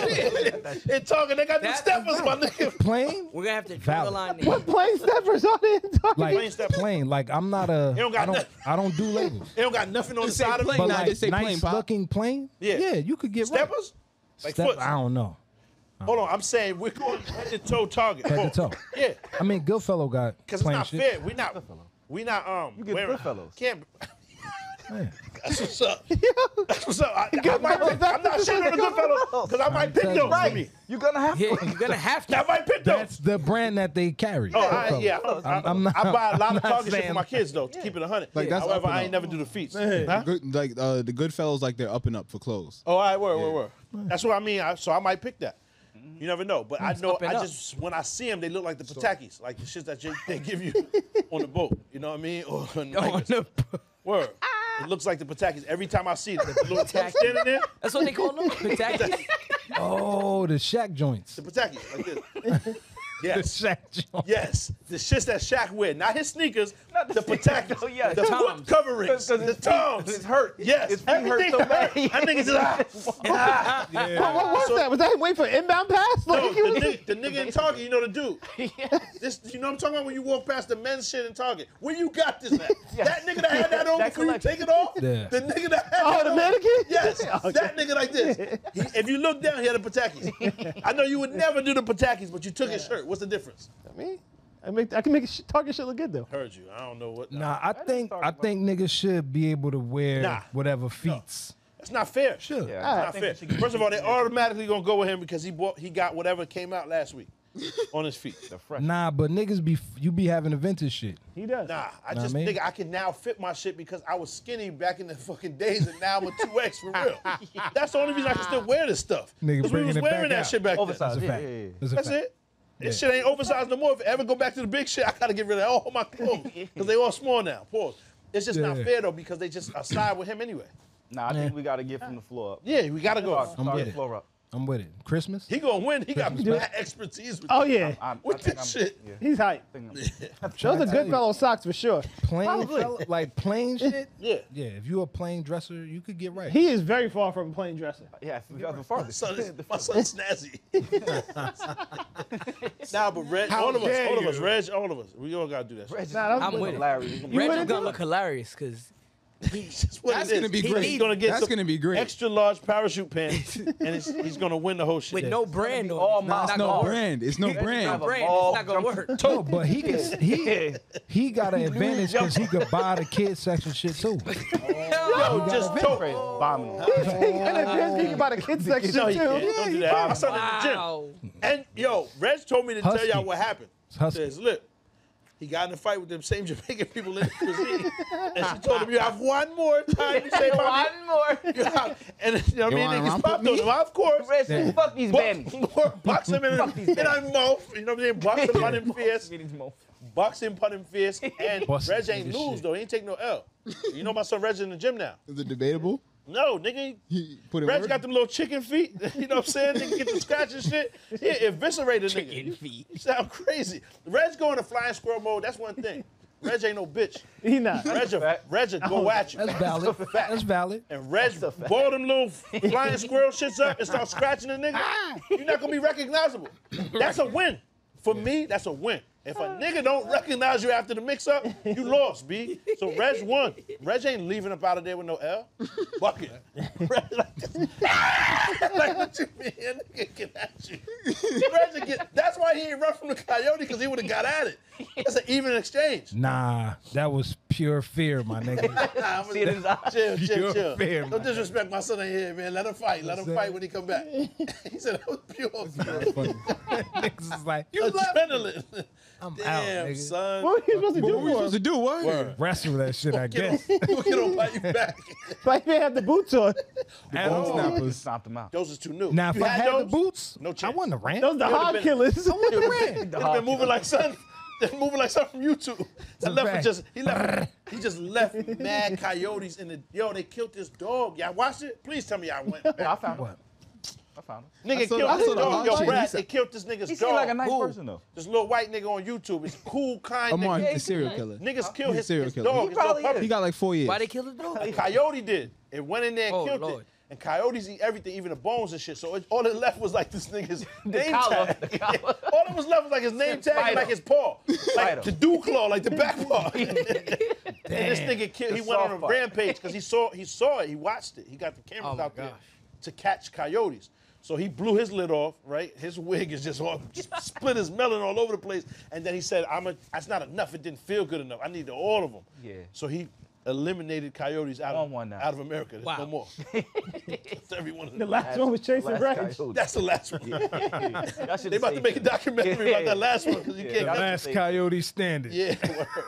shit. In talking, they got the That- steppers, my nigga. Plain, We're gonna have to draw the Valid. line there. What plain steppers are they in Target? like Plain step. plain. Like I'm not a. don't got I don't. nothing. I don't do labels. They don't got nothing on the Just say side of plain. it. But nah, like just say nice Pop. looking plain. Yeah. Yeah, you could get right. Steppers? Like Step- foot. I don't know. Hold on, I'm saying we're going head to toe target. Head to toe. Yeah, I mean, Goodfellow got because it's plain not shit. fair. We not. We not um. You get wearing, Goodfellows. Can't. That's what's up. That's what's up. I, I might pick, I'm not shitting on the Goodfellas because I might pick those Right. You're gonna have Yeah, to. you're gonna have to. I might pick those. That's the brand that they carry. Oh, I, yeah. I, I'm- I'm not- I buy a lot of I'm not Target shit for my kids though, to keep it a hundred. Like, that's However, I ain't up. never do the feats. Huh? Good, like uh, the Goodfellas, like they're up and up for clothes. Oh, all right, word, word, word. That's what I mean. I, so I might pick that. You never know, but I know. up and I up. just when I see them, they look like the Patakis, like the shit that you, they give you on the boat. You know what I mean? Or on Oh, Lakers. no. Word. It looks like the Patakis every time I see it. The little standing there, That's what they call them. Patakis. Oh, the shack joints. the Patakis like this. The Yes. Joints. Yes, the shits that Shaq wear, not his sneakers, the Patakis, Oh, yeah, the the foot Toms. coverings, 'Cause the his feet- toms. his hurt. Yes, His feet hurt so bad. hurt. That nigga just ah, ah. What, what was that? Was that him waiting for inbound pass? No, Like, the, nigga, the nigga in Target, you know the dude. This, you know what I'm talking about when you walk past the men's shit in Target. Where you got this at? That nigga that had that on That before you take it off? Yeah. The nigga that had Oh, that the on- mannequin? Yes, that nigga like this. He, if you look down, he had a Patakis. I know you would never do the Patakis, but you took his shirt. What's the difference? me? I make I can make a sh- Target shit look good though. Heard you. I don't know what. Nah, I think I think niggas should be able to wear Nah. whatever feats. That's not fair. Sure. Yeah. Not fair. First of all, they automatically gonna go with him because he bought, he got whatever came out last week on his feet. Nah, but niggas be you be having the vintage shit. He does. Nah, I Know just what I mean? nigga, I can now fit my shit because I was skinny back in the fucking days, and now I'm a two X for real. That's the only reason I can still wear this stuff. Nigga Because we bringing was it wearing back that out. shit back Oversized. then. That's a Yeah, fact. yeah, yeah. That's a That's fact. it. This shit ain't oversized no more. If I ever go back to the big shit, I gotta get rid of all oh, my clothes because they all small now. Pause. It's just not fair though because they just side with him anyway. Nah, I think we gotta get from the floor up. Yeah, we gotta go. Start, I'm start the floor up. I'm with it. Christmas. He gonna win. He got mad expertise with, Oh yeah, I'm, with I this shit. Yeah, he's hype. I think Those are good fellow socks for sure. Plain Probably. fella- like plain shit. Yeah. Yeah, if you a plain dresser, you could get right. He is very far from a plain dresser. yeah, we got the My farthest. son is my son's snazzy. nah, but Reg, all of us, dare all of us. Reg, all of us, we all gotta do that. Shit. Nah, that was I'm with it. Hilarious. You Reg wouldn't is do gonna look hilarious because It's just That's gonna be He- great. He's gonna get That's gonna be great. extra large parachute pants, and it's, he's gonna win the whole shit. with no brand on all it. It's It's no gonna brand. It's no It's brand. not brand. ball It's not gonna work. No, but he can he he got an advantage because he could buy the kids section shit too. Yo, just talk. Crazy. Bombing. And then Vince speaking about the kids section No, too. he can't. Don't do that. My son in the gym. Wow. And yo, Reg told me to tell y'all what happened. Husky. Says, look, he got in a fight with them same Jamaican people in the cuisine. and she told him, you have one more time to say my One more. you have, And you know what I mean? wanna Niggas romp popped with on him, of course. Rest, Yeah. Fuck these babies. Box, box him in, Fuck in these his babies. mouth. You know what I mean? Box him on him fierce. Get his mouth. Box him, put him fierce. And Bust Reg this ain't nigga lose, shit. though. He ain't take no L. You know my son Reg in the gym now. Is it debatable? No, nigga, He put it. Reg got them little chicken feet. You know what I'm saying? Nigga get the scratch and shit. He eviscerate a nigga. Chicken feet. You sound crazy. Reg go into flying squirrel mode. That's one thing. Reg ain't no bitch. He not. Reg, a, Reg a go at you. That's valid. That's valid. And Reg ball them little flying squirrel shits up and start scratching the nigga. Ah! You're not gonna be recognizable. That's a win. For me, that's a win. If a nigga don't recognize you after the mix up, you lost, B. So Reg won. Reg ain't leaving up out of there with no L. Bucket. Reg like, this. like what you mean? Nigga get at you. Reg get, that's why he ain't run from the coyote, because he would have got at it. That's an even exchange. Nah, that was pure fear, my nigga. Nah, I'm See it in his eyes. Chill, chill, chill. fear, Don't disrespect my son in here, man. Let him fight. Let him That's fight it. when he come back. he said that was pure Funny. Niggas is like, you left. adrenaline. I'm out, nigga. son. What were you supposed to What do were we for supposed to him? do? What? Word. Wrestle that shit, I guess. Get on, get on you back. But he had the boots on. At Bone all. snappers. Stomped him out. Those is too new. Now, if You I had the those? boots, No I chance. wouldn't have ran. Those the would've hog been- killers. They've been moving like son. They're moving like something from YouTube. That left fact. just he left he just left mad coyotes in the yo. They killed this dog. Y'all watched it? Please tell me y'all went. Yeah, I found him. What? I found him. Nigga I saw- killed I saw the dog. Yo. Brad, He they killed this nigga's He dog. seemed like a nice Who? person though. This little white nigga on YouTube. It's cool, kind Amar, nigga. the serial killer. Niggas kill He's his, serial his killer. dog. He his probably puppy. is. He got like four years. Why they kill the dog? A coyote did. It went in there and Oh, killed Lord. it. And coyotes eat everything, even the bones and shit. So it, all it left was like this nigga's name collar, tag. all that was left was like his name tag and like his paw. Like Spider. the dew claw, like the back paw. and this nigga killed, he went on a part. rampage because he saw he saw it, he watched it. He got the cameras Oh my out there to catch coyotes. So he blew his lid off, right? His wig is just all split his melon all over the place. And then he said, I'm a that's not enough. It didn't feel good enough. I need all of them. Yeah. So he eliminated coyotes out One of one out of America. There's Wow. no more. That's every one of them. The last one was chasing Last That's the last one. Y'all They about to make a documentary about that last one because you Yeah, can't. y'all get- Last say- Coyote standing. Yeah.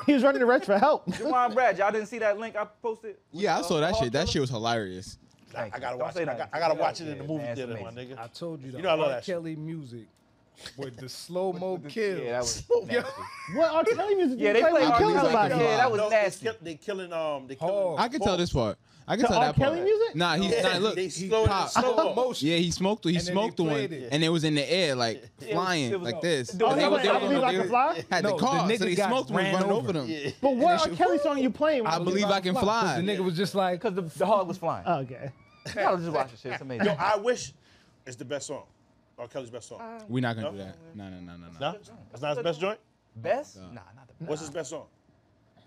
He was running the Reg for help. Juwan Brad, y'all didn't see that link I posted? Yeah, I Uh, saw that Hog shit. That shit was hilarious. Thank I you. gotta Don't watch it. I, got, I gotta Yeah, watch it in the movie man, it's theater, my nigga. I told you the You know I love R. that shit. Kelly music with the slow mo kills. Yeah, that was nasty. What R. Kelly music? Yeah, they you play play R. Kelly. somebody? Yeah, that was No, nasty. They, kill, they killing um. They killing. I can tell this part. I can To tell R. that part. Kelly music? Nah, he's Yeah, nah, look. they he slow it popped. slow mo. Yeah, he smoked. He smoked the one, it. and it was in the air, like flying, it was- like this. Oh, he they was- they I Believe I they Can Fly? Had No, the the car, nigga so they smoked him and ran running over. over them. Yeah. But what R. Kelly song you playing? I believe I can fly. The nigga was just like, Because the, the hog was flying. Oh, okay. Y'all just watch the shit. It's amazing. Yo, I wish it's the best song. R. Kelly's best song. Uh, We're not gonna No? do that. No, no, no, no, no. no, that's not his best joint. Best? Nah, not the best. What's his best song?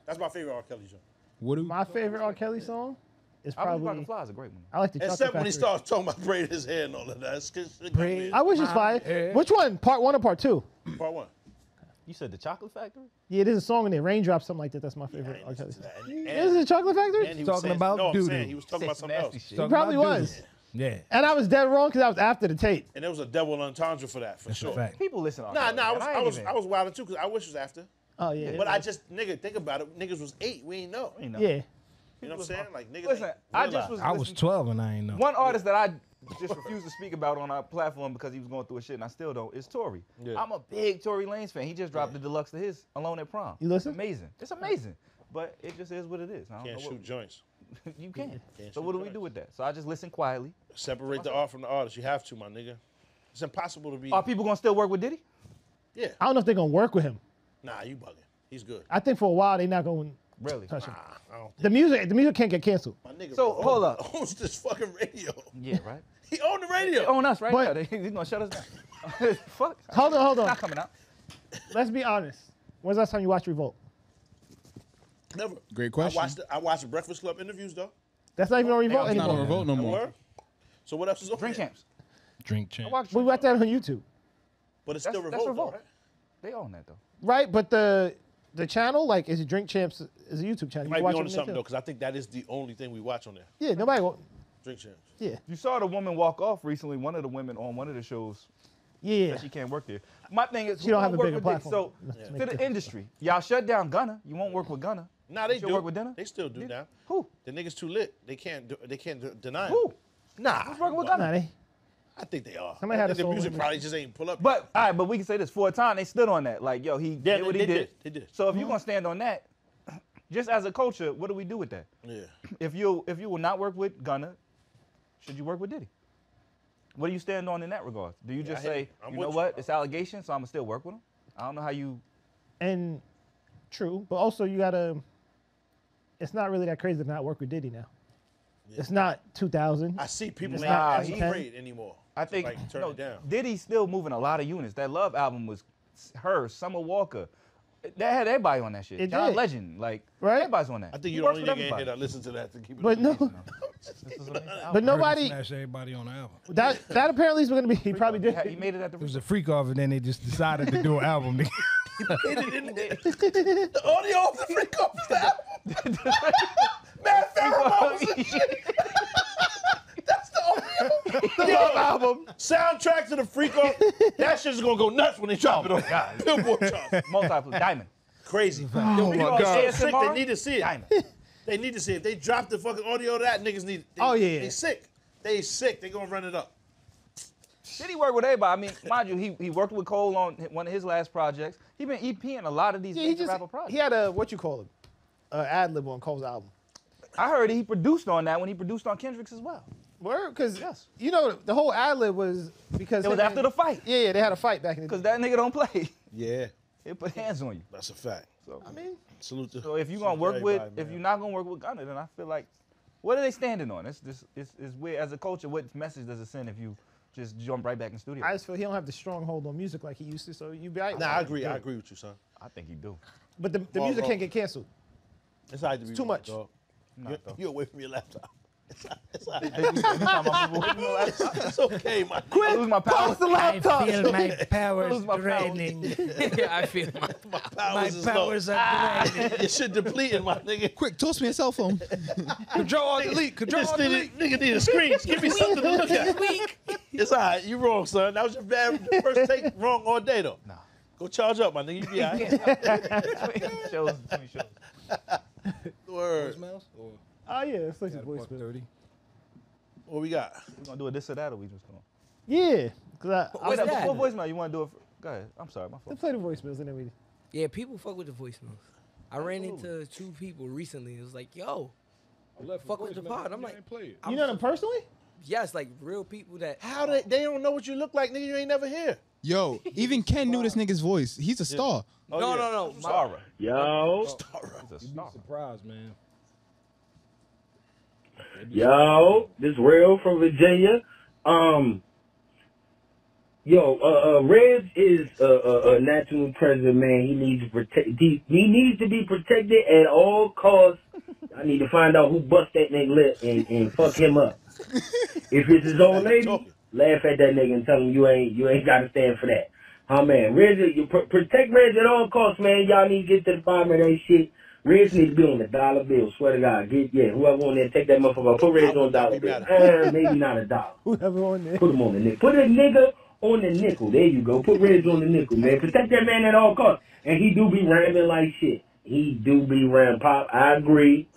That's my favorite R. Kelly joint. What do? My favorite R. Kelly song is I believe I probably. Can Fly is a great one. I like the Chocolate Except when he starts talking about braiding his hair and all of that. It's, it's, it's I wish it's fire. hair. Which one? Part one or part two? Part one. You said the Chocolate Factory? Yeah, there's a song in there, Raindrops, something like that. That's my favorite I R. ain't Kelly listen song. to that. And- Is it Chocolate Factory? and he was Talking saying- about no, I'm saying he was talking about some something nasty else. shit. He probably was. dude. Yeah, And I was dead wrong because I was after the tape. And there was a double entendre for that, for that's a sure. fact. People listen to Nah, nah, I was, I ain't was, even- I was wilding too because I wish it was after. Oh yeah. But I just, nigga, think about it. Niggas was eight. We ain't know. You know. yeah. You know what I'm saying? Like niggas. Listen, I just was. I was 12 and I ain't know. One artist that I just refused to speak about on our platform because he was going through a shit, and I still don't, is Tory. Yeah. I'm a big Tory Lanez fan. He just dropped the deluxe to his Alone at Prom. You listen? It's amazing. It's amazing. But it just is what it is. I don't Can't know shoot what, joints. you can. Can't so what do we do with that? So I just listen quietly. Separate the art from the artist. You have to, my nigga. It's impossible to be. Are people gonna still work with Diddy? yeah. I don't know if they're gonna work with him. Nah, you bugging. He's good. I think for a while they're not gonna Really? touch him. Nah, I don't think. The music, the music can't get canceled. My nigga. So, bro, hold up. Owns this fucking radio. Yeah, right. He owned the radio. They own us, right? But- Yeah, they, he's gonna shut us down. Fuck. Hold on, hold on. It's Not coming out. Let's be honest. When's the last time you watched Revolt? Never. Great question. I watched. The, I watched the Breakfast Club interviews though. That's not even on Revolt It's not on revolt no more. So what else is on Drink there? champs. Drink champ. I watched We Drink watched that on YouTube, But it's That's- still that's Revolt, though, Revolt. right? They own that though. right? But the the channel, like, is it Drink Champs? Is a YouTube channel. You Might can be on to something too. though, because I think that is the only thing we watch on there. Yeah, nobody. Will, Drink champs. yeah, You saw the woman walk off recently. One of the women on one of the shows yeah. that she can't work there. My thing is, She don't gonna have a work bigger with Diddy? platform. So Yeah. to the industry, y'all shut down Gunna. You won't work with Gunna. Nah, they She'll do. work with Dinner? They still do Did- now. Who? The niggas too lit. They can't. Do, they can't d- deny. it. Who? Nah. Who's working with Gunna? Nah, they, I think they are. Somebody I had a think the music in probably just ain't pull up. But all right, but we can say this for a time they stood on that. Like, yo, he Yeah, did what they he did. did. They did. So if you're mm-hmm. gonna stand on that, just as a culture, what do we do with that? yeah. If you if you will not work with Gunna, should you work with Diddy? What do you stand on in that regard? Do you just say, you. I'm you with know you, what, it's allegations, so I'm gonna still work with him? I don't know how you. and true, but also you gotta. It's not really that crazy to not work with Diddy now. It's not 2000. I see people It's ain't not as he- afraid anymore. I think like turn no, it down. Diddy's still moving a lot of units. That Love album was her, Summer Walker. That had everybody on that shit. It John did. Legend, like Right? everybody's on that. I think you're the works only with nigga in here everybody. that listen to that to keep it. but no, This is amazing album. but nobody. Smash everybody on the album. That that apparently is going to be. He probably did. Yeah, he made it at the It was a freak off, and then they just decided to do an album. the audio of the freak off the album. Man, pheromones. That's the audio. Love album. Soundtrack to the freak off. That shit's gonna go nuts when they drop it on Billboard charts. multiple diamond. Crazy. Yo, my people God. so sick. They need to see it. Diamond. They need to see it. If they drop the fucking audio of that, niggas need. They, Oh, yeah. They sick. They sick. They gonna run it up. Did he work with everybody? I mean, mind you, he, he worked with Cole on one of his last projects. He been EPing a lot of these Yeah, he major just rapper projects. he had a what you call it, uh, ad lib on Cole's album. I heard he produced on that when he produced on Kendrick's as well. Word, because Yes. you know the whole ad lib was because It was after and- the fight. Yeah, yeah, they had a fight back in the Because that nigga don't play. Yeah, He'll put hands on you. that's a fact. So, I mean, Salute to. so if you're gonna work with, everybody, if you're not gonna work with Gunna, then I feel like, what are they standing on? It's just, it's, it's weird. As a culture, what message does it send if you just jump right back in studio? I just feel he don't have the stronghold on music like he used to. So you be right. Nah, I agree. I agree with you, son. I think he do. But the, the Well, music well. can't get canceled. It's hard to be too much. Dog. Not You're, you're away from your laptop. It's okay, my I lose my power. the laptop. my powers Lose my draining. yeah, I feel my, my powers is low. powers are ah, draining. Your shit depleting, my nigga. Quick, toss me a cell phone. Control alt delete. Control This alt delete. nigga, nigga need a screen. Give me something to look at. It's all right. You wrong, son. That was your bad first take. Wrong all day, though. Nah. Go charge up, my nigga. You be all right. shows, between shows. Word. Voicemails? Or Oh yeah, let's play some got a buck voicemail. 30? What we got? We gonna do a this or that, or we just gonna? Yeah, cause I, I What's Wait, that? before voicemail, you want to do it? For, go ahead. I'm sorry, my fault. let's play the voicemails and then we. Yeah, people fuck with the voicemails. I ran into two people recently. It was like, yo, fuck with the pod. I'm like, play it. You know them personally? yes, like real people that. How they, they don't know what you look like, nigga. You ain't never here. Yo, even Ken knew this nigga's voice. He's a star. Oh, no, yeah. no, no, my- Sarah. Yo, He's a You'd be surprised, man. Yo, this real from Virginia. Um, yo, uh, uh Reds is a, a, a national treasure, man. He needs to protect. He, he needs to be protected at all costs. I need to find out who bust that nigga lip and, and fuck him up. If it's his own lady, laugh at that nigga and tell him you ain't you ain't got to stand for that. Oh man, Reds, you pr- protect Reds at all costs, man. Y'all need to get to the bottom of that shit. Reds need to be on the dollar bill. Swear to God, get yeah, whoever on there, take that motherfucker. Put Reds on dollar bill. Uh, maybe not a dollar. Whoever on there. Put him on the nickel. Put a nigga on the nickel. There you go. Put Reds on the nickel, man. Protect that man at all costs. And he do be ramming like shit. He do be ram pop. I agree.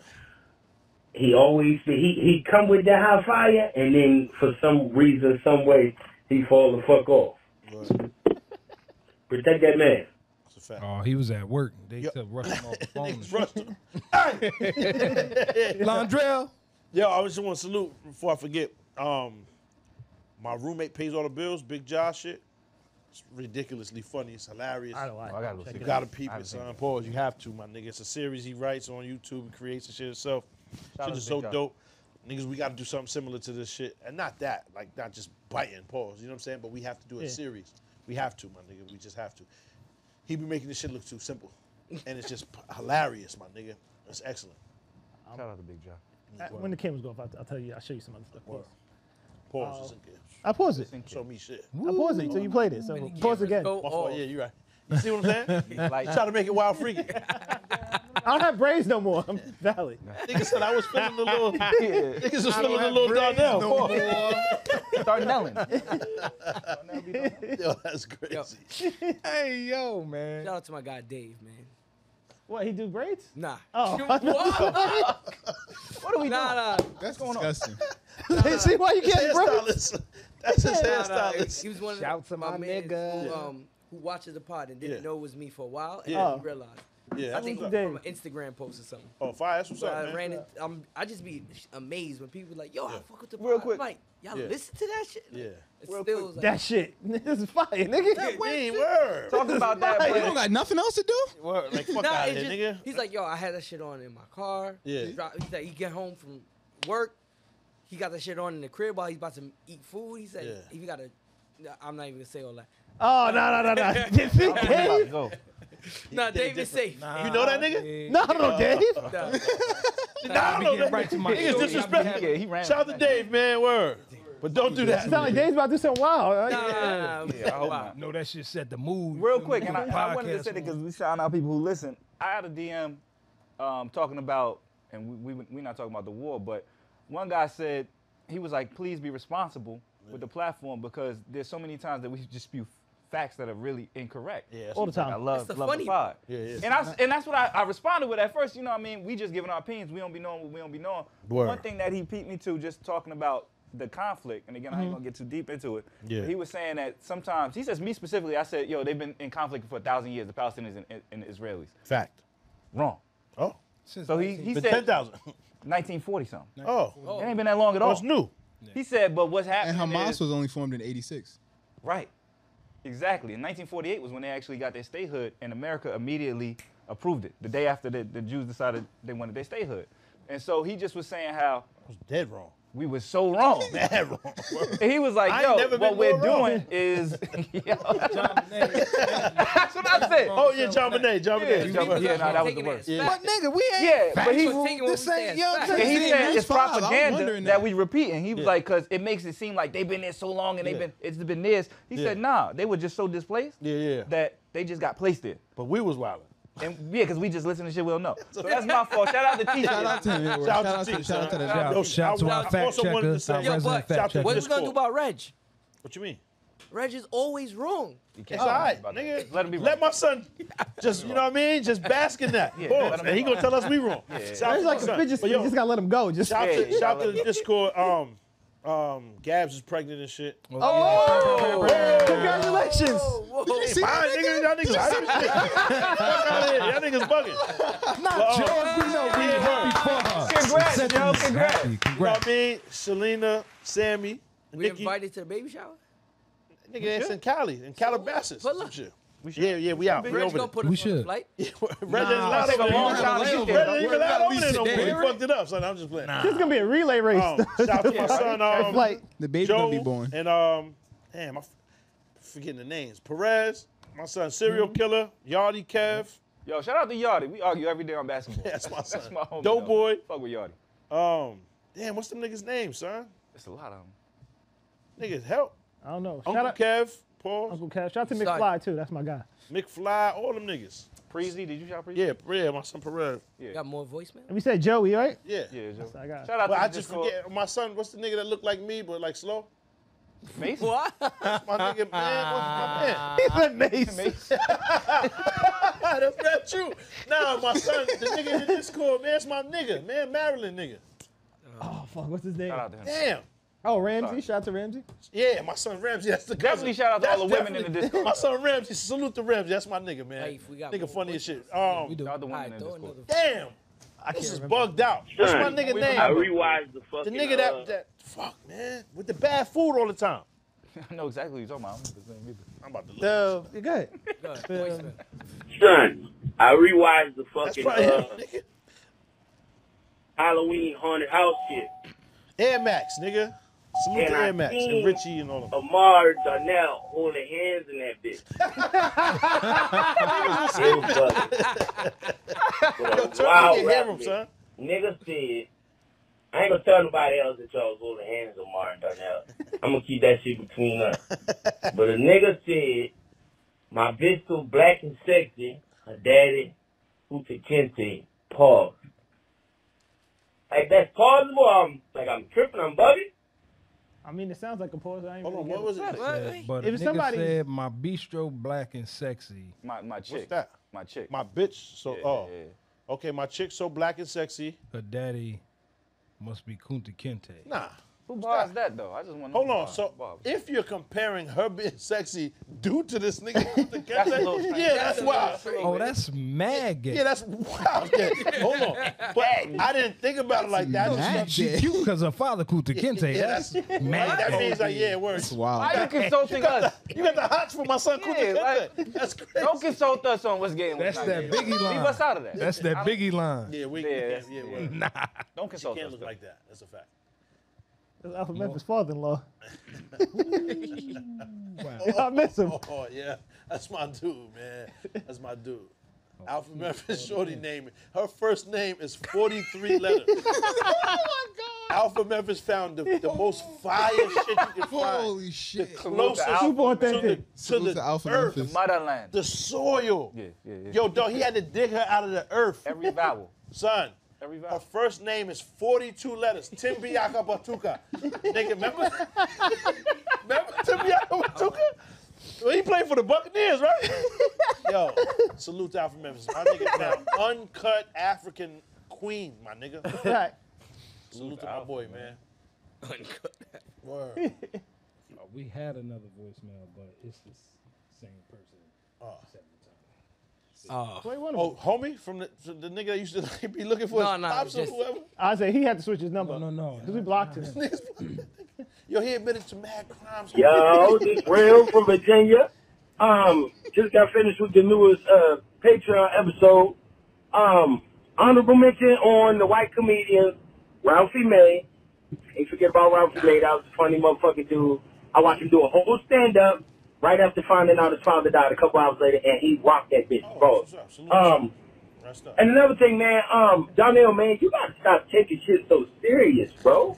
He always he he come with that high fire, and then for some reason, some way, he fall the fuck off. Protect that man. That's a fact. Oh, he was at work. They Yo. took rush him off the phone. Niggas rushed him. Londrell. Yo, I just want to salute before I forget. Um, my roommate pays all the bills. Big Josh shit. It's ridiculously funny. It's hilarious. I don't like. Oh, I gotta go check it You that. out. gotta peep I it, son. Pause. You have to, my nigga. It's a series he writes on YouTube and creates and shit himself. Shout shit is so Josh. dope. Niggas, we gotta do something similar to this shit. And not that, like not just biting, pause. You know what I'm saying? But we have to do a Yeah. series. We have to, my nigga. We just have to. He be making this shit look too simple. and it's just hilarious, my nigga. It's excellent. Shout out to Big Joe. Uh, When the camera's go off, I'll, I'll tell you. I'll show you some other stuff. Pause. Pause. Oh. isn't. I pause it. Show me shit. I pause it. until you played it. So Many pause again. go My Yeah, you right. You see what I'm saying? Like, Try to make it wild freaky. I don't have braids no more. I'm valid. Nigga said I was feeling a little. yeah. Niggas was feeling a little Darnell. Start knelling. Yo, that's crazy. Hey, yo, man. Shout out to my guy Dave, man. What he do braids? Nah. Oh. what? What are we Nah, doing? nah. That's disgusting. See why you His getting braids? That's his Nah, nah, hairstylist. He was one of Shout the, to my mans nigga. Who, um, who watches the pod and didn't Yeah. know it was me for a while and Yeah. didn't realize. Yeah, I think what's from an Instagram post or something. Oh, fire. That's what's So up, I man. ran it. I'm, I just be amazed when people like, yo, I fuck with the Real pod. quick. I'm like, y'all Yeah. listen to that shit. Yeah. It's Real still quick. like, That shit. This is fire, nigga. Mean word. Talking about that, You don't but got nothing else to do? Word. Like, fuck Nah, out it's here, just- nigga. He's like, yo, I had that shit on in my car. Yeah. He, drop, he said he get home from work. He got that shit on in the crib while he's about to eat food. He said, Yeah. if you gotta, I'm not even gonna say all that. Oh no no no no. Did see Dave? go. Nah, Dave is safe. You know that nigga? No no Dave. Nah. Nah, I be no, getting no. right to my Niggas story. disrespectful. Yeah, he ran. Shout out to Dave, man. Word. But don't do that. Sound like Dave's about to do something wild. Nah, nah, nah, nah. Yeah, I hope Wow. not. know that shit set the mood. Real quick, and I, I wanted to say that because we shout out people who listen. I had a DM um, talking about, and we we we not talking about the war, but one guy said he was like, please be responsible with the platform because there's so many times that we just spew facts that are really incorrect. Yeah, All the Like, I time. love, That's the love funny the pod. Yeah, yeah. And, I, and that's what I, I responded with at first. You know what I mean? We just giving our opinions. We don't be knowing what we don't be knowing. Word. One thing that he peeped me to just talking about the conflict, and again, I ain't mm-hmm. gonna get too deep into it. Yeah. He was saying that sometimes, he says me specifically, I said, yo, they've been in conflict for a thousand years, the Palestinians and, and the Israelis. Fact. Wrong. Oh. So he, he But said 10,000. 1940 something. Oh. It ain't been that long at oh, all. It's new? He said, but what's And happening Hamas is, was only formed in 86. Right. Exactly. In 1948 was when they actually got their statehood, and America immediately approved it. The day after the, the Jews decided they wanted their statehood. And so he just was saying how I was dead wrong. We were so wrong. Wrong. He was like, yo, what we're more wrong. doing is, yo, that's what I said. Oh yeah, John Bonet, John Yeah, Bonet. John- yeah, no, that was the worst. Yeah. But nigga, we ain't. Yeah, but he, Facts was taking what this we ain't said young. as this fact. and he said it's five. Propaganda that we repeat. And he was like, because it makes it seem like they've been there so long and they've been, it's been this. He said, nah, they were just so displaced Yeah, yeah. that they just got placed there. But we was wilding. And yeah, because we just listen to shit we don't know. So that's my fault. Shout out to T. Shout out to him. Edward. Shout Shout out out to to T, shout out to the Shout job. Yo, Shout I- to our fact checker, to say- our Yeah, but- fact to checker. What is we gonna do about Reg? What you mean? Reg is always wrong. It's all right, nigga. Let him be Let my son just, you know what I mean? Just bask in that. Yeah, Pause. let him and he gonna tell us we wrong. Shout out It's to like a son. fidget spinner. You just gotta let him go. Just Shout Yeah, to shout to the Discord. Um, um, Gabs is pregnant and shit. oh, congratulations. Hey, fine, nigga, y'all niggas hype as shit. Fuck out here. Y'all niggas bugging. Not Well, George, we know we yeah, happy for her. Congrats, Set yo, congrats. happy. You know Congrats. what I mean? Selena, Sammy, We Nikki. invited to the baby shower. Nigga, it's in Cali, in Calabasas. Pull some up. shit. Yeah, yeah, we out. We Reg over there. put We should. flight. Red ain't allowed take a over there. long time to get there. Red ain't even allowed over there no We more. He fucked it up, son. I'm just playing. This is gonna be a relay race. Um, shout out to my son, um, like, The baby Joe, gonna be born. and um, damn, I'm forgetting the names. Perez, my son, serial killer, Yardi Kev. Yo, shout out to Yardi. We argue every day on basketball. That's my son. That's my homie. Dope boy. Fuck with Yardi. Um, damn, what's them niggas' names, son? It's a lot of them. Niggas, help. I don't know. Uncle Shout out, Kev, Paul, Uncle Kev. Shout out to Sorry. McFly too. That's my guy. McFly, all them niggas. Preezy, did you shout Preezy? Yeah, yeah, my son Perez. Got more voicemail. And we said Joey, right? Yeah. Yeah, Joe. I got. Shout out But to I just Discord. forget my son. What's the nigga that looked like me but like slow? Mason? What? My nigga, man. What's my man? He said Mace. That's not true. Nah, my son, the nigga in the Discord, man, it's my nigga, man, Maryland nigga. Oh fuck, what's his name? Shout out to him. Damn. Oh, Ramsey. Shout out to Ramsey. Yeah, my son Ramsey. That's the cousin. Definitely shout out to all the women in the Discord. My son Ramsey. Salute to Ramsey. That's my nigga, man. Hey, we got nigga more funny as shit. voicemails. Um, We do. Shout out to All women right, in the Discord. damn. I This is remember. bugged out. What's my nigga we name? I remember. rewatched the The nigga uh, that, that, fuck, man, with the bad food all the time. I know exactly what you're talking about. I don't know his name either. I'm about to look. So, you good. Go ahead, voicemail. Son, I rewatched the fucking probably uh, him, nigga. Halloween haunted house shit. Air Max, nigga. Salute And to Air Max and seen- Richie and all of them. Amar Darnell holding hands in that bitch. Was Yo, turn wild on your rap hear him, bitch. son. Nigga said, I ain't gonna tell nobody else that y'all was holding hands with Amar and Darnell. I'm gonna keep that shit between us. But a nigga said, my bitch so black and sexy, her daddy, Uta Kente, pause. Like that's plausible. I'm like I'm tripping. I'm bugging. I mean, it sounds like a pause. I ain't Hold really on, what was it? Yeah, but If if somebody- somebody said my bistro black and sexy. My, my chick. that? My chick. My bitch. So, Yeah, oh, yeah, yeah. okay. My chick so black and sexy. Her daddy must be Kunta Kinte. Nah. Who bars that though? I just want to Hold on. So, if you're comparing her being sexy due to this nigga, the That's a oh, yeah, that's wild. Oh, that's mad gay. Yeah, that's wild. Hold on. But I didn't think about it like that. I just mad she cute because her father Kunta Kinte. Yeah, that's that's mad. That means like, yeah, it That's works. wild. Why you consulting us? You got the hots for my son Kunta Yeah, Kinte. like- That's crazy. Don't consult us on what's gay and That's that gay. Biggie line. Leave us out of that. That's that Biggie line. Yeah, we Yeah, yeah, that's- yeah, yeah. word. Nah. Don't consult us. Can't look like that. That's a fact. That's Alpha Memphis' father-in-law. I miss him. Oh, oh yeah, that's my dude, man. That's my dude. Oh, Alpha Memphis Shorty name. Her first name is 43 letters. oh my God. Alpha Memphis found the, the most fire shit you can find. Holy shit. Closest Alpha Super to authentic. the, to Salute the to Alpha earth, Memphis. Motherland. the soil. Yeah, yeah, yeah. Yo, dog, he had to dig her out of the earth. Every vowel. Son, Every her first name is 42 letters. Timbiaka Batuka. Nigga, remember? remember Timbiaka Batuka? Well, he played for the Buccaneers, right? Yo, salute to Alpha Memphis. My nigga found uncut African queen, my nigga. Fact. Salute to my boy, man. Word. Oh, we had another voicemail, but it's the same person. Oh. Oh. Wait, one Oh, homie from the, from the nigga that used to be looking for No, his no, pops or whoever. I said he had to switch his number. No, no, no. Because we blocked him. Yo, he admitted to mad crimes. Yo, this real from Virginia. Um, just got finished with the newest uh Patreon episode. Um, honorable mention on the white comedian Ralphie May. Ain't forget about Ralphie Gray. That was a funny motherfucking dude. I watched him do a whole stand up right after finding out his father died a couple hours later, and he rocked that bitch, bro. Um, and another thing, man, um, Donnell, man, you gotta stop taking shit so serious, bro.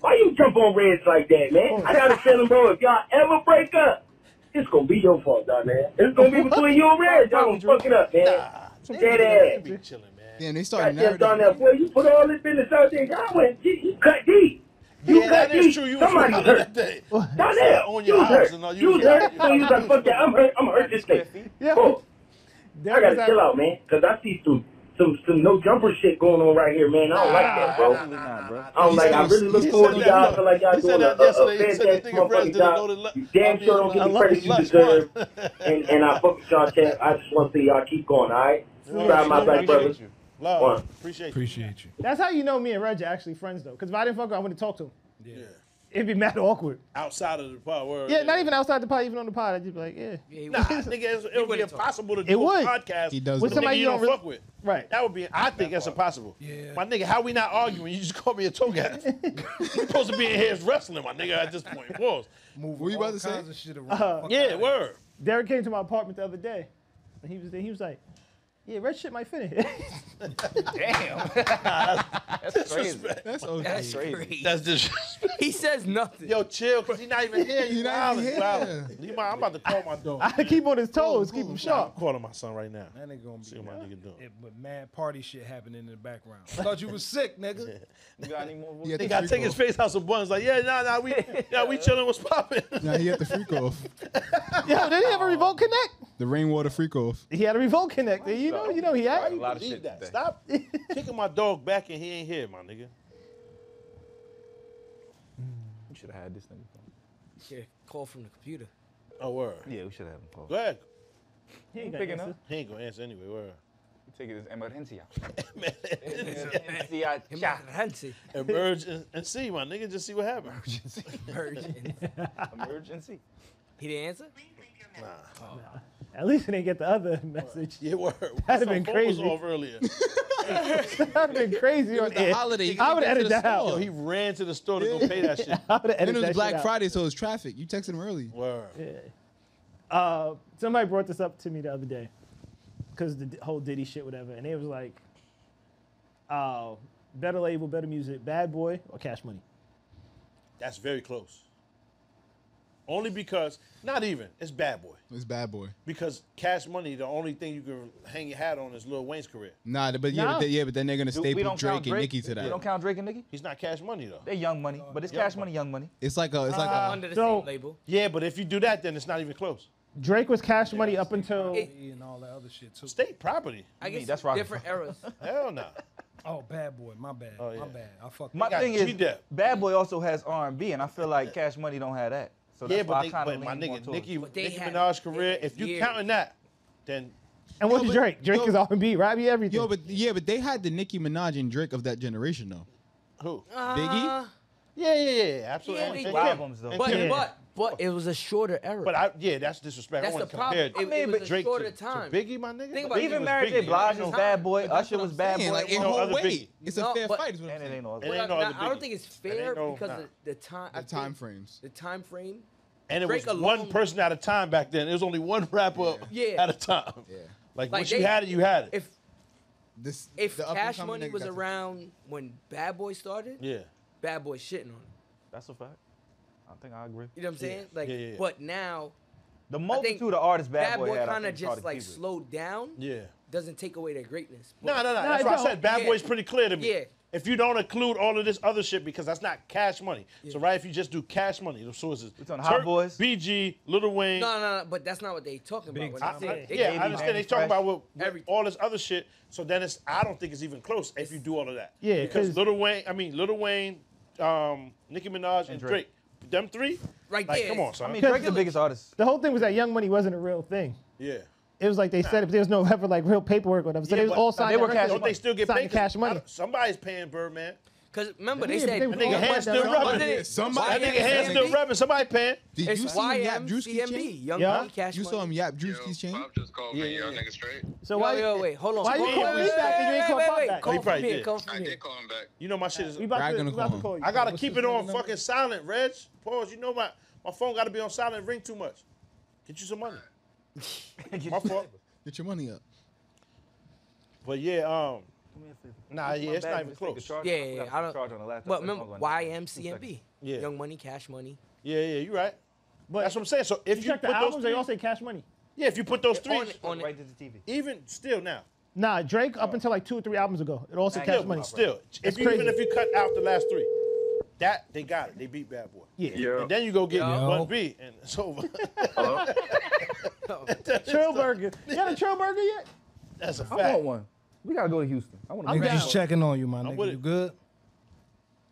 Why you jump on Reds like that, man? I gotta tell him, bro, if y'all ever break up, it's gonna be your fault, Donnell. It's gonna be between you and Reds. Y'all gonna fuck it up, man. Dead ass. Be chilling, man. Damn, they started Goddamn, narrative. Donnell, boy, you put all this business out there. Y'all went, you, you cut deep. You Yeah, that is deep. true. You was Somebody right hurt. that day. Donnell, On you your was house hurt. and all. You was hurt. So you was like, fuck that. I'm hurt. I'm hurt this thing. Yeah. Bro, I gotta was chill out, man. Cause I see some some some no jumper shit going on right here, man. I don't like that, bro. Absolutely not, bro. I don't like. I really look forward to y'all. look, feel like y'all doing a, that a, a yesterday. He said the fantastic motherfucking job. You damn I sure don't get I the credit you deserve. and and I fuck with y'all, champ. I just want to see y'all keep going. All right, try my black brothers. Love. One. Appreciate you. Appreciate you. That's how you know me and Reggie are actually friends though. Because if I didn't fuck with him, I wouldn't talk to him. Yeah. It'd be mad awkward. Outside of the pod, word. Yeah, not even outside the pod, even on the pod, I'd just be like, yeah. Yeah, he Nah, nigga, it's- it would be impossible to It do a would. podcast He does with somebody Somebody you you don't don't fuck with. Right. That would be. I think that's impossible. Yeah. My nigga, how we not arguing? You just called me a toe gaff. we supposed to be in here wrestling, my nigga. At this point, pause. Move What you about to say? kinds of shit. Uh, Yeah, that. word. Derek came to my apartment the other day, and he was there. He was like, "Yeah, red shit might fit in." Damn. That's crazy. That's okay. That's crazy. That's disrespect. He says nothing. Yo, chill, cause he not even here. You He not even wildin', here. Leave my- I'm about to call my dog. I keep on his toes, keep him sharp. I'm sharp. calling my son right now. That nigga gonna be. See what my nigga doing. It, but mad party shit happening in the background. I thought you was sick, nigga. You got any more? He They gotta freak take his face out some buns. Like, yeah, nah, nah, we, yeah, we chilling. What's popping? Nah, he had the freak off. Yo, did he have a revolt connect? The rainwater freak off. He had a revolt connect. You know, you know he had. A lot of shit that. today. Stop kicking my dog back and he ain't here, my nigga. We should have had this thing. Yeah, call from the computer. Oh, word. Yeah, we should have had him call. Go ahead. He ain't Picking up. He ain't gonna answer anyway. Word. Take it as emergencia. Man, Emergencia. Emergency. emerge and, and see, my nigga. Just see what happens. Emergency. Emergency. He didn't answer? Oh. At least he didn't get the other message. Yeah, word. That'd have My been crazy. Was off earlier. That'd have been crazy on the air. holiday. I would edit the that store. Yo, out. he ran to the store to go pay that shit. I would And edit it was that Black shit out. Friday, so it was traffic. You texted him early. Word. Uh, somebody brought this up to me the other day because the d- whole Diddy shit, whatever, and it was like, uh, better label, better music, Bad Boy or Cash Money. That's very close. Only because, not even, it's Bad Boy. It's bad boy. Because Cash Money, the only thing you can hang your hat on is Lil Wayne's career. Nah, but yeah, No. but they, yeah, but then they're gonna Do- we staple don't Drake and Drake. Nicki to We that. don't count Drake and Nicki. He's not Cash Money though. They're young money, but it's cash money, young money. It's like a, it's like Uh, a. Under the so- same label. Yeah, but if you do that, then it's not even close. Drake was Cash Money up until It- and all that other shit too. State property. I guess that's that's rocket different eras. Hell no. Oh, bad boy. My bad. Oh, yeah. My bad. I fucked My thing is, G-Dep. Bad Boy also has R and B, and I feel like Cash Money don't have that. So yeah, why but, I they, kind but my nigga, Nicki, But Nicki had- Minaj's career, if you years. counting that, then and what's Yo, but- Drake? Drake yo- is R&B, Robbie, everything. Yo, but yeah, but they had the Nicki Minaj and Drake of that generation though. who? Biggie? Uh, Yeah, yeah, yeah, yeah, absolutely. Yeah, And- they and did. Kim. Albums, though. And but, Kim. but but it was a shorter era. But I, yeah, that's disrespect. That's the want to problem. compare It, it was a Drake shorter to, to time. Biggie, my nigga. Think But about it. Biggie Even was Mary J. Blige was no- Bad Boy. But that's Usher was I'm Bad saying, Boy. Like, in no other way, it's a fair fight. Is what I'm and it saying. ain't no other. It But ain't no I, don't think it's fair because of the time. The time frames. The time frame. And it Drake was one person at a time back then. It was only one rapper Yeah. at a time. Yeah. Like, Like once they- you had it, you had it. If This if the Cash Money was got to- around when Bad Boy started, yeah. Bad Boy shitting on him. That's a fact. I think I agree. You know what I'm saying? Like, Yeah, yeah, yeah. but now The multitude of artists Bad, Bad Boy, Boy kind of just like slowed down. Yeah. Doesn't take away their greatness. No, no, no. No, That's it why I said Bad Yeah. Boy's pretty clear to me. Yeah. If you don't include all of this other shit, because that's not cash money. So right, if you just do cash money, the sources. We talking Hot Boys? BG, Little Wayne. No, no, no, but that's not what they talking Big about. time. When they say- I- they yeah, talking I understand. They talking about what, what all this other shit. So then it's. I don't think it's even close if you do all of that. Yeah, because Little Wayne. I mean, Little Wayne, um, Nicki Minaj, and, Drake. Drake. Them three. Right Like, there. come on, son. I mean, Drake's the biggest artist. the whole thing was that Young Money wasn't a real thing. yeah. It was like they said it, but there was no ever like real paperwork or whatever. So Yeah, they was but- all No, signed. they were that cash record- Don't they still get signed paid? Cash Money. Somebody's paying Birdman. Cause remember they Yeah, but said they was That nigga all hand white still rubbing. Wasn't it- Somebody- That nigga hand still rubbing. Somebody paying. Did It's you see him yap Druski's YMCMB, chain? Young Yeah. Money Cash You Money. saw him yap Druski's chain? Pop just called Yeah, me. yeah, Y'all yeah. niggas straight? So Yo, why? yo, wait, hold on. Why you Wait, calling wait, me back and you ain't wait, call wait, wait. back? Come Oh, he probably from here, I did call him back. You know my shit is. We about to, gonna we call call you. I gotta keep it on fucking silent, Reg. Pause. You know my my phone gotta be on silent. Ring too much. Get you some money. my fault. Get your money up. But yeah, um, nah, yeah, it's not even close. Yeah, yeah, yeah, I don't. Charge on the laptop. But remember, go on that. YMCMB. Yeah. Young Money, Cash Money. Yeah, yeah, you right. But That's what I'm saying. So if you you check put the those albums, they three, all say Cash Money. yeah, if you put those On three, it, on it. Right to the TV. even still now, Nah, Drake up oh. until like two or three albums ago, it all said Cash Money. still, That's if you, even if you cut out the last three, that they got it. They beat Bad Boy. Yeah. Yeah. And then you go get Yo. one B, and it's over. Hello? Trill Burger. You got a Trill Burger yet? That's a I fact. I want one. We gotta go to Houston. I want I'm to down. Just checking on you, my I'm nigga. with You it. good?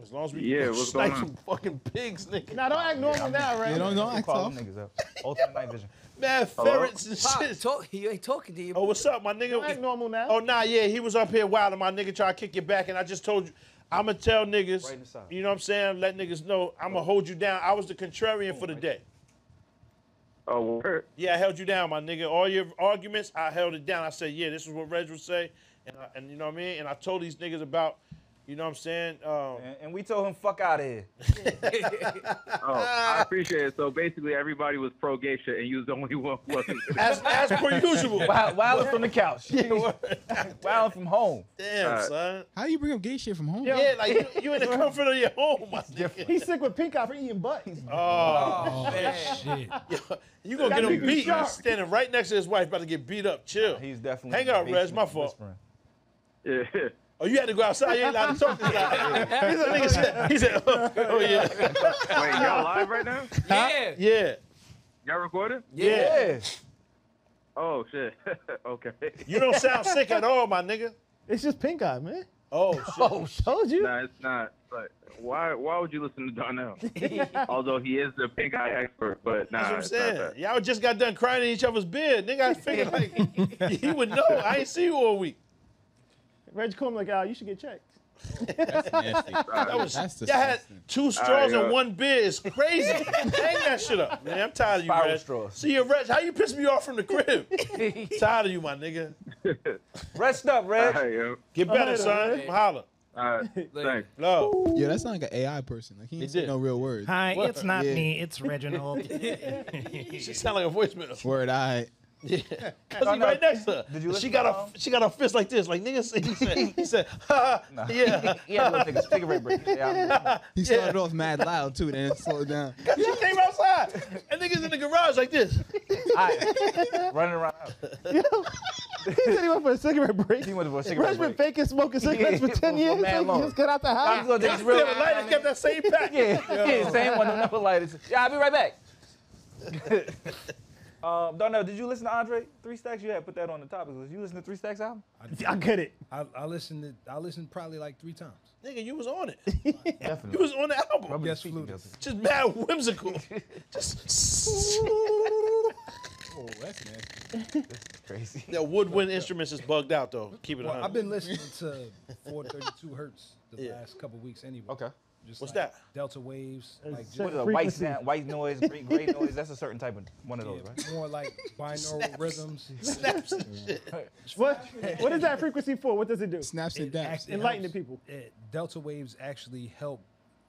As long as we Yeah, can what's snipe going on? some fucking pigs, nigga. Nah, don't act normal now, right? You don't know, act Call tough. them niggas up. Ultimate night vision. Man, ferrets and Pop, shit. talk, you ain't talking to you. Oh, what's up, my Don't act normal now. Oh, nah, yeah, he was up here wilding. my nigga try to kick your back, and I just told you, I'ma tell niggas, Right inside. you know what I'm saying? Let niggas know I'ma hold you down. I was the contrarian for the day. Oh, word. Yeah, I held you down, my nigga. All your arguments, I held it down. I said, yeah, this is what Reg would say, and, I, and you know what I mean? And I told these niggas about, you know what I'm saying? Um, And, and we told him, fuck out of here. Oh, I appreciate it. So basically, everybody was pro gay shit, and you was the only one who wasn't. as, as per usual. Wild, wilding from the couch. wilding from home. Damn, Alright. son. How you bring up gay shit from home? Yeah, like you, you in the comfort of your home, my nigga. He's sick with pink eye for eating butt. Oh, man Shit. you gonna get him beat sharp. standing right next to his wife, about to get beat up. Chill. He's definitely. Hang out, Reg. My fault. whispering. Yeah. Oh, you had to go outside. You ain't allowed to talk to this guy. He said, nigga said, he said oh, oh, yeah. Wait, y'all live right now? Yeah. Yeah. Y'all recording? Yeah. Yeah. Oh shit. okay. You don't sound sick at all, my nigga. It's just pink eye, man. Oh, shit. Oh, told you. Nah, it's not. But why? Why would you listen to Donnell? Although he is the pink eye expert, but nah, That's what I'm it's not saying. that. Y'all just got done crying in each other's bed. Nigga, I figured like he would know. I ain't see you all week. Reg called like, ah, you should get checked. That's nasty. That was That's y'all had two straws Alright, and one beer. It's crazy. Hang that shit up, man. I'm tired of you, Spiral Reg. straws. See you, Reg. How you piss me off from the crib? tired of you, my nigga. Rest up, Reg. right, yo. Get better, Alright, son. alright. Holla. All right. Thanks. Love. Yeah, that sounds like an AI person. Like he He ain't say no real words. Hi, it's not Yeah. me. It's Reginald. She sound like a voicemail. Word, I. Yeah, cause he right next to her. Did you she got to a Tom? she got a fist like this, like nigga. He said, he said, ha, ha, yeah. He had to take a cigarette break. Yeah, He started off mad loud too, then slowed down. She came outside, and niggas in the garage like this. I'm running around. he said he went for a cigarette break. He went for a cigarette Reg's been faking smoking cigarettes for 10 for- for years. mad Like, he just got out the house. I'm house. gonna take Got this still real a lighter, kept that same pack. Yeah, yeah, same one, never lighted. Yeah, I'll be right back. Um, Darnell, did you listen to Andre Three Stacks? You had put that on the topic list. You listen to Three Stacks album? I get it. I, I listened to I listened probably like three times. Nigga, you was on it. Definitely. You was on the album. Rub Yes, his feet fluted. together. Just mad whimsical. Just Oh, that's nasty. Crazy. the woodwind instruments is bugged out though. Keep it Well, on. I've been listening to 432 hertz the Yeah. last couple weeks anyway. Okay. Just What's like that? Delta waves, like just What is a white sound, white noise, gray, gray noise? That's a certain type of one of those, right? more like binaural rhythms. Snaps and shit. What? What is that frequency for? What does it do? Snaps and daps. actually Enlighten helps- the people. it- delta waves actually help.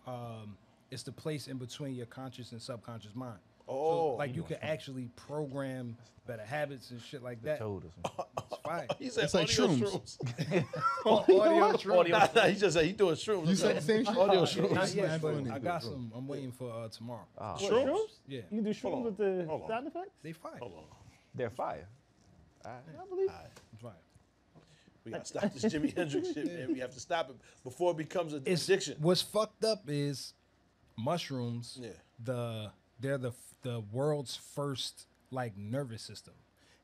Um, it's the place in between your conscious and subconscious mind. Oh, so, like you can actually program better habits and shit like that. Toad or something. It's fine. he said It's like audio shrooms. Audio shrooms. Nah, nah, he just said he doing shrooms. You said the same shit? Audio Not shrooms. yet, That's but. I got some. I'm waiting for uh, tomorrow. What, Shrooms? shrooms? Yeah, You can do shrooms with the hold on. sound effects? they fire. Hold on. They're fire. I believe. It's fire. We gotta stop this Jimi Hendrix shit, man. We have to stop it before it becomes an addiction. what's fucked up is mushrooms. Yeah. The they're the the world's first like nervous system.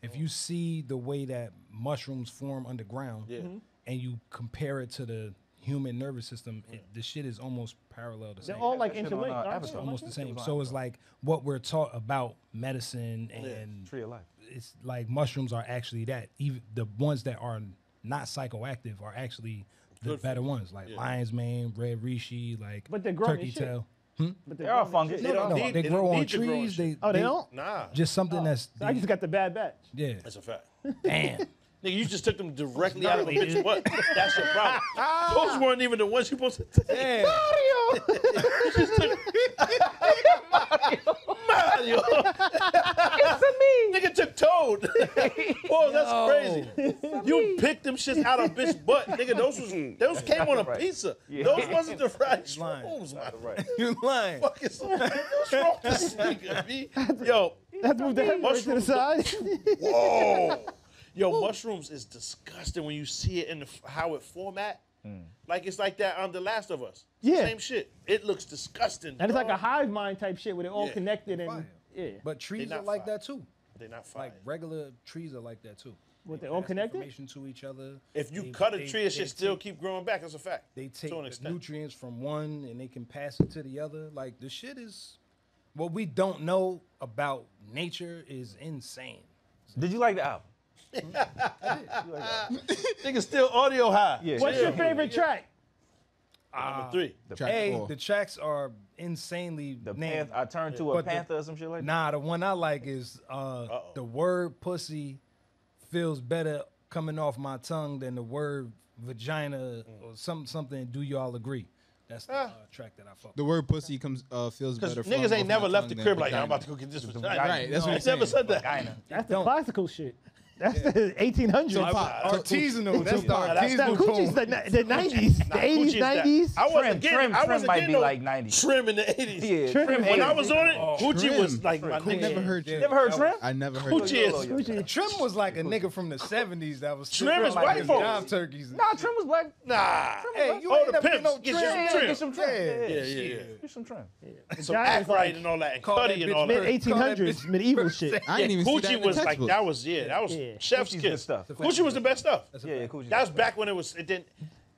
If you see the way that mushrooms form underground, Yeah. Mhm. and you compare it to the human nervous system, it, the shit is almost parallel the They're all like that interlinked. uh, aren't almost the same. So it's like what we're taught about medicine Yeah. and Tree of life. it's like mushrooms are actually that. Even the ones that are not psychoactive are actually the Good better ones like Yeah. lion's mane, red reishi, like But they're turkey shit. tail. Hmm? But They're all fungus. shit. They No, don't no, need- they they grow don't on need to grow trees. They Oh, they don't? Nah, just something Oh, that's so I just got the bad batch. yeah. that's a fact. Damn. Nigga, you just took them directly out of the bitch butt. That's your problem. Ah. Those weren't even the ones you supposed to take. Damn. You just took Mario. Nigga took Toad. Boy, that's crazy. You picked them shits out of bitch butt. Nigga, those was mm. those came on a pizza. Those wasn't the fried shrooms, man. Right. You lying? Fuck is what's wrong with this nigga, B? Yo, Let's move the headboard to the side. Whoa. Yo, mushrooms is disgusting when you see it in the how it format. Mm. Like it's like that on The Last of Us. Yeah. Same shit. It looks disgusting. and it's like a hive mind type shit where they're all Yeah. connected and Fire. yeah. But trees not are like fire. that too. They're not fine. Like regular trees are like that too. What, They they're all connected? Information to each other. if you They- cut a they- tree, it should still keep growing back. That's a fact. They take the nutrients from one and they can pass it to the other. Like the shit is what we don't know about nature is insane. Did you like the album? Nigga still audio high. Yeah. What's Chill. your favorite track? Number three. The Track hey, four. the tracks are insanely The named. Panth- I turned to a But the- panther or some shit like that. Nah, the one I like is uh, the word pussy feels better coming off my tongue than the word vagina or some something. Do y'all agree? That's the uh, track that I fuck. The word pussy comes uh, feels Because better. niggas flowing ain't off never my left the tongue than crib like, I'm vagina. about to go get this vagina. Right, that's what I I'm never saying. said that. Vagina. That's the classical shit. That's the 1800s. So That's artisanal. That's the Nah, that's- that Coochie's the, the 90s, the 80s, Gucci is that. 90s. I wasn't Trim, getting, trim, I wasn't might getting be no like 90s. Trim in the 80s. Yeah, Trim trim. When I was on it, oh, Gucci Trim. was like my I nigga. never heard Yeah. Trim. Never heard Trim? I never heard Gucci Trim. is. Trim was like a nigga from the 70s that was Trim is white his folks. job turkeys. Nah. Trim was black. Nah. Hey, you oh, ain't the never get no trim. some trim. get some trim. Yeah. Yeah, yeah, yeah. Get some trim. Some act right and all that. And Call Cuddy and all that. Mid 1800s, medieval shit. I didn't even see that Gucci was like that was yeah that was Yeah. chef's Gucci's good kiss. stuff. Gucci was the best stuff. Yeah, yeah, Gucci. That was back when it was it didn't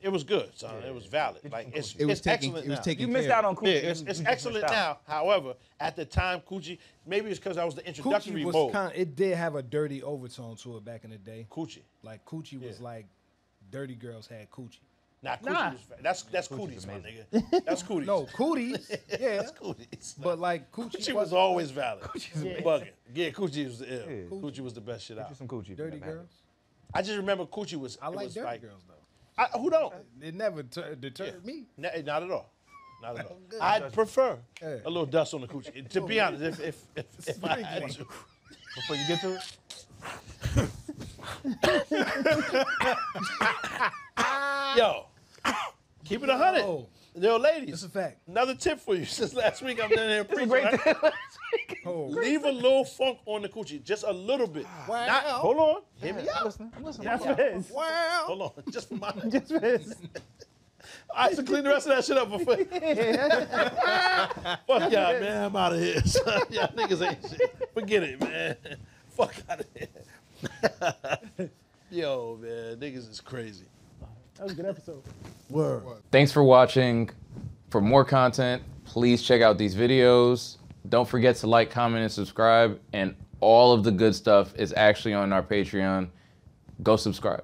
it was good, son. It was valid. Like it's It was it's taking. excellent It was now. taking. You missed care. out on Gucci. Yeah, it's, You- it's just excellent missed now. However, at the time, Coochie, maybe it's because I was the introductory Coochie was mode. kind. It did have a dirty overtone to it back in the day. Coochie. Like Coochie was Yeah. like, dirty girls had Coochie. Nah, Coochie Nah. was fa- that's that's cooties, my nigga. That's cooties. No, cooties. yeah, that's cooties. but like Coochie, Coochie was was always valid. Yeah. Bugging. Yeah, Coochie was the ill. Yeah. Coochie was the best shit Get out. you some Gucci. dirty girls. I just remember Coochie was. I like was dirty like, girls though. I, who don't? It never tur- deterred me. N- eh, not at all. Not at all. I'd prefer Yeah. a little dust on the coochie. To oh, be honest, if if if, if I had to. Before you get to it, Yo, keep it a hundred. Oh, Yo, ladies, it's a fact. another tip for you. Since last week I'm down here preaching. great right? tip. Oh, Leave a little funk on the coochie, just a little bit. Wow. Not, hold on, hear me out. listening. I'm listening. That's what it is. wow. Hold on, just for my. Just for this. I have to clean the rest of that shit up before. Fuck y'all, man. I'm out of here. y'all niggas ain't shit. Forget it, man. Fuck out of here. Yo, man, niggas is crazy. That was a good episode. Word. Thanks for watching. For more content, please check out these videos. Don't forget to like, comment, and subscribe. And all of the good stuff is actually on our Patreon. Go subscribe.